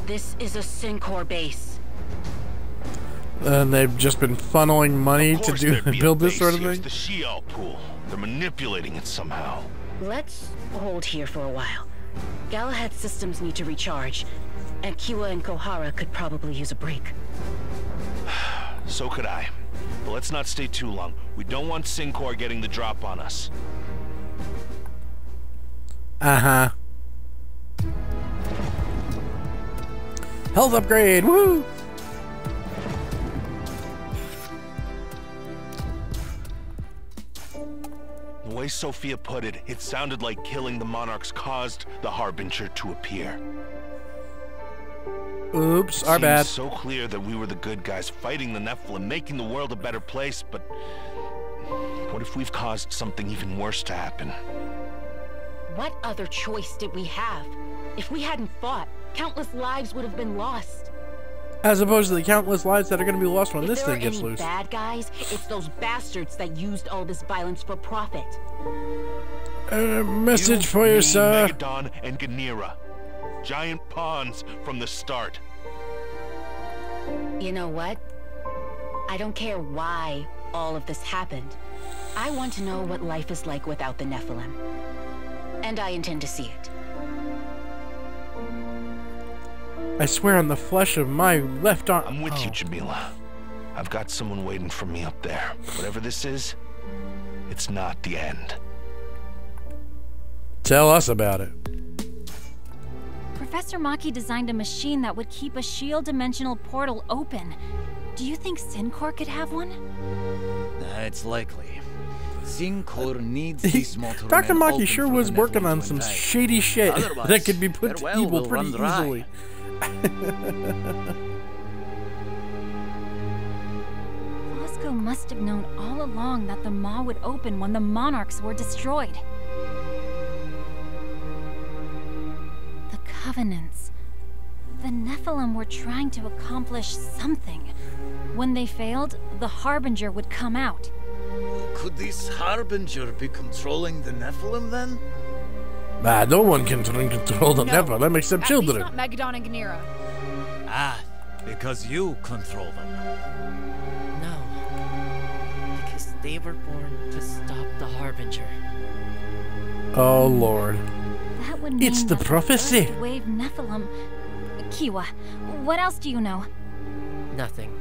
This is a Syncor base. And they've just been funneling money to do there'd be a build this sort of here. It's thing. the Sheol pool. They're manipulating it somehow. Let's hold here for a while. Galahad's systems need to recharge, and Kiwa and Kohara could probably use a break. So could I. But let's not stay too long. We don't want Syncor getting the drop on us. Uh huh. Health upgrade! Woo! Sophia put it, it sounded like killing the Monarchs caused the Harbinger to appear. Oops, our Seems bad. so clear that we were the good guys fighting the Nephilim, making the world a better place, but what if we've caused something even worse to happen? What other choice did we have? If we hadn't fought, countless lives would have been lost. As opposed to the countless lives that are going to be lost when if this there thing are gets any loose. bad guys, it's those bastards that used all this violence for profit. Uh, message for you, me, sir. Megadon and Ganira. Giant pawns from the start. You know what? I don't care why all of this happened. I want to know what life is like without the Nephilim. And I intend to see it. I swear on the flesh of my left arm. I'm with oh. you, Jamila. I've got someone waiting for me up there. Whatever this is, it's not the end. Tell us about it. Professor Maki designed a machine that would keep a shield dimensional portal open. Do you think Syncor could have one? Uh, it's likely. Syncor needs this motor Dr. Maki sure was working on some shady shit Otherwise, that could be put to well evil will pretty run dry. easily. Fosco must have known all along that the Maw would open when the Monarchs were destroyed. The Covenants. The Nephilim were trying to accomplish something. When they failed, the Harbinger would come out. Could this Harbinger be controlling the Nephilim then? Nah, no one can tr- control the No. Nephilim except At children. least not Megadon and Ganira. Ah, because you control them. No. Because they were born to stop the Harbinger. Oh, Lord. That would It's mean the prophecy. first wave Nephilim. Kiwa, what else do you know? Nothing.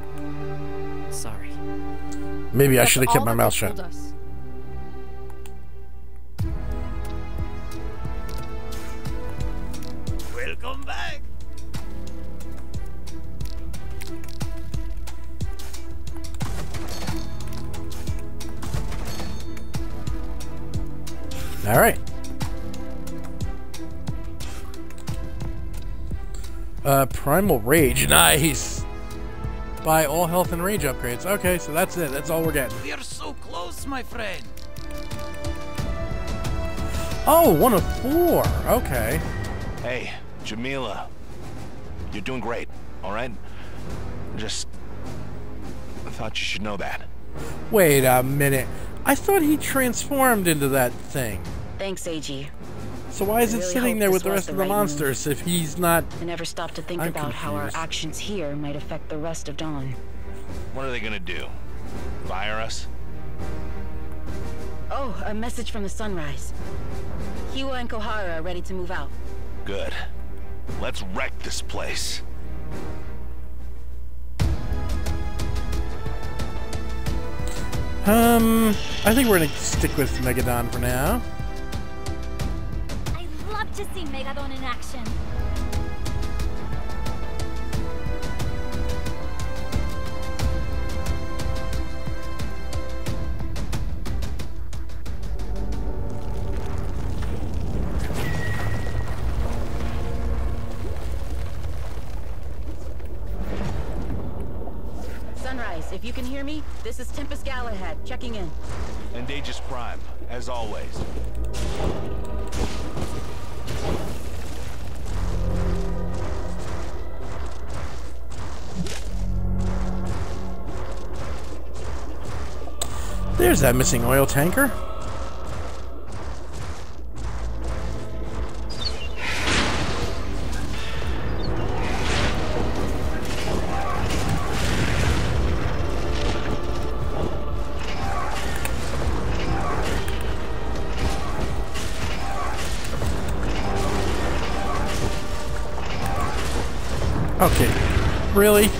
Sorry. Maybe I should have kept all my that mouth they shut. told us. Welcome back. All right. Uh, Primal Rage, nice. Buy all health and rage upgrades. Okay, so that's it. That's all we're getting. We are so close, my friend. Oh, one of four. Okay. Hey, Jamila. You're doing great, all right? Just. I thought you should know that. Wait a minute. I thought he transformed into that thing. Thanks, AG. So why is I it really sitting there with the rest the of the right move. monsters if he's not? I never stopped to think I'm about how our actions here might affect the rest of Dawn. What are they gonna do? Fire us? Oh, a message from the Sunrise. Kiwa and Kohara are ready to move out. Good. Let's wreck this place. Um, I think we're gonna stick with Megadon for now. I love to see Megadon in action. If you can hear me, this is Tempest Galahad, checking in. And Aegis Prime, as always. There's that missing oil tanker. Okay. Really?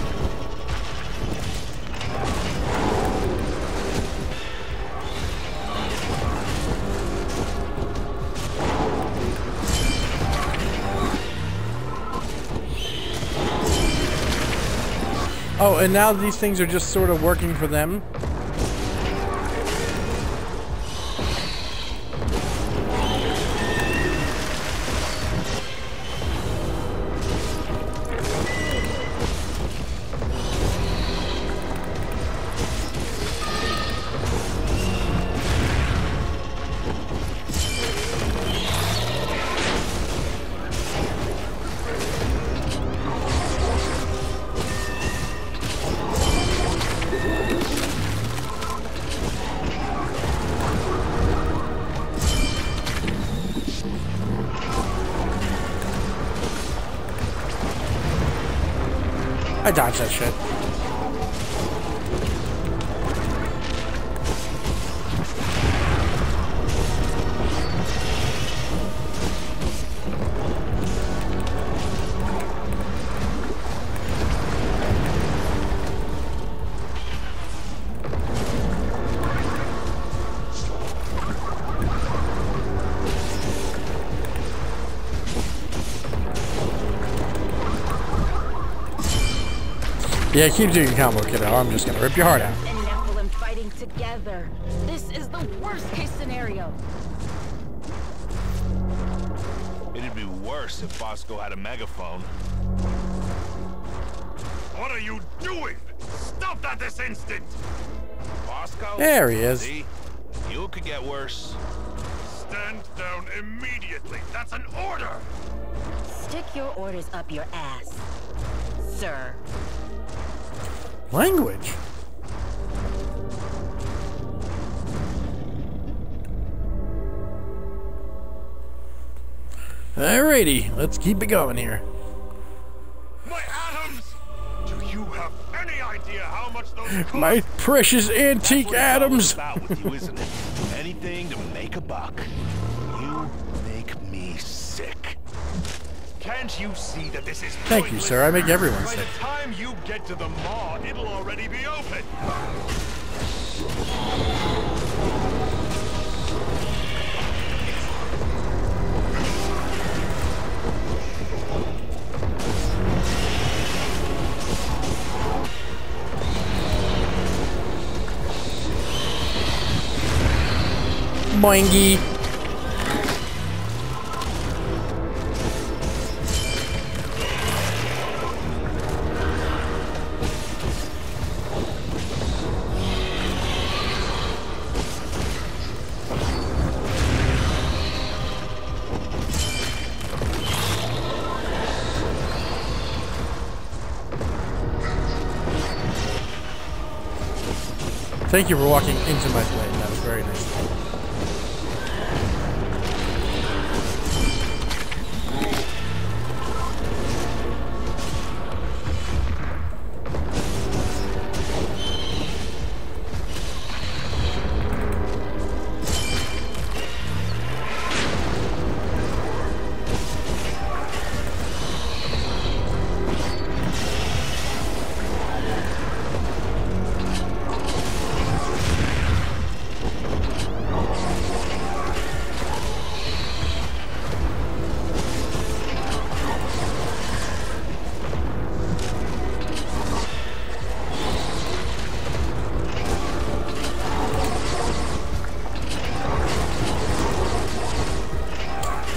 Oh, and now these things are just sort of working for them. I that shit. Yeah, keep doing your combo, kiddo. I'm just gonna rip your heart out. And Nephilim fighting together. This is the worst case scenario. It'd be worse if Bosco had a megaphone. What are you doing? Stop that this instant! Bosco? There he is. See? You could get worse. Stand down immediately. That's an order! Stick your orders up your ass, sir. Language. Alrighty, let's keep it going here. My atoms! Do you have any idea how much those cost? My precious antique atoms. about with you, isn't it? Anything to make a buck. Can't you see that this is Thank you, sir. I make everyone By sick. the time you get to the maw, it'll already be open. Boingy. Thank you for walking into my plane.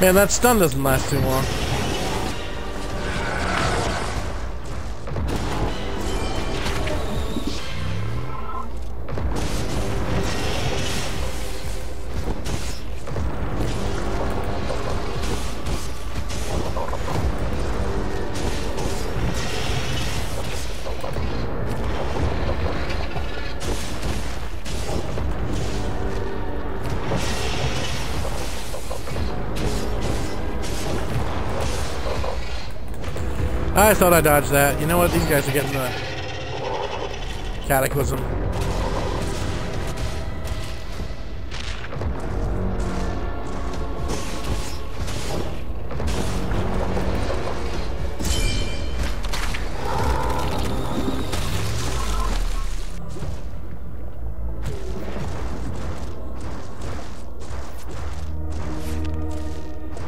Man, that stun doesn't last too long. I thought I dodged that. You know what? These guys are getting the cataclysm.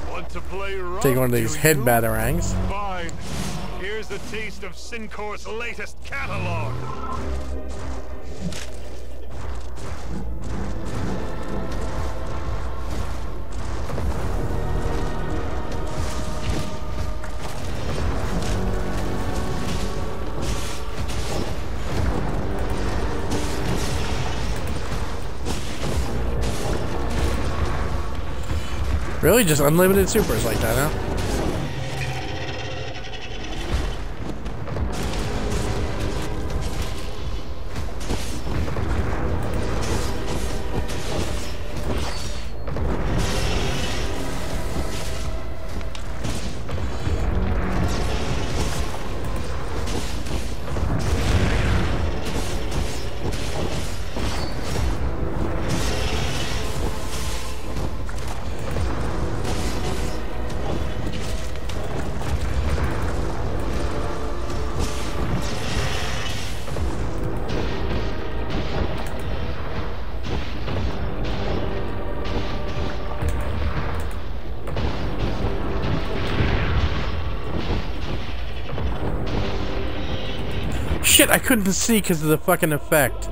Want to play rough, Take one of these head batarangs. Taste of Syncor's latest catalog. Really? Just unlimited supers like that, huh? I couldn't see because of the fucking effect.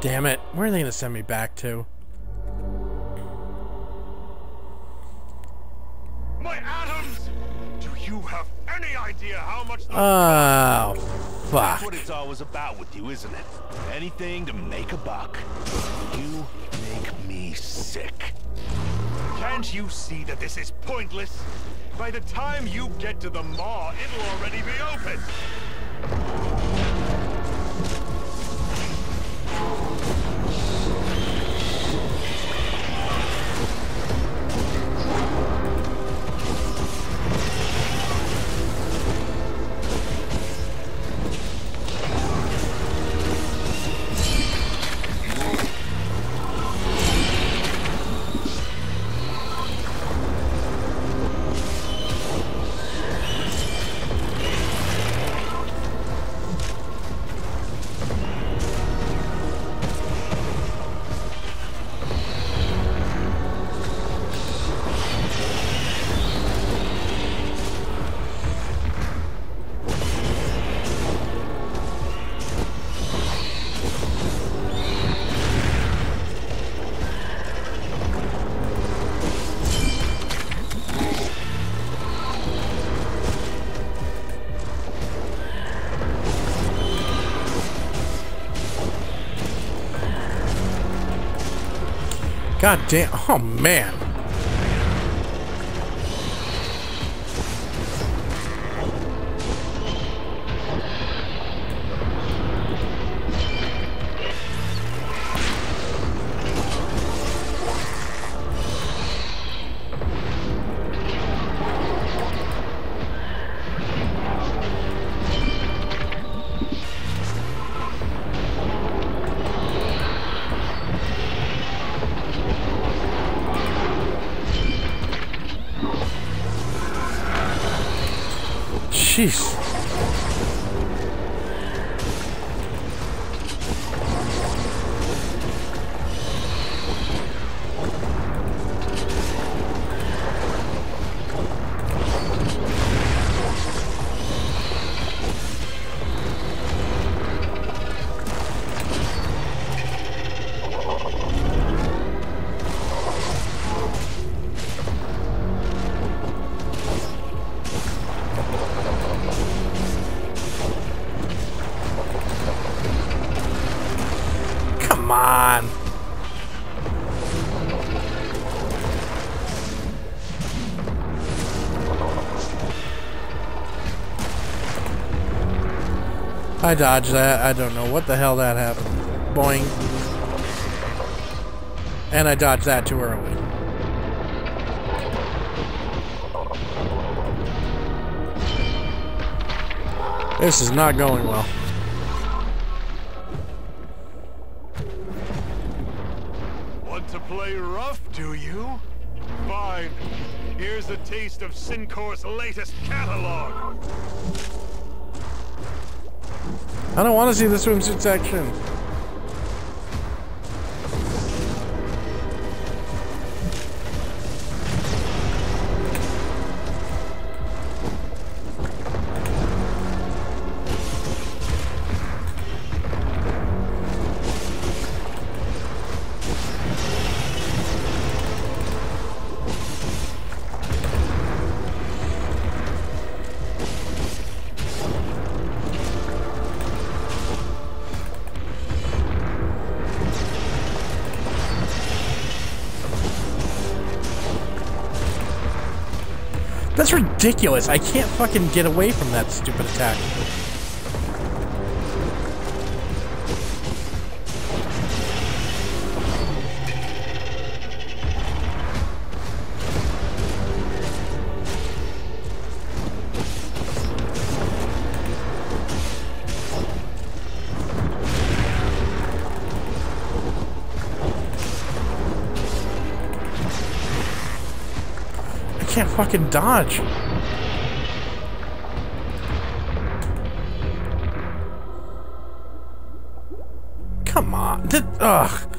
Damn it. Where are they gonna send me back to? My atoms! Do you have any idea how much the Oh, That's fuck. what it's always about with you, isn't it? Anything to make a buck. You make me sick. Can't you see that this is pointless? By the time you get to the maw, it'll already be open. Thank you. God damn. Oh, man. I dodged that. I don't know what the hell that happened. Boing. And I dodged that too early. This is not going well. Want to play rough, do you? Fine. Here's a taste of Syncor's latest I don't want to see ridiculous. I can't fucking get away from that stupid attack. I can't fucking dodge. Ugh.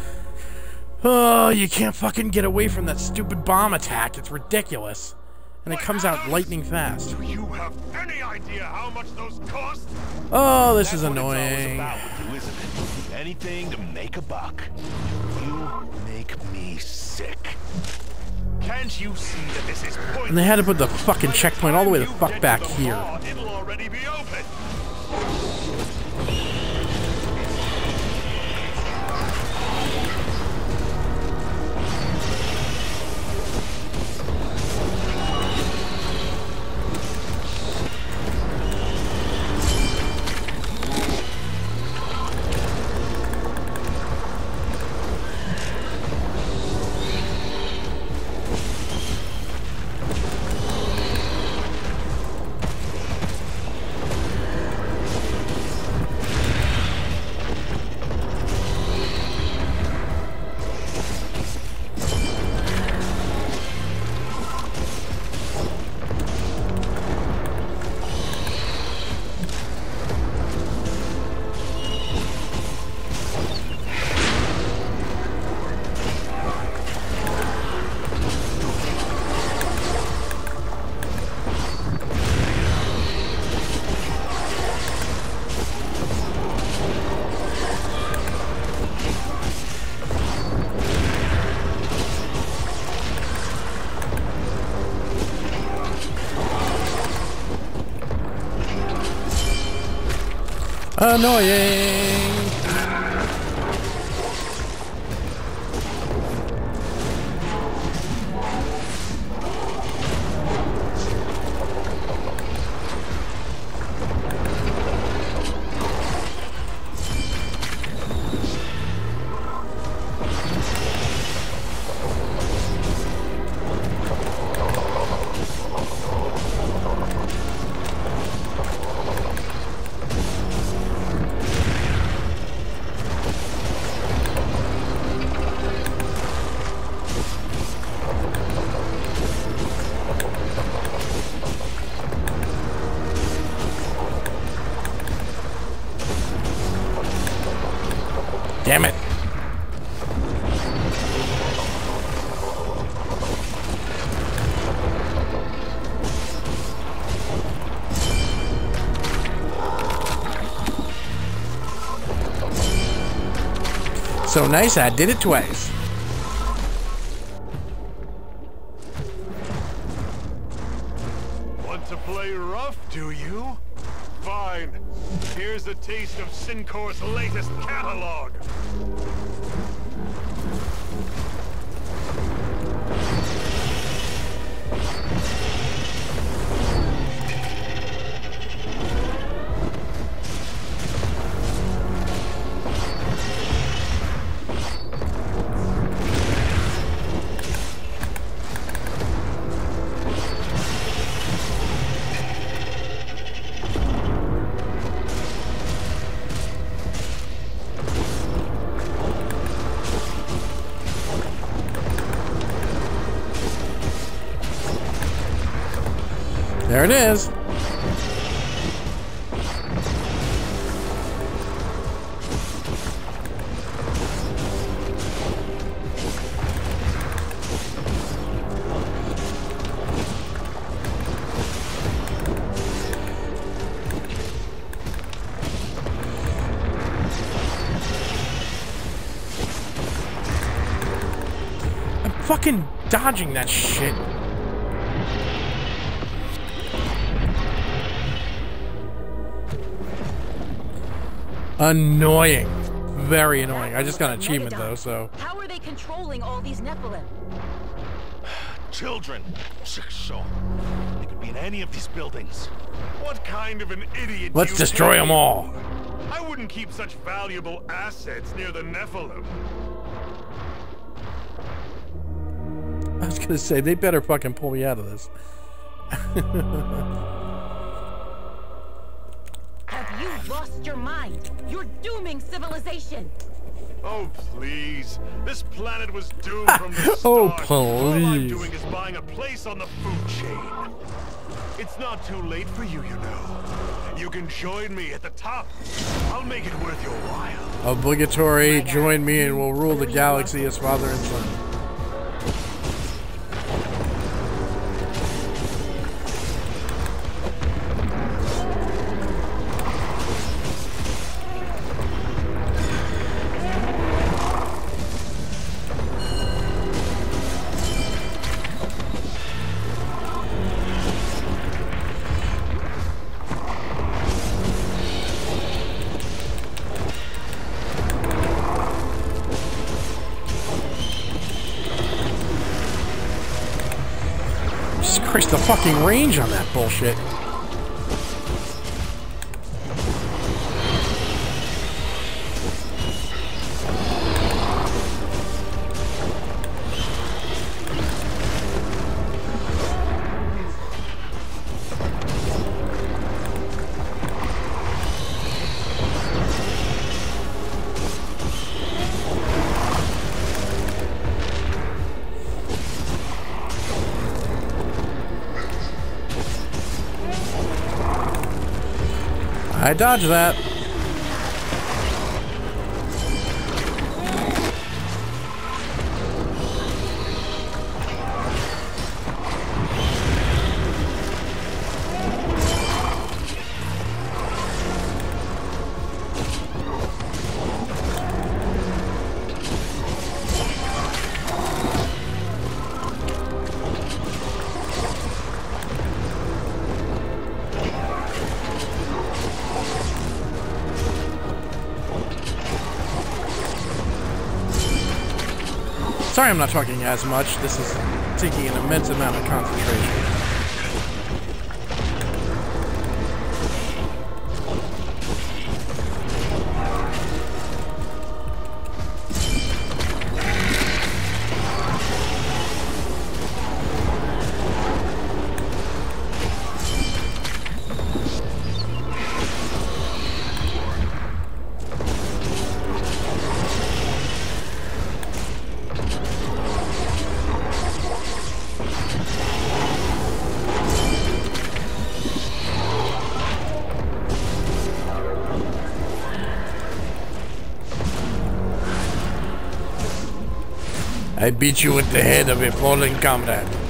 Oh, you can't fucking get away from that stupid bomb attack. It's ridiculous. And it comes out lightning fast. Do you have any idea how much those cost? Oh, this is That's what annoying. It's all about with you? Anything to make a buck. You make me sick. Can't you see that this is pointless? And they had to put the fucking checkpoint all the way the fuck back here. Annoying. So nice, I did it twice. Is. I'm fucking dodging that shit. Annoying. Very annoying. I just got an achievement though, so. How are they controlling all these Nephilim? Children. So, they could be in any of these buildings. What kind of an idiot Let's destroy them all. I wouldn't keep such valuable assets near the Nephilim. I was gonna say they better fucking pull me out of this. Have you lost your mind? You're dooming civilization. Oh, please. This planet was doomed from the oh, start. Oh, All I'm please. doing is buying a place on the food chain. It's not too late for you, you know. You can join me at the top. I'll make it worth your while. Obligatory, join me and we'll rule the galaxy as father and son. Fucking range on that bullshit. I dodged that. I'm not talking as much. This is taking an immense amount of concentration. I beat you with the head of a fallen comrade.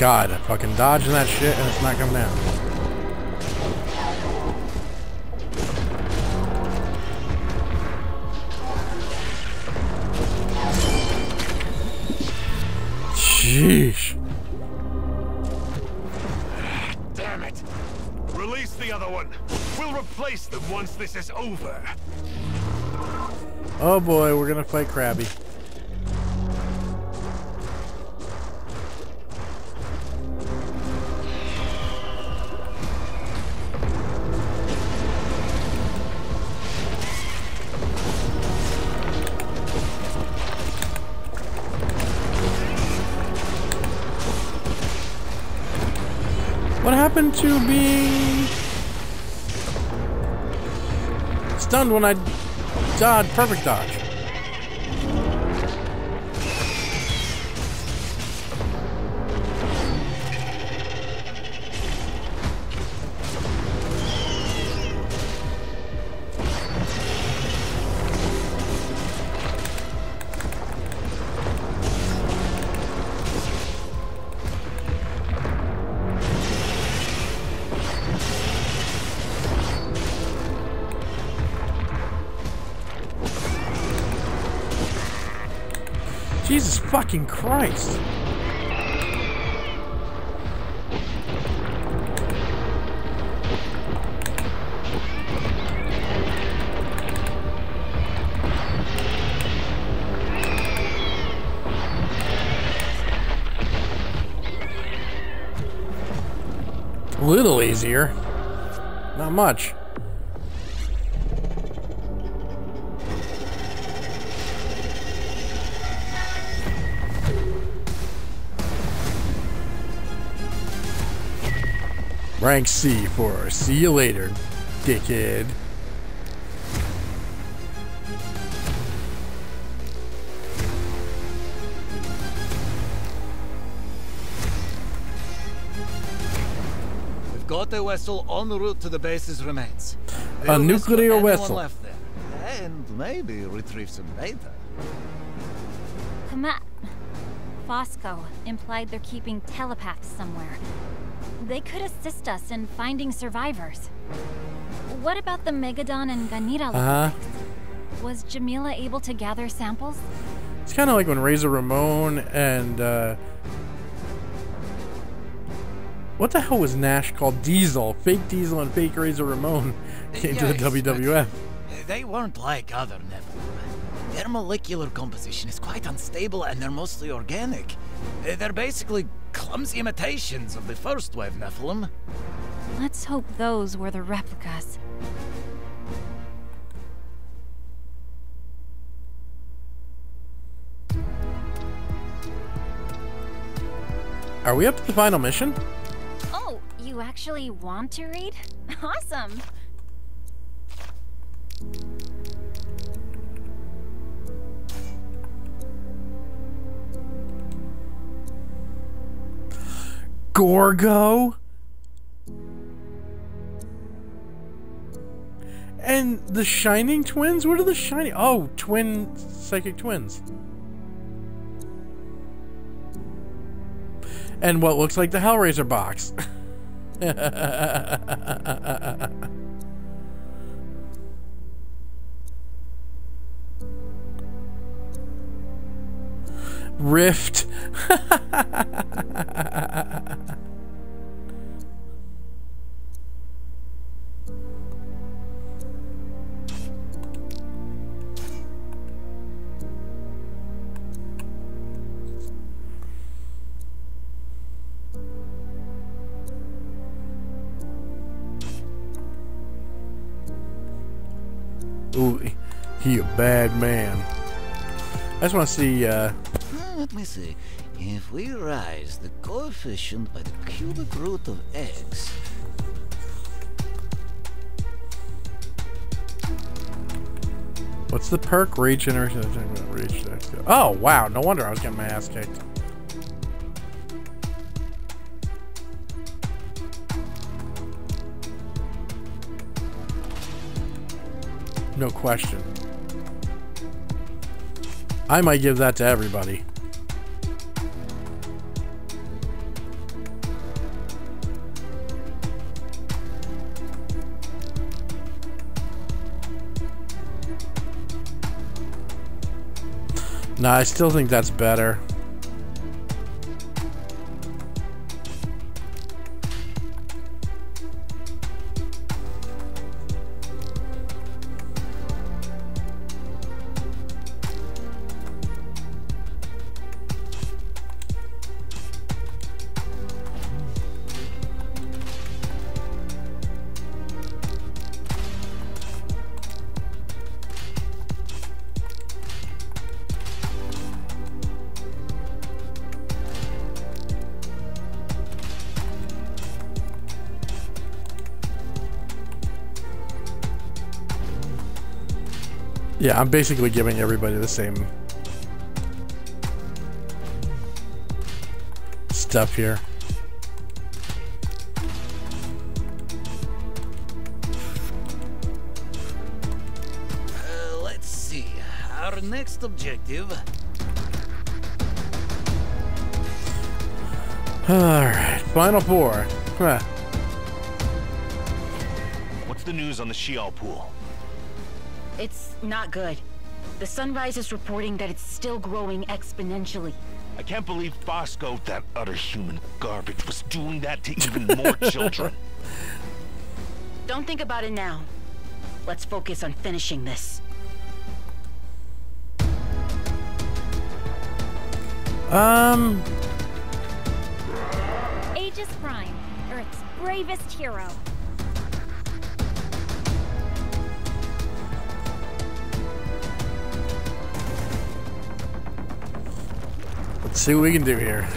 God, I'm fucking dodging that shit and it's not coming down. To being stunned when I dodged perfect dodge? Fucking Christ. A little easier. Not much. Rank C for see you later, dickhead. We've got a vessel en route to the base's remains. A We'll rescue nuclear anyone vessel. left there. And maybe retrieve some data. Kama... Fosco implied they're keeping telepaths somewhere. They could assist us in finding survivors. What about the Megadon and Ganira Uh huh. Was Jamila able to gather samples? It's kind of like when Razor Ramon and uh, what the hell was Nash called? Diesel, fake Diesel and fake Razor Ramon came to the WWF. They weren't like other Nephilim. Their molecular composition is quite unstable and they're mostly organic. They're basically clumsy imitations of the first wave Nephilim. Let's hope those were the replicas. Are we up to the final mission? Oh, you actually want to read? Awesome! Gorgo? And the Shining Twins? What are the Shining? Oh, twin psychic twins. And what looks like the Hellraiser box. Rift. Ooh, he a bad man. I just want to see uh, let me see. If we rise the coefficient by the cubic root of x... What's the perk? Regeneration. Reach oh, wow. No wonder I was getting my ass kicked. No question. I might give that to everybody. Nah, I still think that's better. Yeah, I'm basically giving everybody the same stuff here. Uh, let's see. Our next objective... Alright, final four. Huh. What's the news on the Sheol pool? It's not good. The Sunrise is reporting that it's still growing exponentially. I can't believe Bosco, that utter human garbage, was doing that to even more children. Don't think about it now. Let's focus on finishing this. Um... Aegis Prime, Earth's bravest hero. See what we can do here.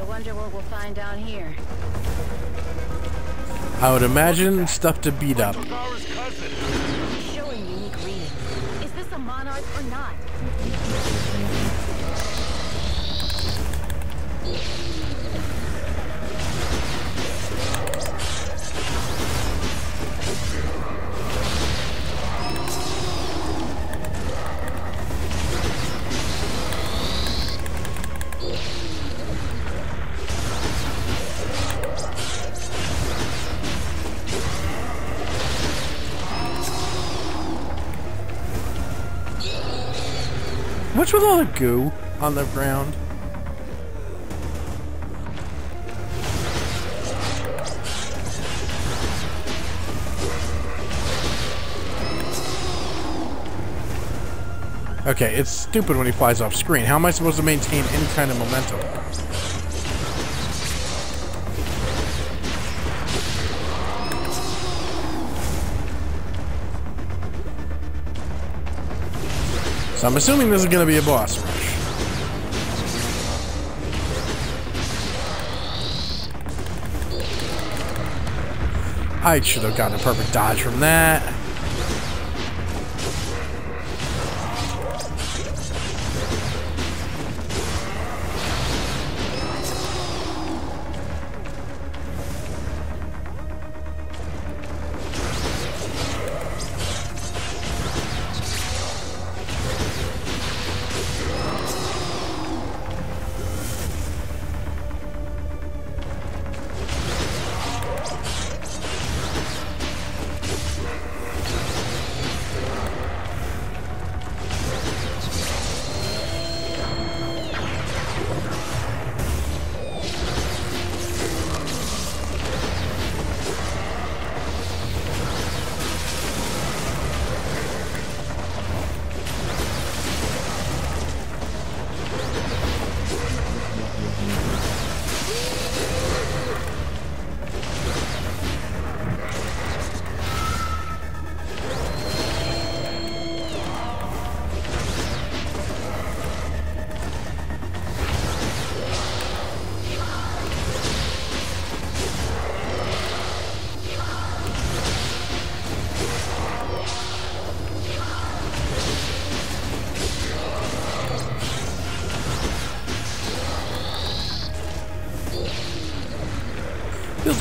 I wonder what we'll find down here. I would imagine stuff to beat up. Showing unique reading. Is this a monarch or not? What's with all the goo on the ground? Okay, it's stupid when he flies off screen. How am I supposed to maintain any kind of momentum? So I'm assuming this is going to be a boss rush. I should have gotten a perfect dodge from that.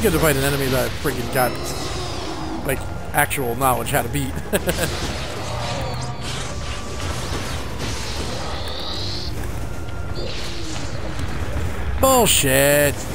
Good to fight an enemy that freaking got like actual knowledge how to beat. Bullshit.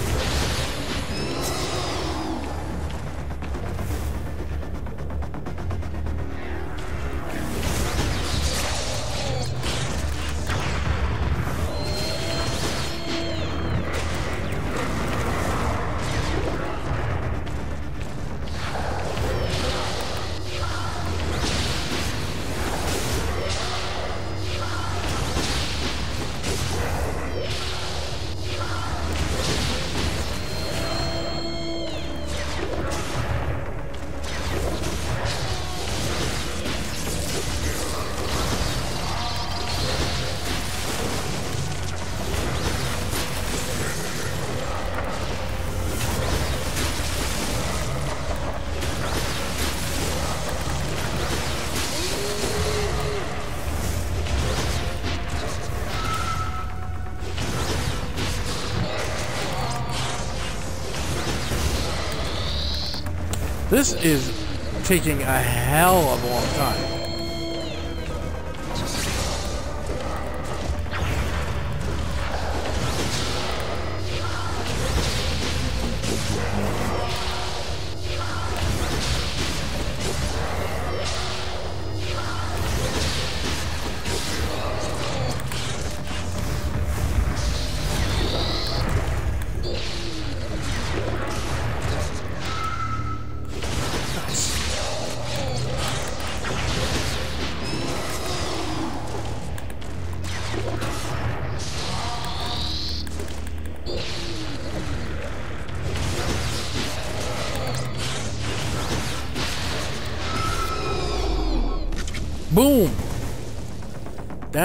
This is taking a hell of a long time.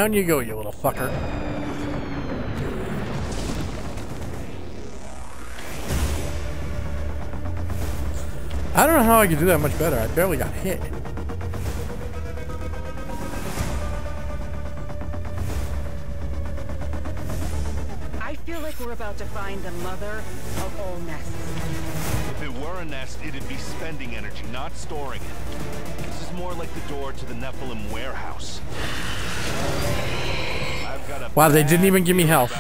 Down you go, you little fucker. I don't know how I could do that much better. I barely got hit. I feel like we're about to find the mother of all nests. If it were a nest, it'd be spending energy, not storing it. This is more like the door to the Nephilim warehouse. Wow, they didn't even give me health.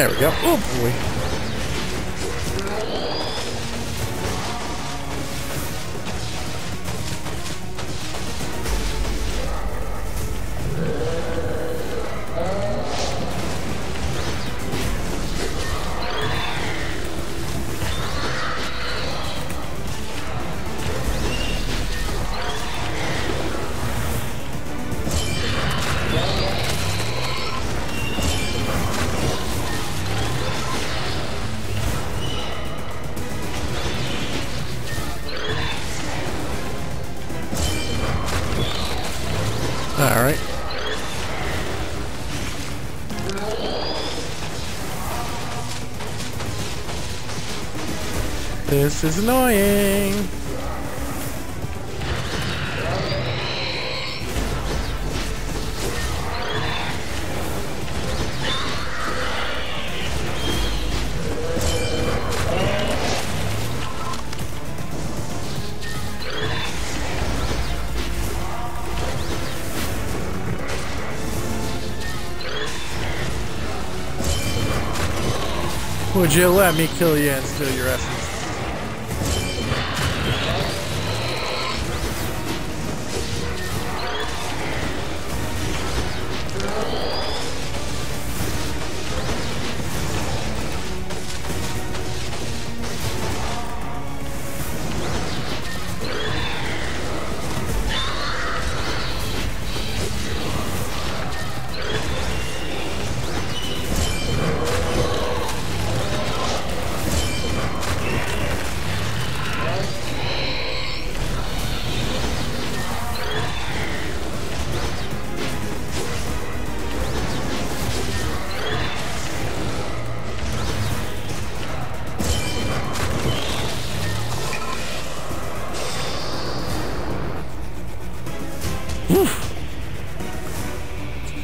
There we go. This is annoying. Would you let me kill you and steal your essence?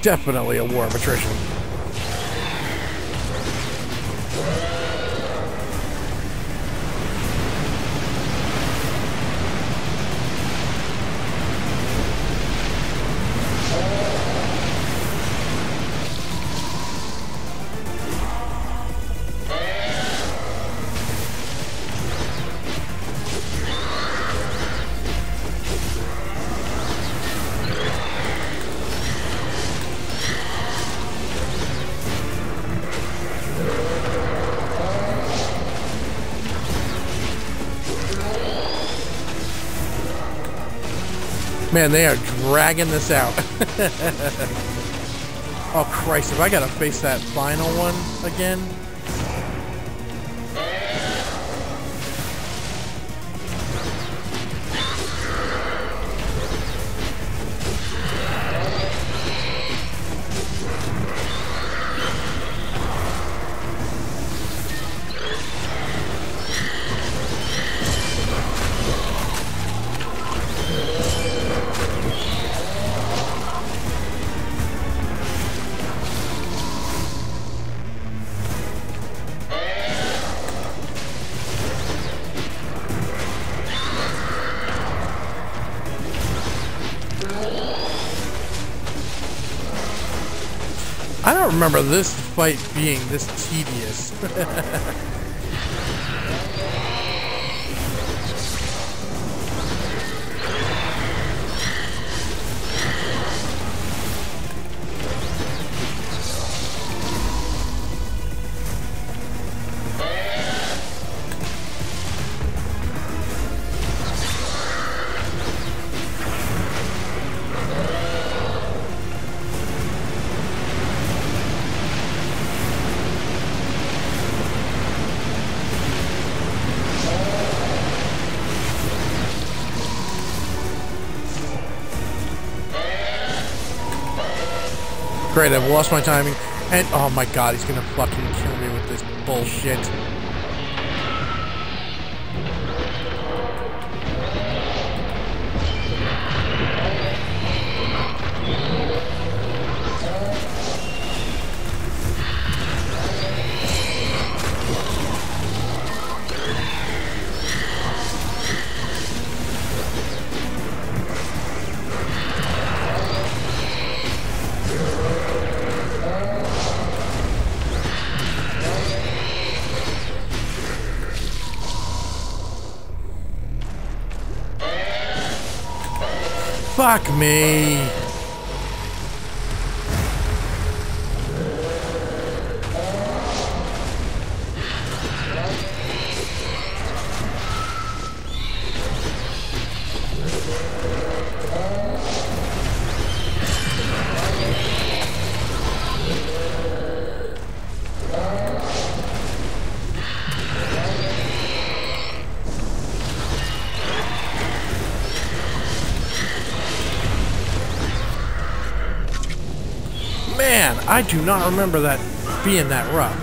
Definitely a war of attrition. Man, they are dragging this out. oh Christ, if I gotta face that final one again. Remember this fight being this tedious. I've lost my timing. And oh my god, he's gonna fucking kill me with this bullshit. Fuck me. I do not remember that being that rough.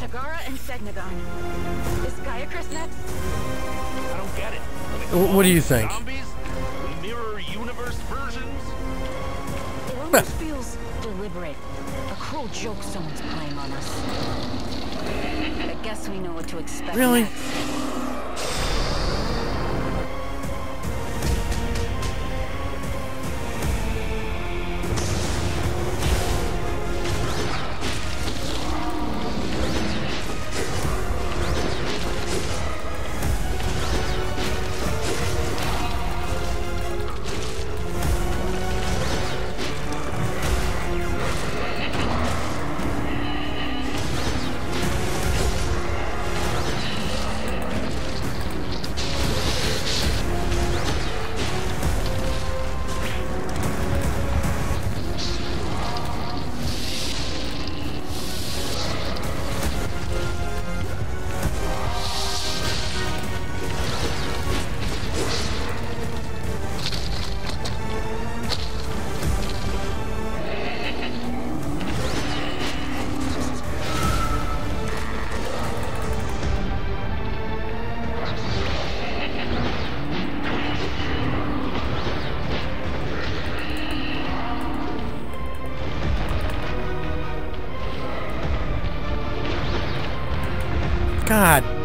Tagara and Segnagon. Is Gaiacris next? I don't get it. Are they Wh- what do you think? Zombies? Mirror universe versions? It almost feels deliberate. A cruel joke someone's playing on us. I guess we know what to expect. Really? next.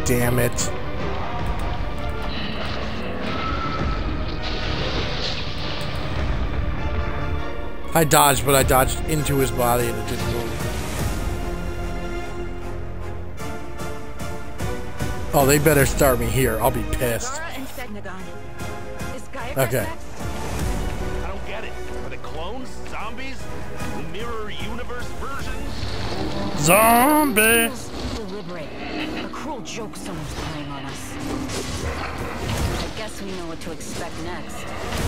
Damn it. I dodged, but I dodged into his body and it didn't move. Oh, they better start me here. I'll be pissed. Zara and Segnagon. Is Gaia Okay. I don't get it. Are they clones? Zombies? Mirror universe versions? Zombie! Joke someone's playing on us. I guess we know what to expect next.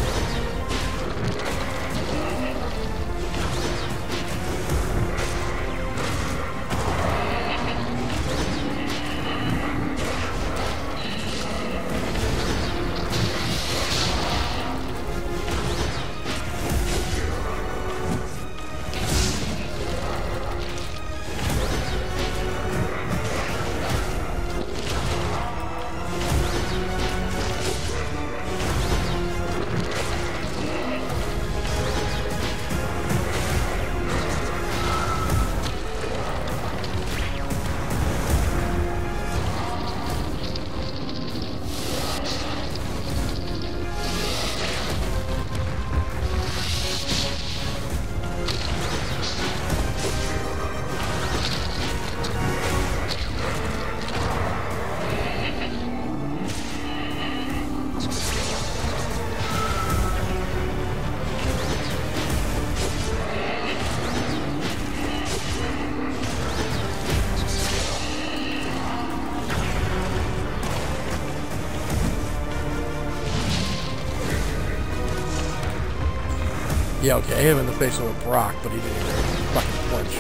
Yeah, okay, I hit him in the face with a rock, but he didn't even fucking punch.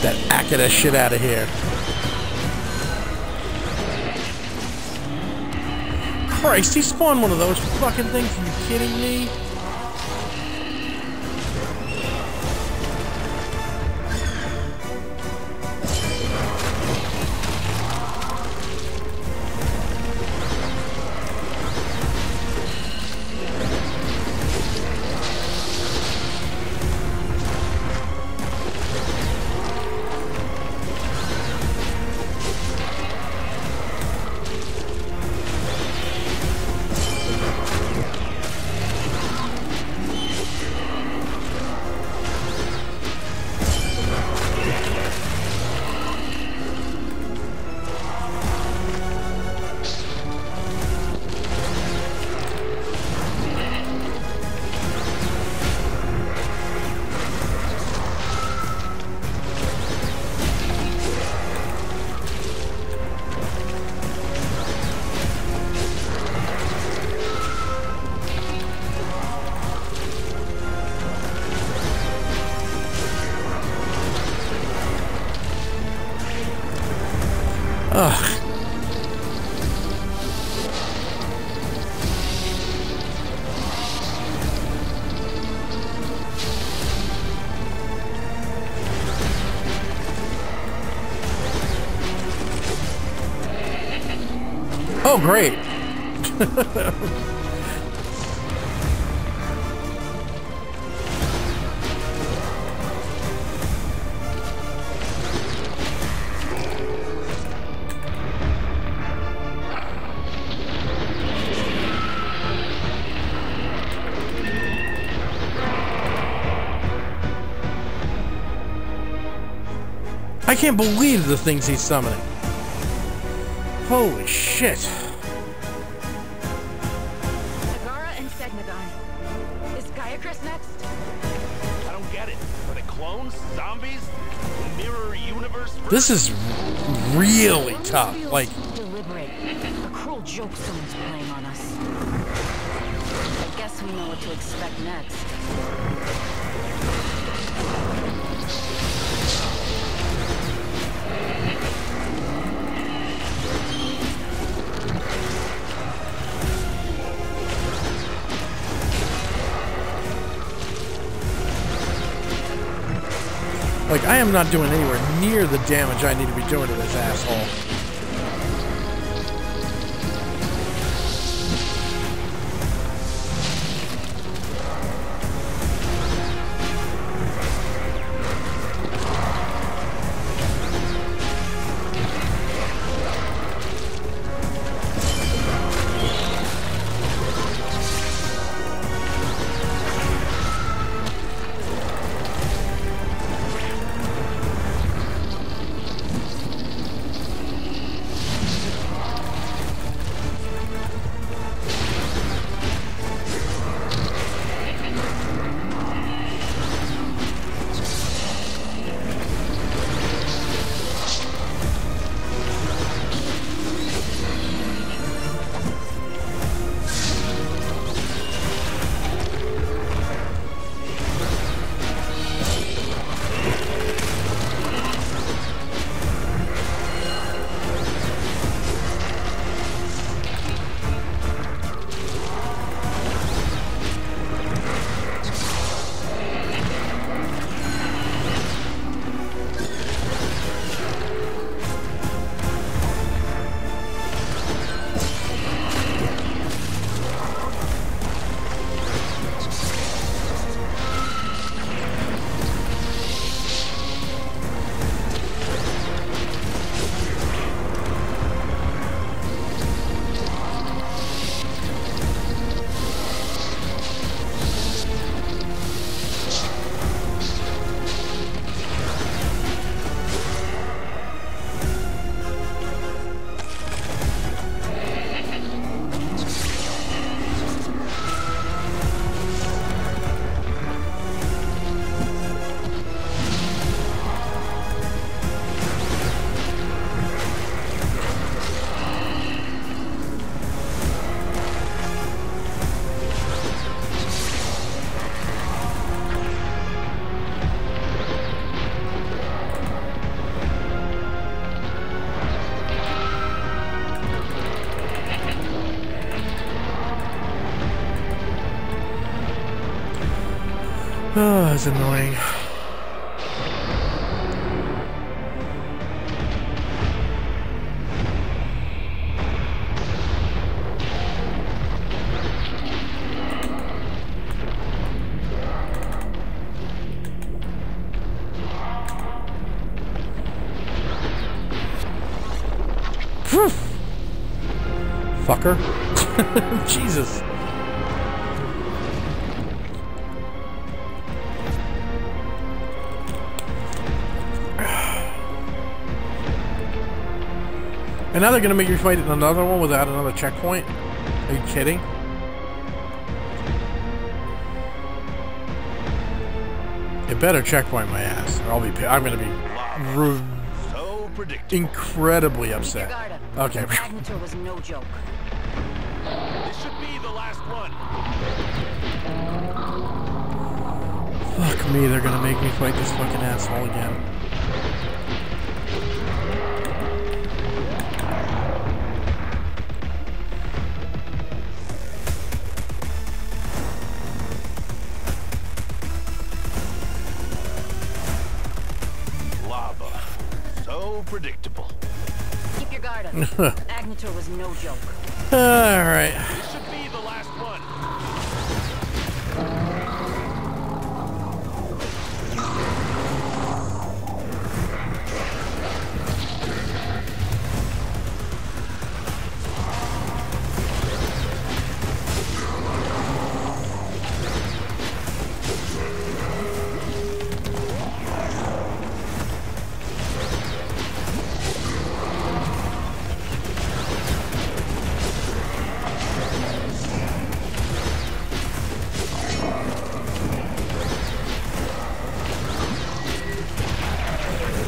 That Akita shit out of here. Christ, he spawned one of those fucking things. Are you kidding me? Great. I can't believe the things he's summoning. Holy shit. This is really tough. Like, A cruel joke someone's playing on us. I guess we know what to expect next. like I am not doing anywhere near the damage I need to be doing to this asshole. That's annoying. Fucker. Jesus. And now they're gonna make me fight another one without another checkpoint? Are you kidding? It better checkpoint my ass, or I'll be. I'm gonna be ru- So predictable. incredibly upset. Okay. Magnetor was no joke. This should be the last one. Fuck me, they're gonna make me fight this fucking asshole again. No joke.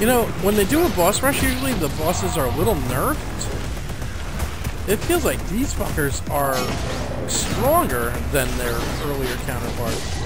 You know, when they do a boss rush, usually the bosses are a little nerfed. It feels like these fuckers are stronger than their earlier counterparts.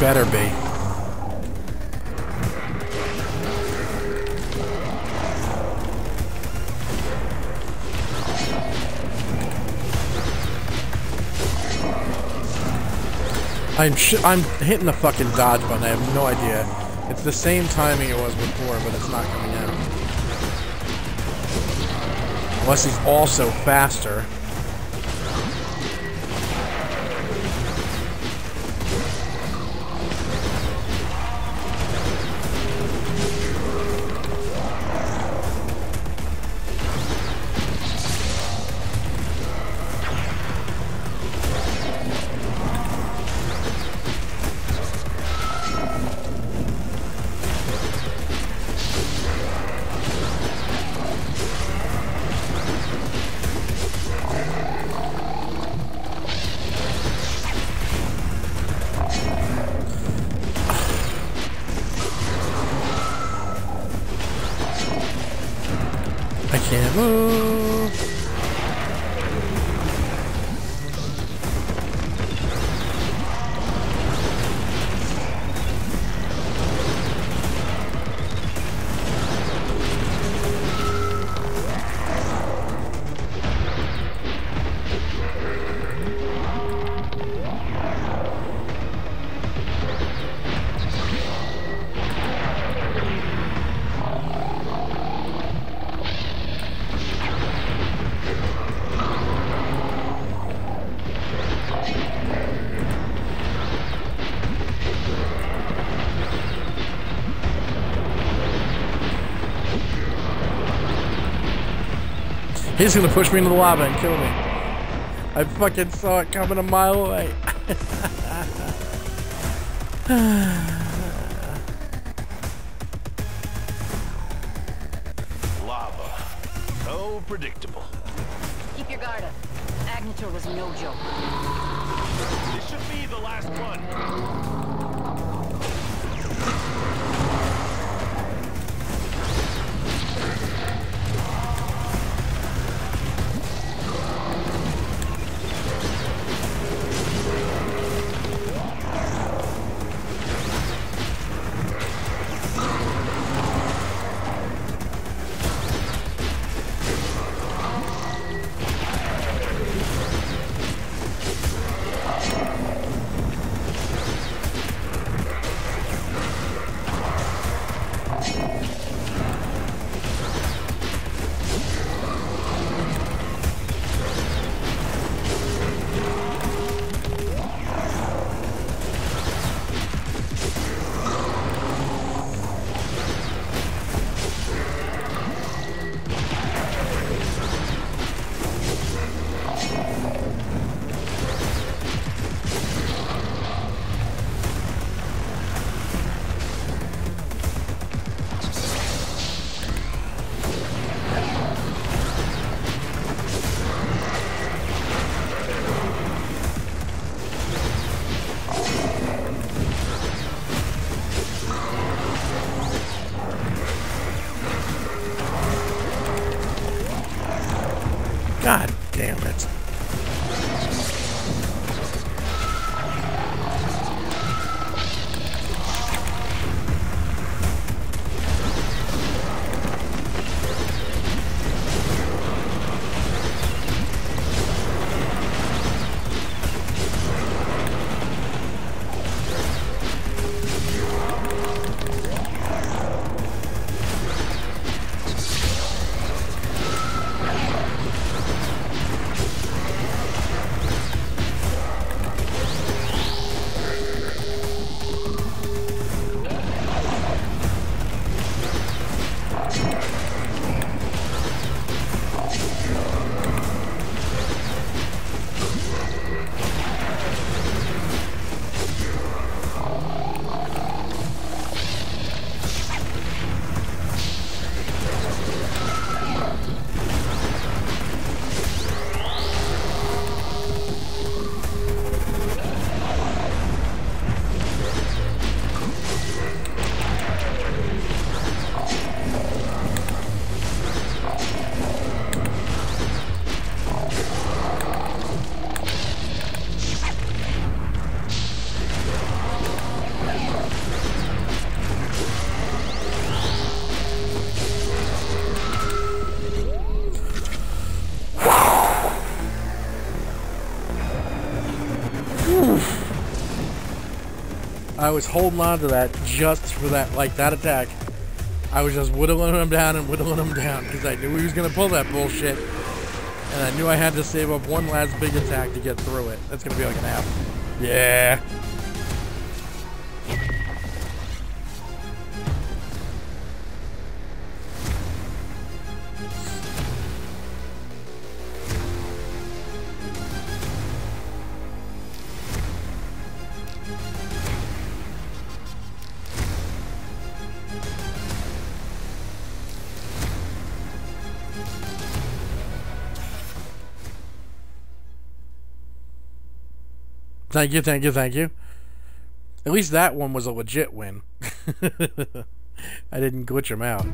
Better be. I'm I'm hitting the fucking dodge button. I have no idea. It's the same timing it was before, but it's not coming out. Unless he's also faster. He's gonna push me into the lava and kill me. I fucking saw it coming a mile away. I was holding on to that just for that, like that attack. I was just whittling him down and whittling him down because I knew he was gonna pull that bullshit, and I knew I had to save up one last big attack to get through it. That's gonna be like an app. Yeah. Thank you, thank you, thank you. At least that one was a legit win. I didn't glitch him out.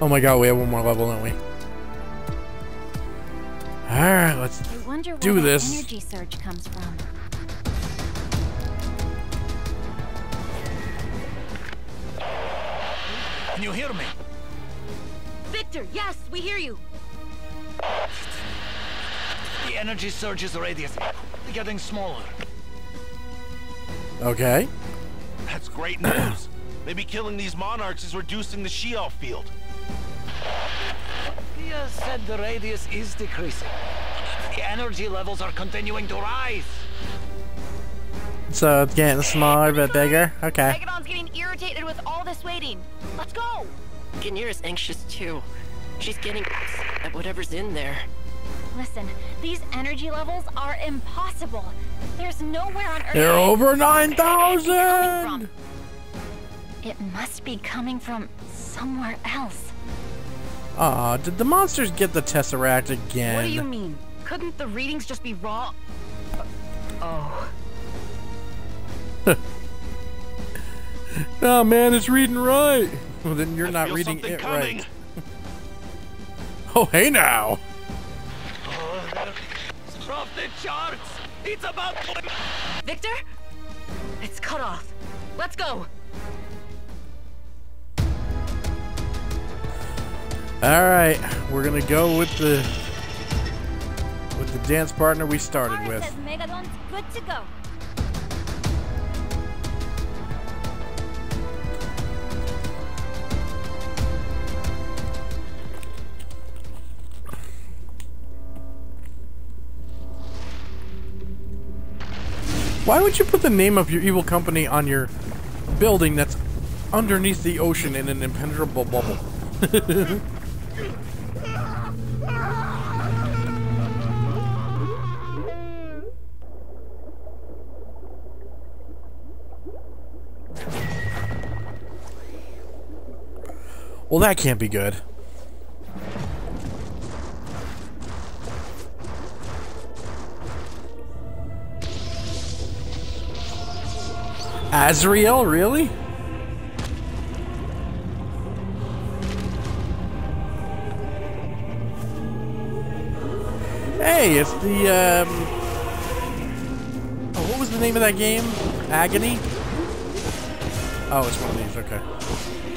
Oh my god, we have one more level, don't we? Alright, let's I wonder where do this. energy surge comes from. Energy surge's radius getting smaller. Okay. That's great news. Maybe killing these monarchs is reducing the Sheol field. He has said the radius is decreasing. The energy levels are continuing to rise. So it's getting smaller but bigger? Okay. Megadon's getting irritated with all this waiting. Let's go. Ganira's anxious too. She's getting at whatever's in there. Listen, these energy levels are impossible. There's nowhere on Earth. They're over 9,000! It must be coming from somewhere else. Aw, did the monsters get the Tesseract again? What do you mean? Couldn't the readings just be raw? Oh. oh man, it's reading right. Well, then you're I not reading it coming. right. oh, hey now. It's about Victor? It's cut off. Let's go. All right, we're gonna go with the with the dance partner we started Mara with. says Megadon's good to go. Why would you put the name of your evil company on your building that's underneath the ocean in an impenetrable bubble? well, that can't be good. Azrael, really? Hey, it's the, um... Oh, what was the name of that game? Agony? Oh, it's one of these, okay.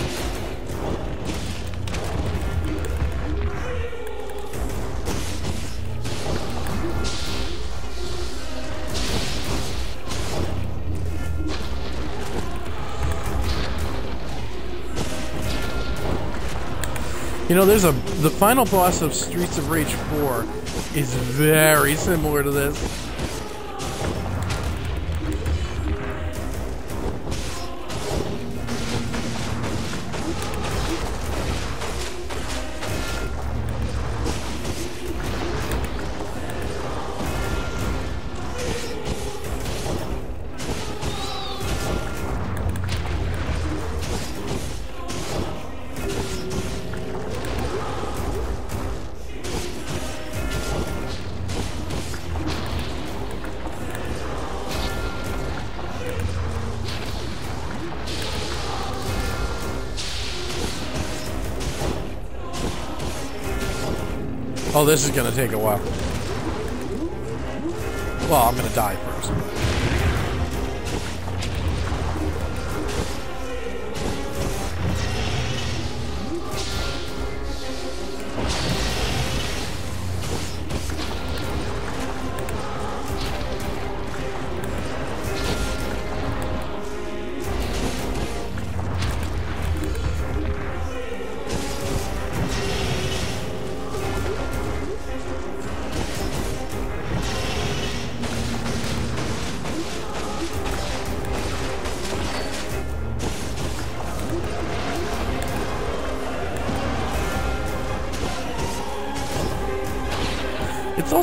You know, there's a the final boss of Streets of Rage 4 is very similar to this. Oh, this is gonna take a while. Well, I'm gonna die first.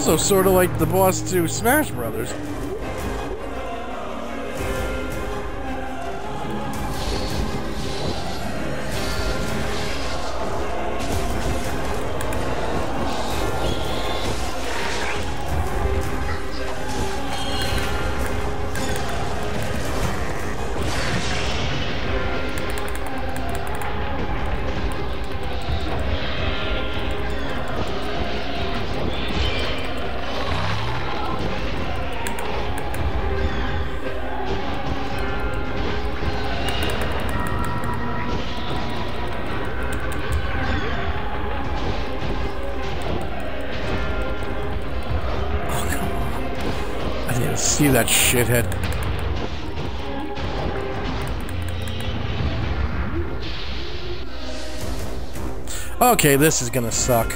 Also sort of like the boss to Smash Brothers. Shithead. Okay, this is gonna suck.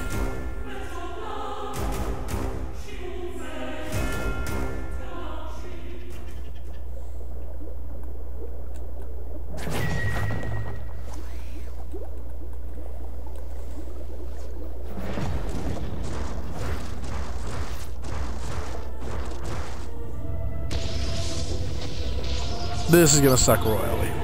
This is gonna suck royally.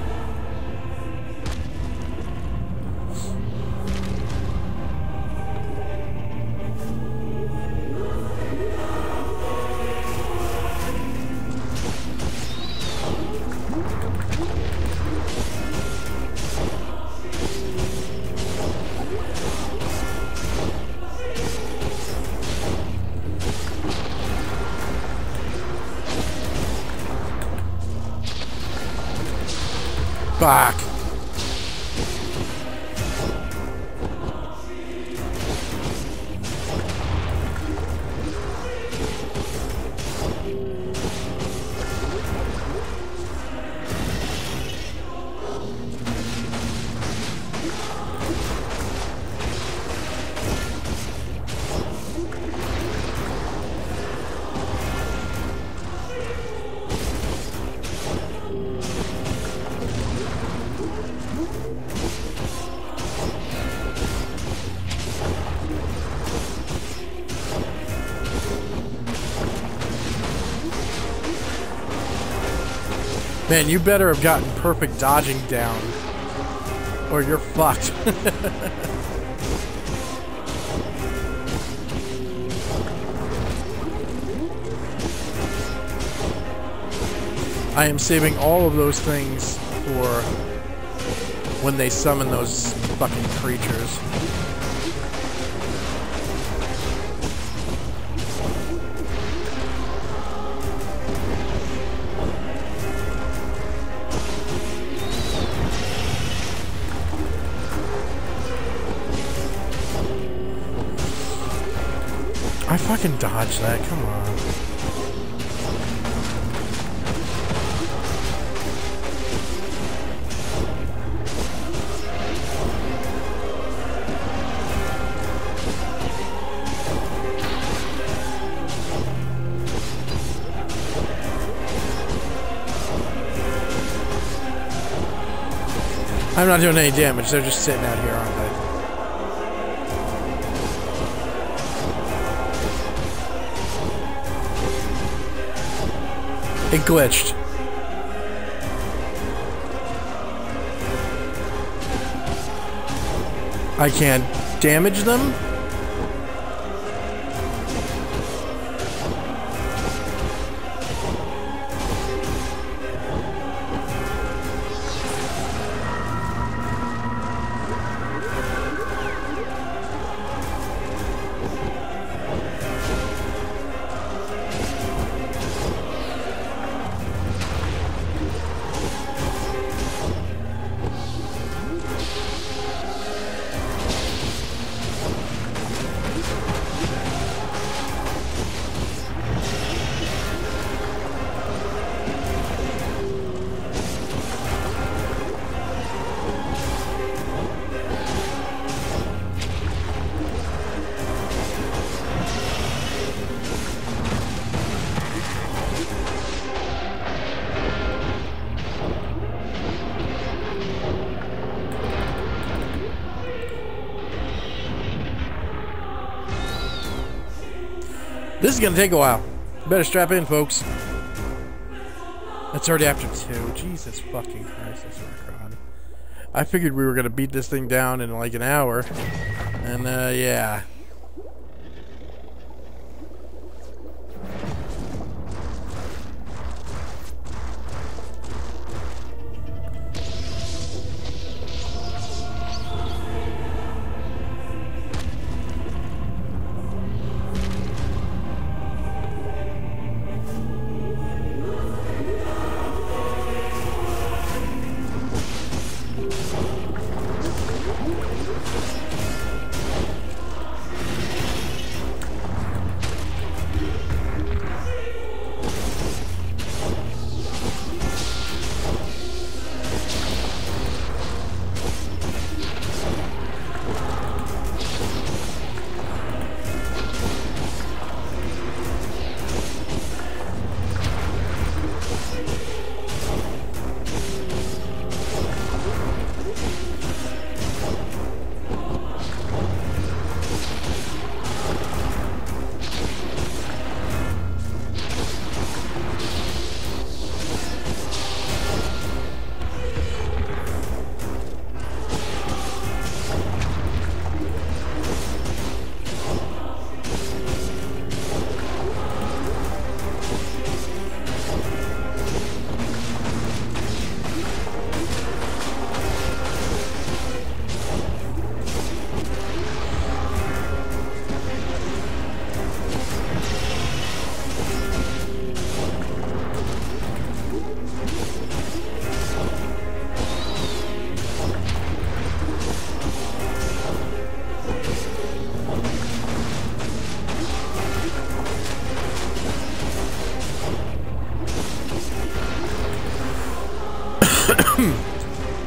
Man, you better have gotten perfect dodging down. Or you're fucked. I am saving all of those things for when they summon those fucking creatures. Dodged that, come on. I'm not doing any damage, they're just sitting out here, It glitched. I can't damage them? Is gonna take a while. Better strap in, folks. It's already after two. Jesus fucking Christ, I to figured we were gonna beat this thing down in like an hour. And uh yeah.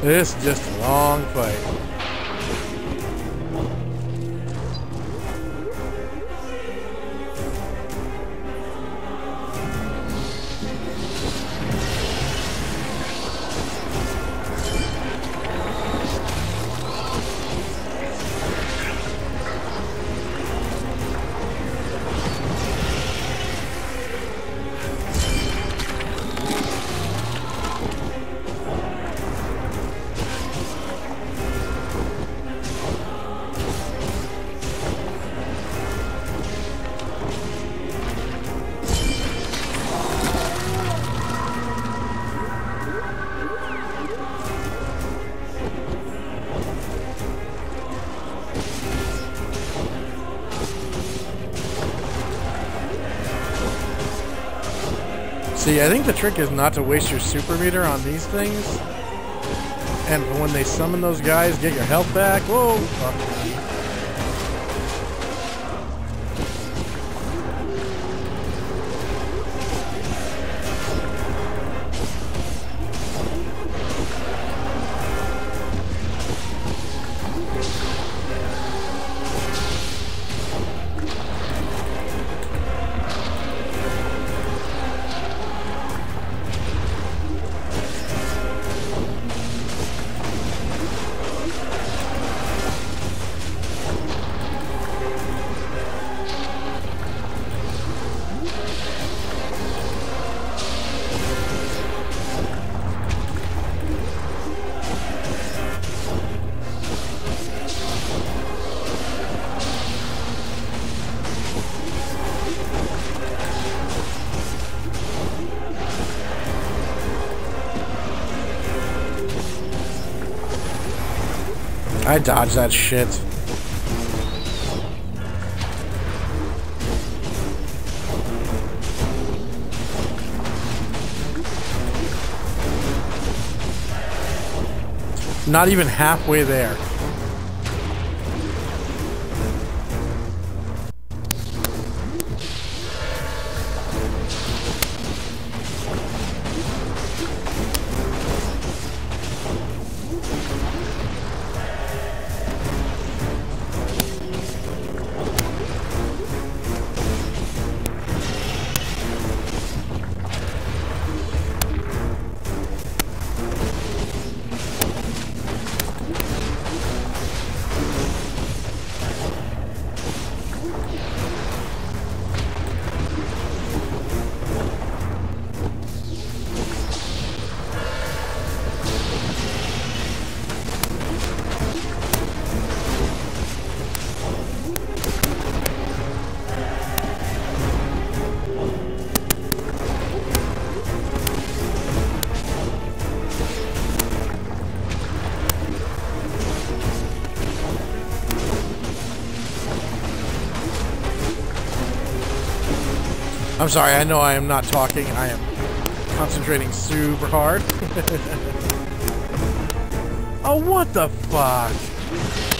Is just a long think the trick is not to waste your super meter on these things. And when they summon those guys, get your health back. Whoa! I dodged that shit. Not even halfway there. I'm sorry, I know I am not talking. I am concentrating super hard. oh, what the fuck?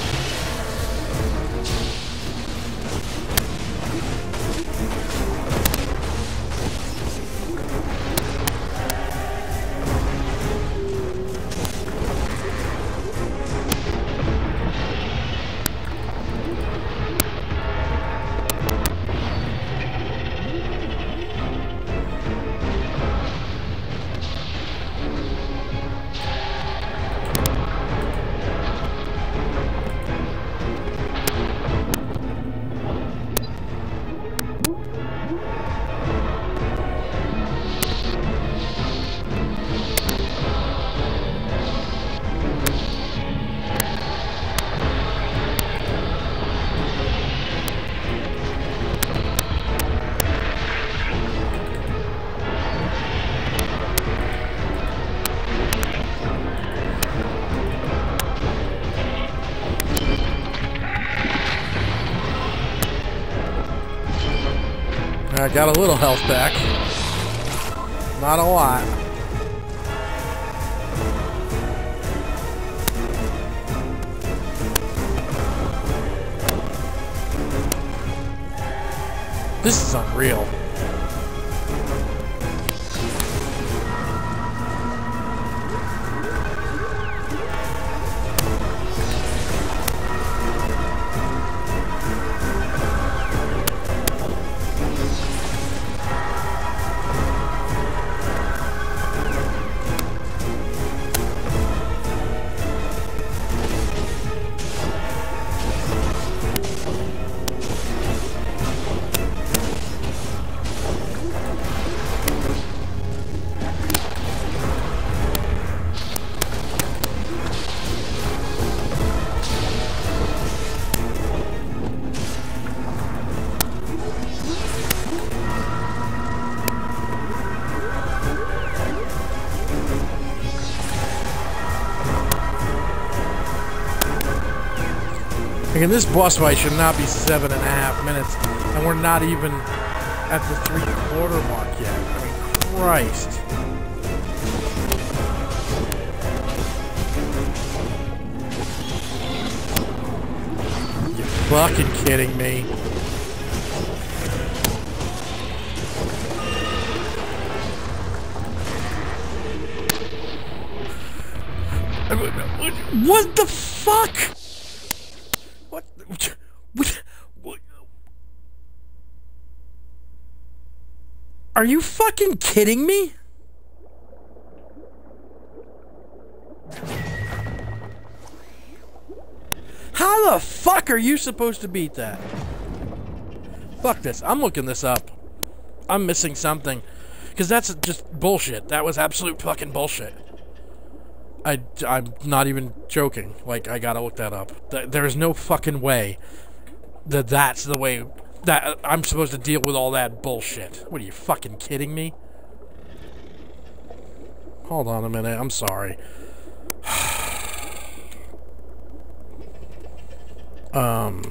Got a little health back. Not a lot. This is unreal. Again, this boss fight should not be seven and a half minutes, and we're not even at the three quarter mark yet. I mean, Christ. You fucking kidding me? What the fuck? What? What? what? Are you fucking kidding me? How the fuck are you supposed to beat that? Fuck this. I'm looking this up. I'm missing something. Because that's just bullshit. That was absolute fucking bullshit. I, I'm not even joking. Like, I gotta look that up. Th- There's no fucking way that that's the way that I'm supposed to deal with all that bullshit. What are you fucking kidding me? Hold on a minute. I'm sorry. um.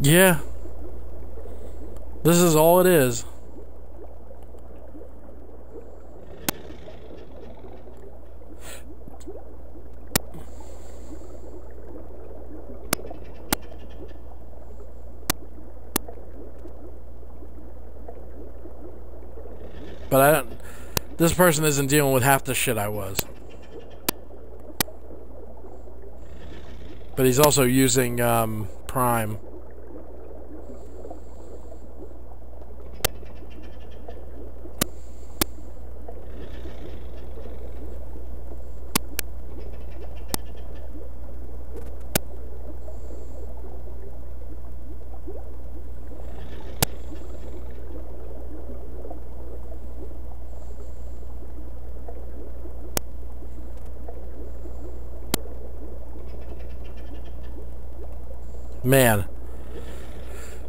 Yeah. This is all it is. But I don't. This person isn't dealing with half the shit I was. But he's also using um, Prime. Man.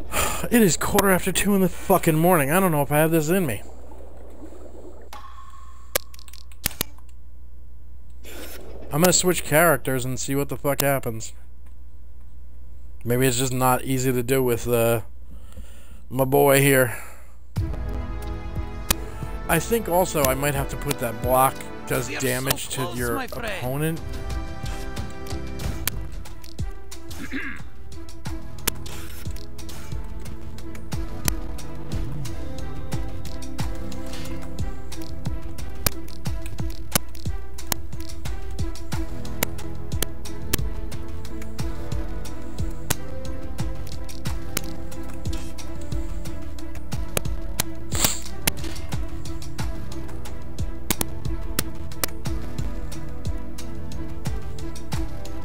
It is quarter after two in the fucking morning. I don't know if I have this in me. I'm gonna switch characters and see what the fuck happens. Maybe it's just not easy to do with uh, my boy here. I think also I might have to put that block does damage to your opponent.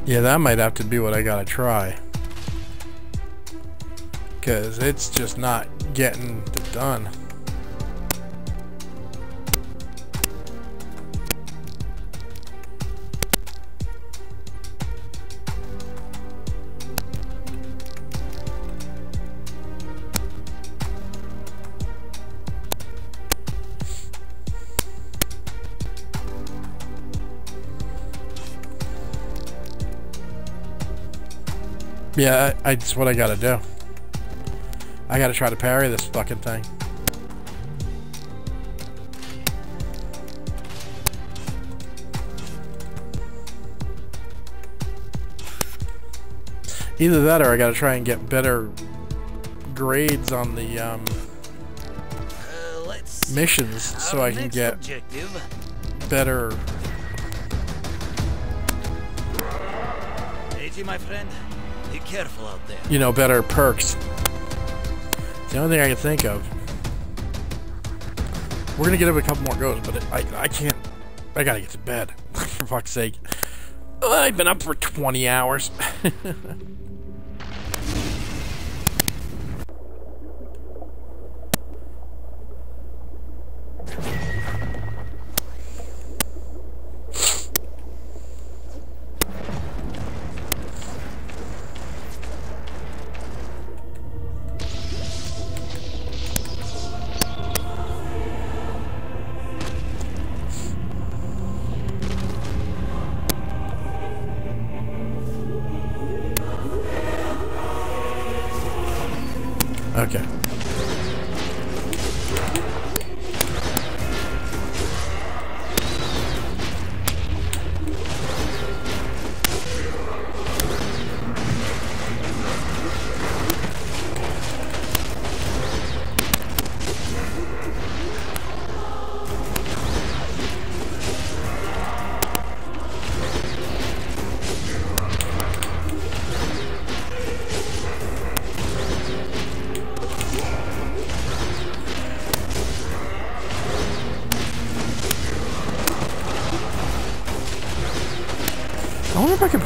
Yeah, that might have to be what I gotta try. Because it's just not getting done. Yeah, I, I, it's what I gotta do. I gotta try to parry this fucking thing. Either that or I gotta try and get better grades on the um, Uh, missions so I can get objective. better Eiji, my friend, careful out there. you know, better perks. It's the only thing I can think of. We're gonna get up a couple more goes, but I I can't. I gotta get to bed. for fuck's sake. I've been up for 20 hours.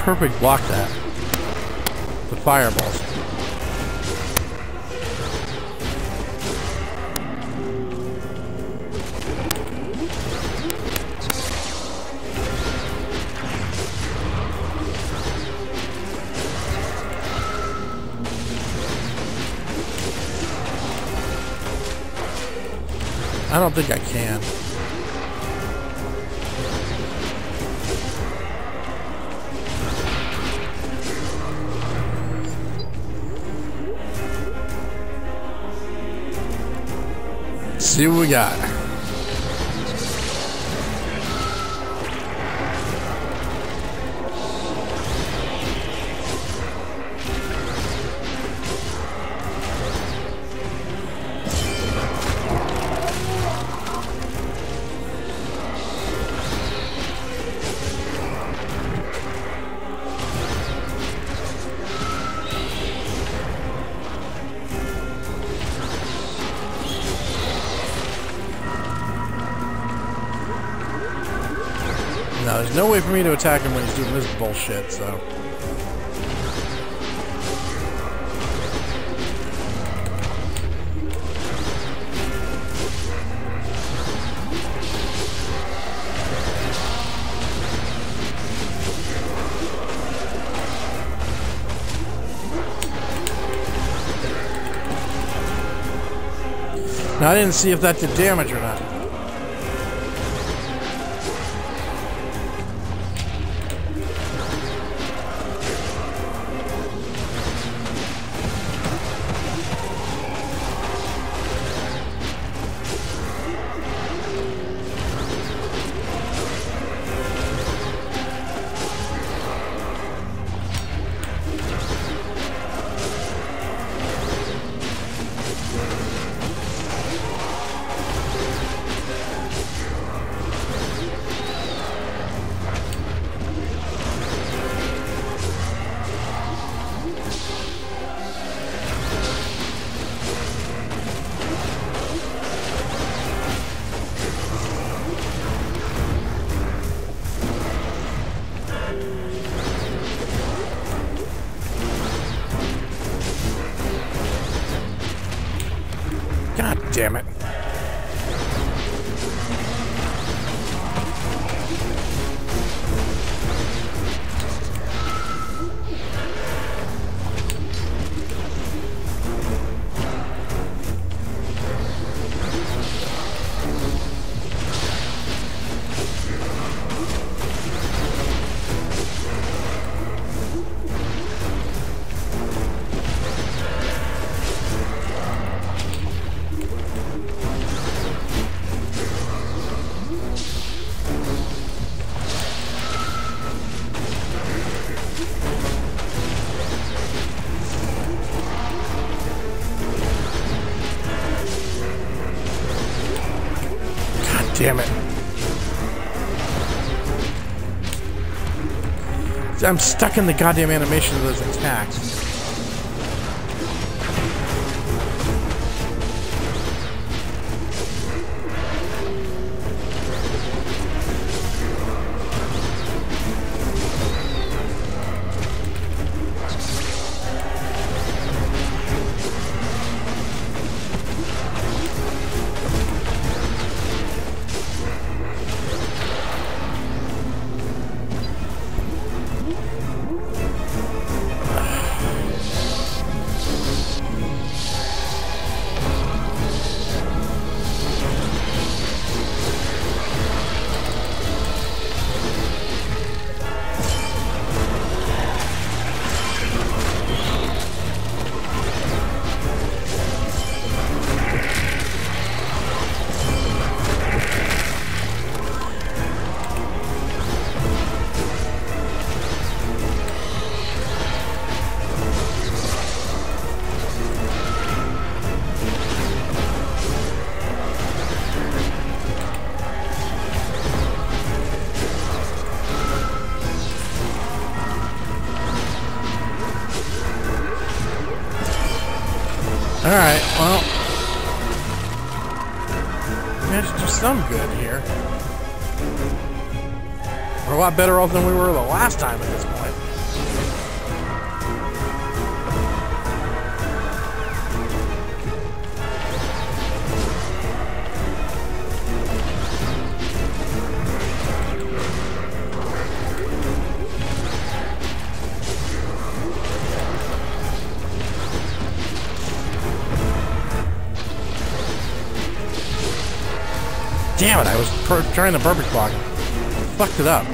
perfect block that. The fireballs. I don't think I can. See what we got. Me to attack him when he's doing this bullshit, so. Now, I didn't see if that did damage or not. I'm stuck in the goddamn animation of those attacks. Alright, well. We managed to do some good here. We're a lot better off than we were the last time at this point. I was trying to perfect block. Fucked it up.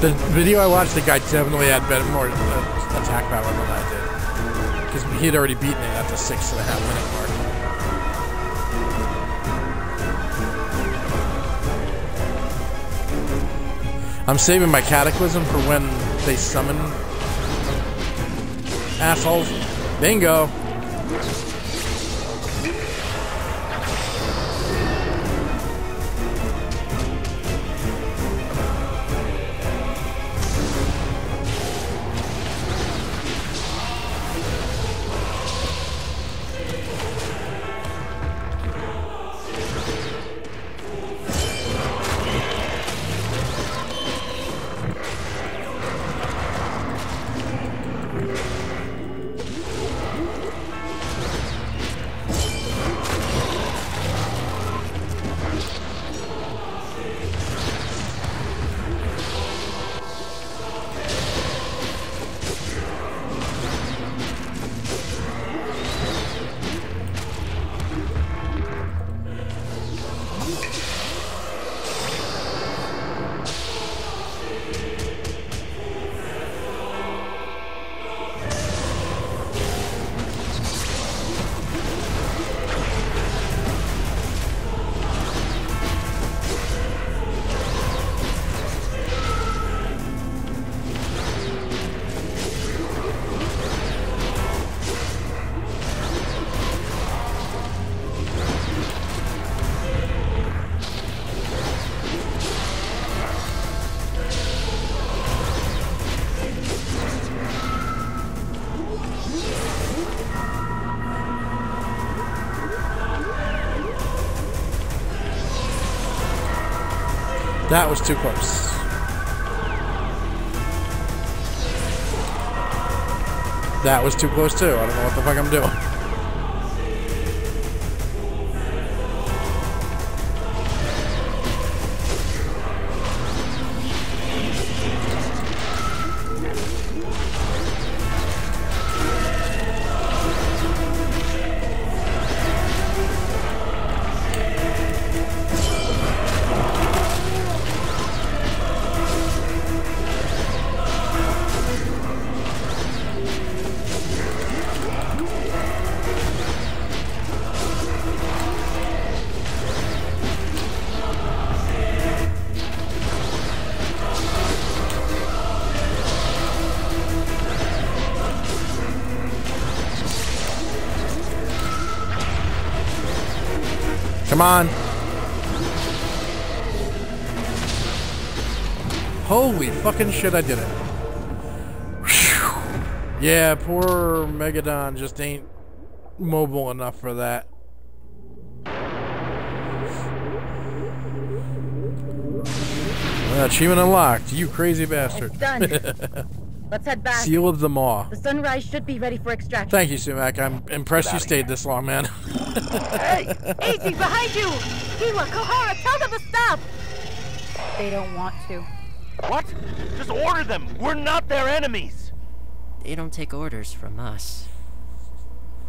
The video I watched, the guy definitely had better, more uh, attack power than I did. Because he had already beaten it at the six and a half minute mark. I'm saving my cataclysm for when they summon Bingo. That was too close. That was too close too. I don't know what the fuck I'm doing. On. Holy fucking shit, I did it. Whew. Yeah, poor Megadon just ain't mobile enough for that. Achievement unlocked, you crazy bastard. It's done. Let's head back. Seal of the Maw. The sunrise should be ready for extraction. Thank you, Sumac. I'm impressed you stayed this long, man. Hey! Easy, behind you! Hila, Kohara, tell them to stop! They don't want to. What? Just order them! We're not their enemies! They don't take orders from us.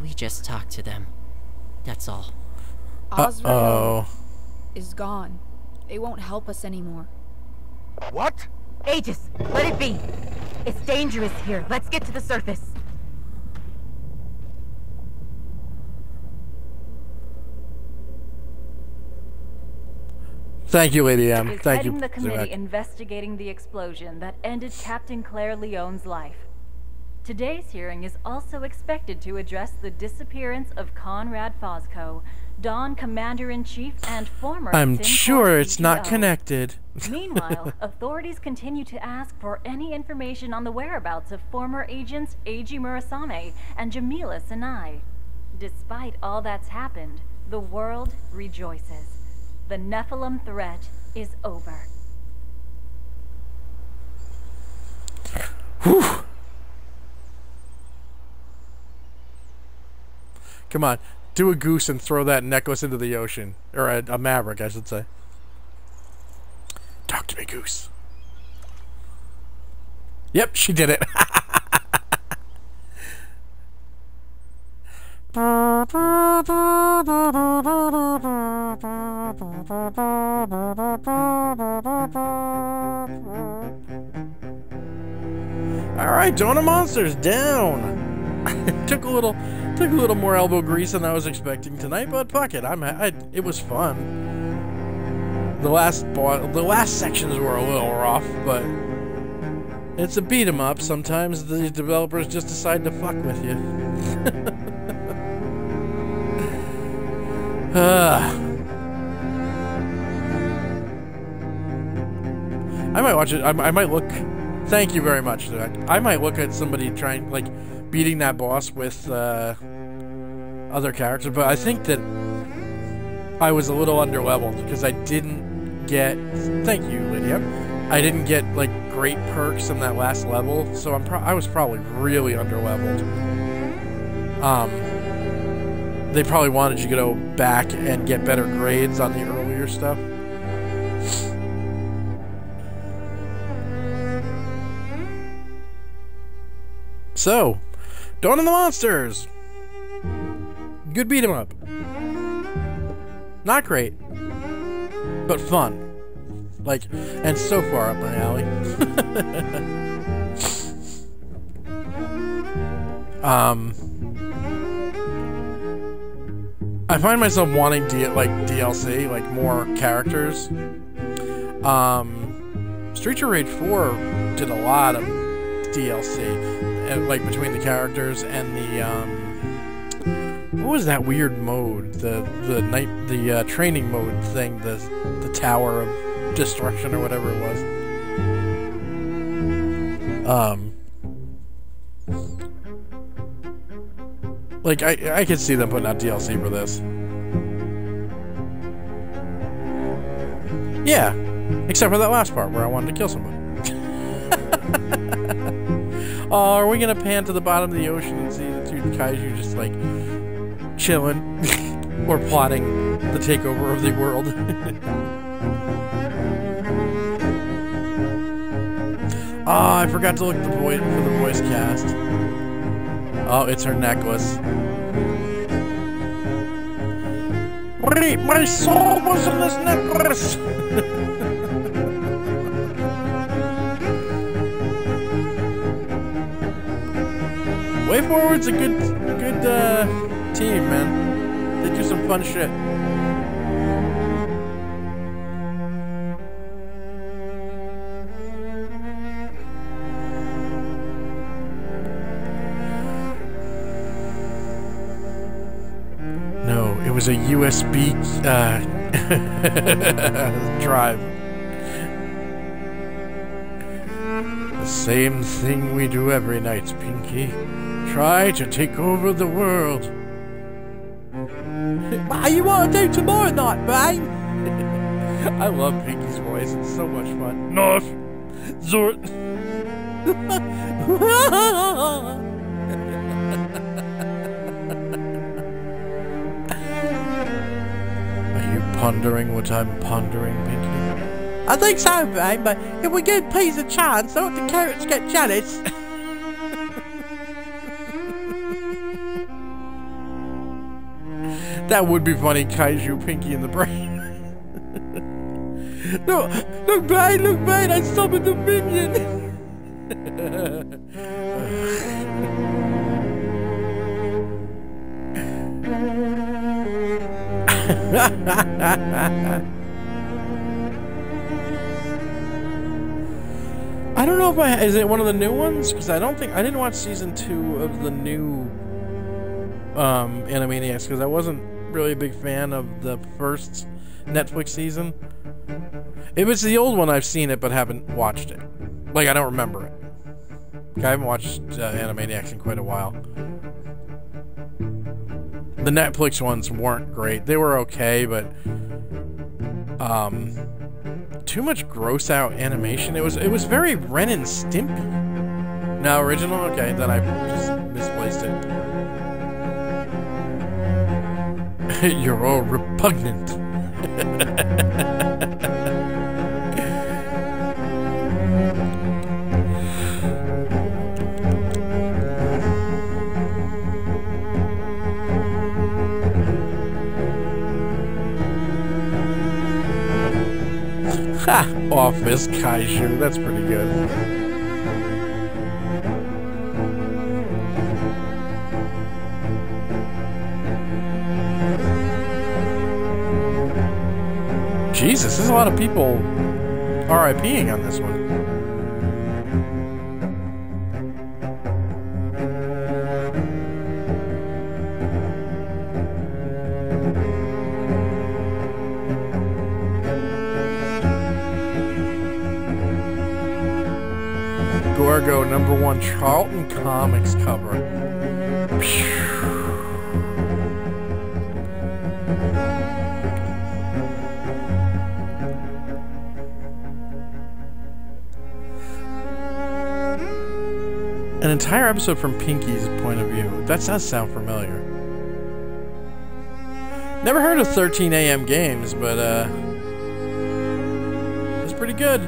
We just talk to them. That's all. Osrail Uh-oh. is gone. They won't help us anymore. What? Aegis, let it be. It's dangerous here. Let's get to the surface. Thank you, Lady M. is Thank you, heading the committee investigating the explosion that ended Captain Claire Leone's life. Today's hearing is also expected to address the disappearance of Conrad Fosco, Dawn Commander-in-Chief and former I'm sure it's not connected. Meanwhile, authorities continue to ask for any information on the whereabouts of former agents Eiji Murasame and Jamila Sanai. Despite all that's happened, the world rejoices. The Nephilim threat is over. Come on, do a goose and throw that necklace into the ocean. Or a, a maverick, I should say. Talk to me, goose. Yep, she did it. All right, Dawn of Monsters down. took a little, took a little more elbow grease than I was expecting tonight, but fuck it, I'm, I, it was fun. The last, the last sections were a little rough, but it's a beat 'em up. Sometimes the developers just decide to fuck with you. Ah. I might watch it. I, I might look. Thank you very much. Zach. I might look at somebody trying, like, beating that boss with uh, other characters, but I think that I was a little underleveled because I didn't get. Thank you, Lydia. I didn't get like great perks in that last level, so I'm. I was probably really underleveled. Um, they probably wanted you to go back and get better grades on the earlier stuff. So, Dawn of the Monsters. Good beat 'em up. Not great, but fun. Like, and so far up my alley. um, I find myself wanting D- like DLC, like more characters. Um, Streets of Rage 4 did a lot of DLC, and, like between the characters and the um, what was that weird mode? The the night the uh, training mode thing, the the Tower of Destruction or whatever it was. Um, like I I could see them putting out DLC for this. Yeah, except for that last part where I wanted to kill somebody. oh, are we gonna pan to the bottom of the ocean and see the two kaiju just like chilling or plotting the takeover of the world? oh, I forgot to look at the voice for the voice cast. Oh, it's her necklace. Wait, my soul was in this necklace! WayForward's a good, good uh, team, man. They do some fun shit. Was a USB uh, drive. The same thing we do every night, Pinky. Try to take over the world. What you want to do tomorrow night, Brain? I love Pinky's voice. It's so much fun. Narf. Zort. pondering what I'm pondering, Pinky? I think so, Brain, but if we give Peas a chance, don't the carrots get jealous? That would be funny, Kaiju Pinky in the brain. no, look, Brain, look, Brain, I summoned a minion! I don't know if I is it one of the new ones because I don't think I didn't watch season two of the new um, Animaniacs because I wasn't really a big fan of the first Netflix season. If it's the old one, I've seen it but haven't watched it. Like I don't remember it. I haven't watched uh, Animaniacs in quite a while. The Netflix ones weren't great. They were okay, but um, too much gross out animation. It was it was very Ren and Stimpy. No, original. Okay, then I just misplaced it. You're all repugnant. Ha! Office Kaiju. That's pretty good. Jesus, there's a lot of people RIPing on this one. Number one Charlton Comics cover. An entire episode from Pinky's point of view. That does sound familiar. Never heard of 13 AM games, but uh, it's pretty good.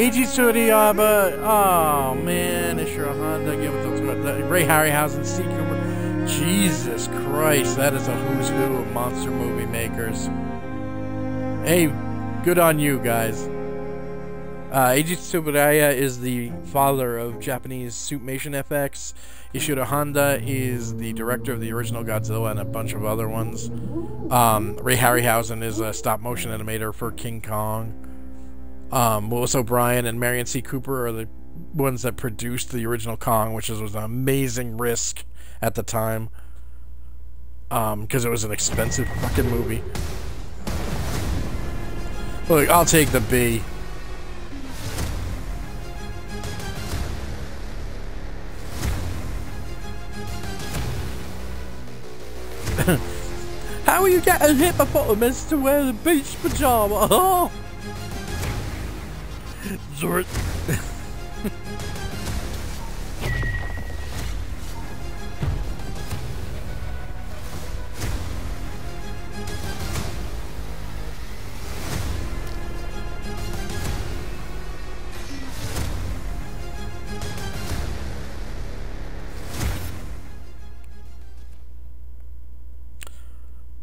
Eiji Tsuburaya, oh man, Ishiro Honda, give it to Ray Harryhausen, C. Cooper. Jesus Christ, that is a who's who of monster movie makers. Hey, good on you guys. Uh, Eiji Tsuburaya is the father of Japanese Suitmation FX. Ishiro Honda is the director of the original Godzilla and a bunch of other ones. Um, Ray Harryhausen is a stop motion animator for King Kong. Um, Willis O'Brien and Merian C. Cooper are the ones that produced the original Kong, which was an amazing risk at the time. Because it was an expensive fucking movie. Look, I'll take the B. How will you get a hippopotamus to wear the beach pajama? Oh!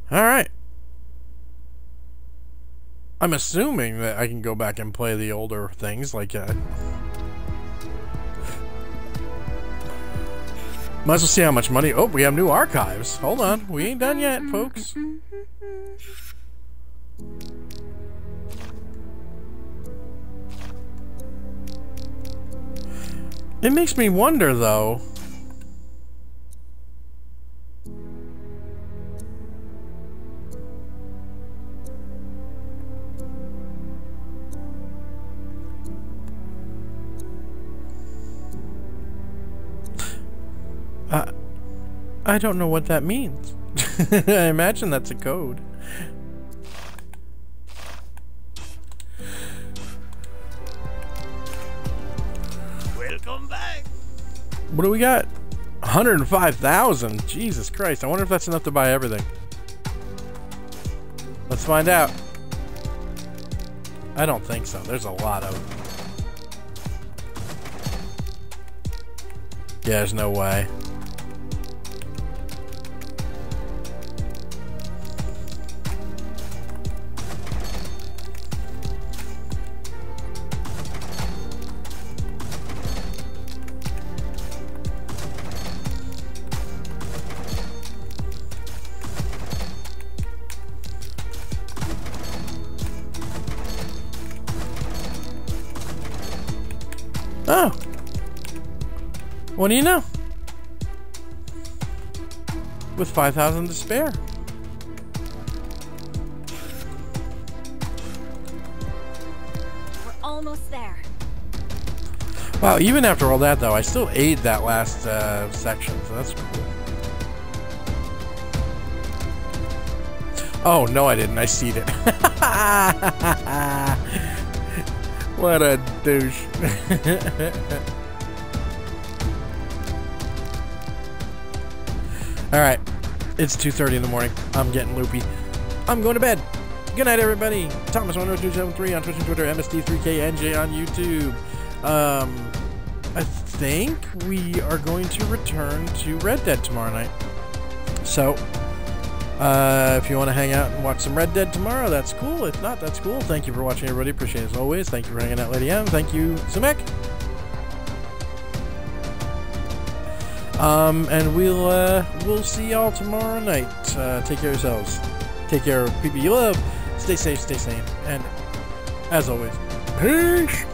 All right. I'm assuming that I can go back and play the older things like uh Might as well see how much money. Oh, we have new archives. Hold on. We ain't done yet, folks. It makes me wonder, though. I don't know what that means. I imagine that's a code. Welcome back. What do we got? 105,000. Jesus Christ. I wonder if that's enough to buy everything. Let's find out. I don't think so. There's a lot of. Yeah, there's no way. Oh. What do you know? With 5,000 to spare. We're almost there. Wow, even after all that, though, I still ate that last uh, section, so that's cool. Oh, no, I didn't. I seed it. what a douche. Alright, it's 2.30 in the morning. I'm getting loopy. I'm going to bed. Good night, everybody. Thomas100273 on Twitch and Twitter, MST3KNJ on YouTube. Um, I think we are going to return to Red Dead tomorrow night. So, uh, if you want to hang out and watch some Red Dead tomorrow, that's cool. If not, that's cool. Thank you for watching, everybody. Appreciate it as always. Thank you for hanging out, Lady M. Thank you, Sumek. Um, and we'll uh, we'll see y'all tomorrow night. Uh, take care of yourselves. Take care of people you love. Stay safe, stay sane, and as always, peace.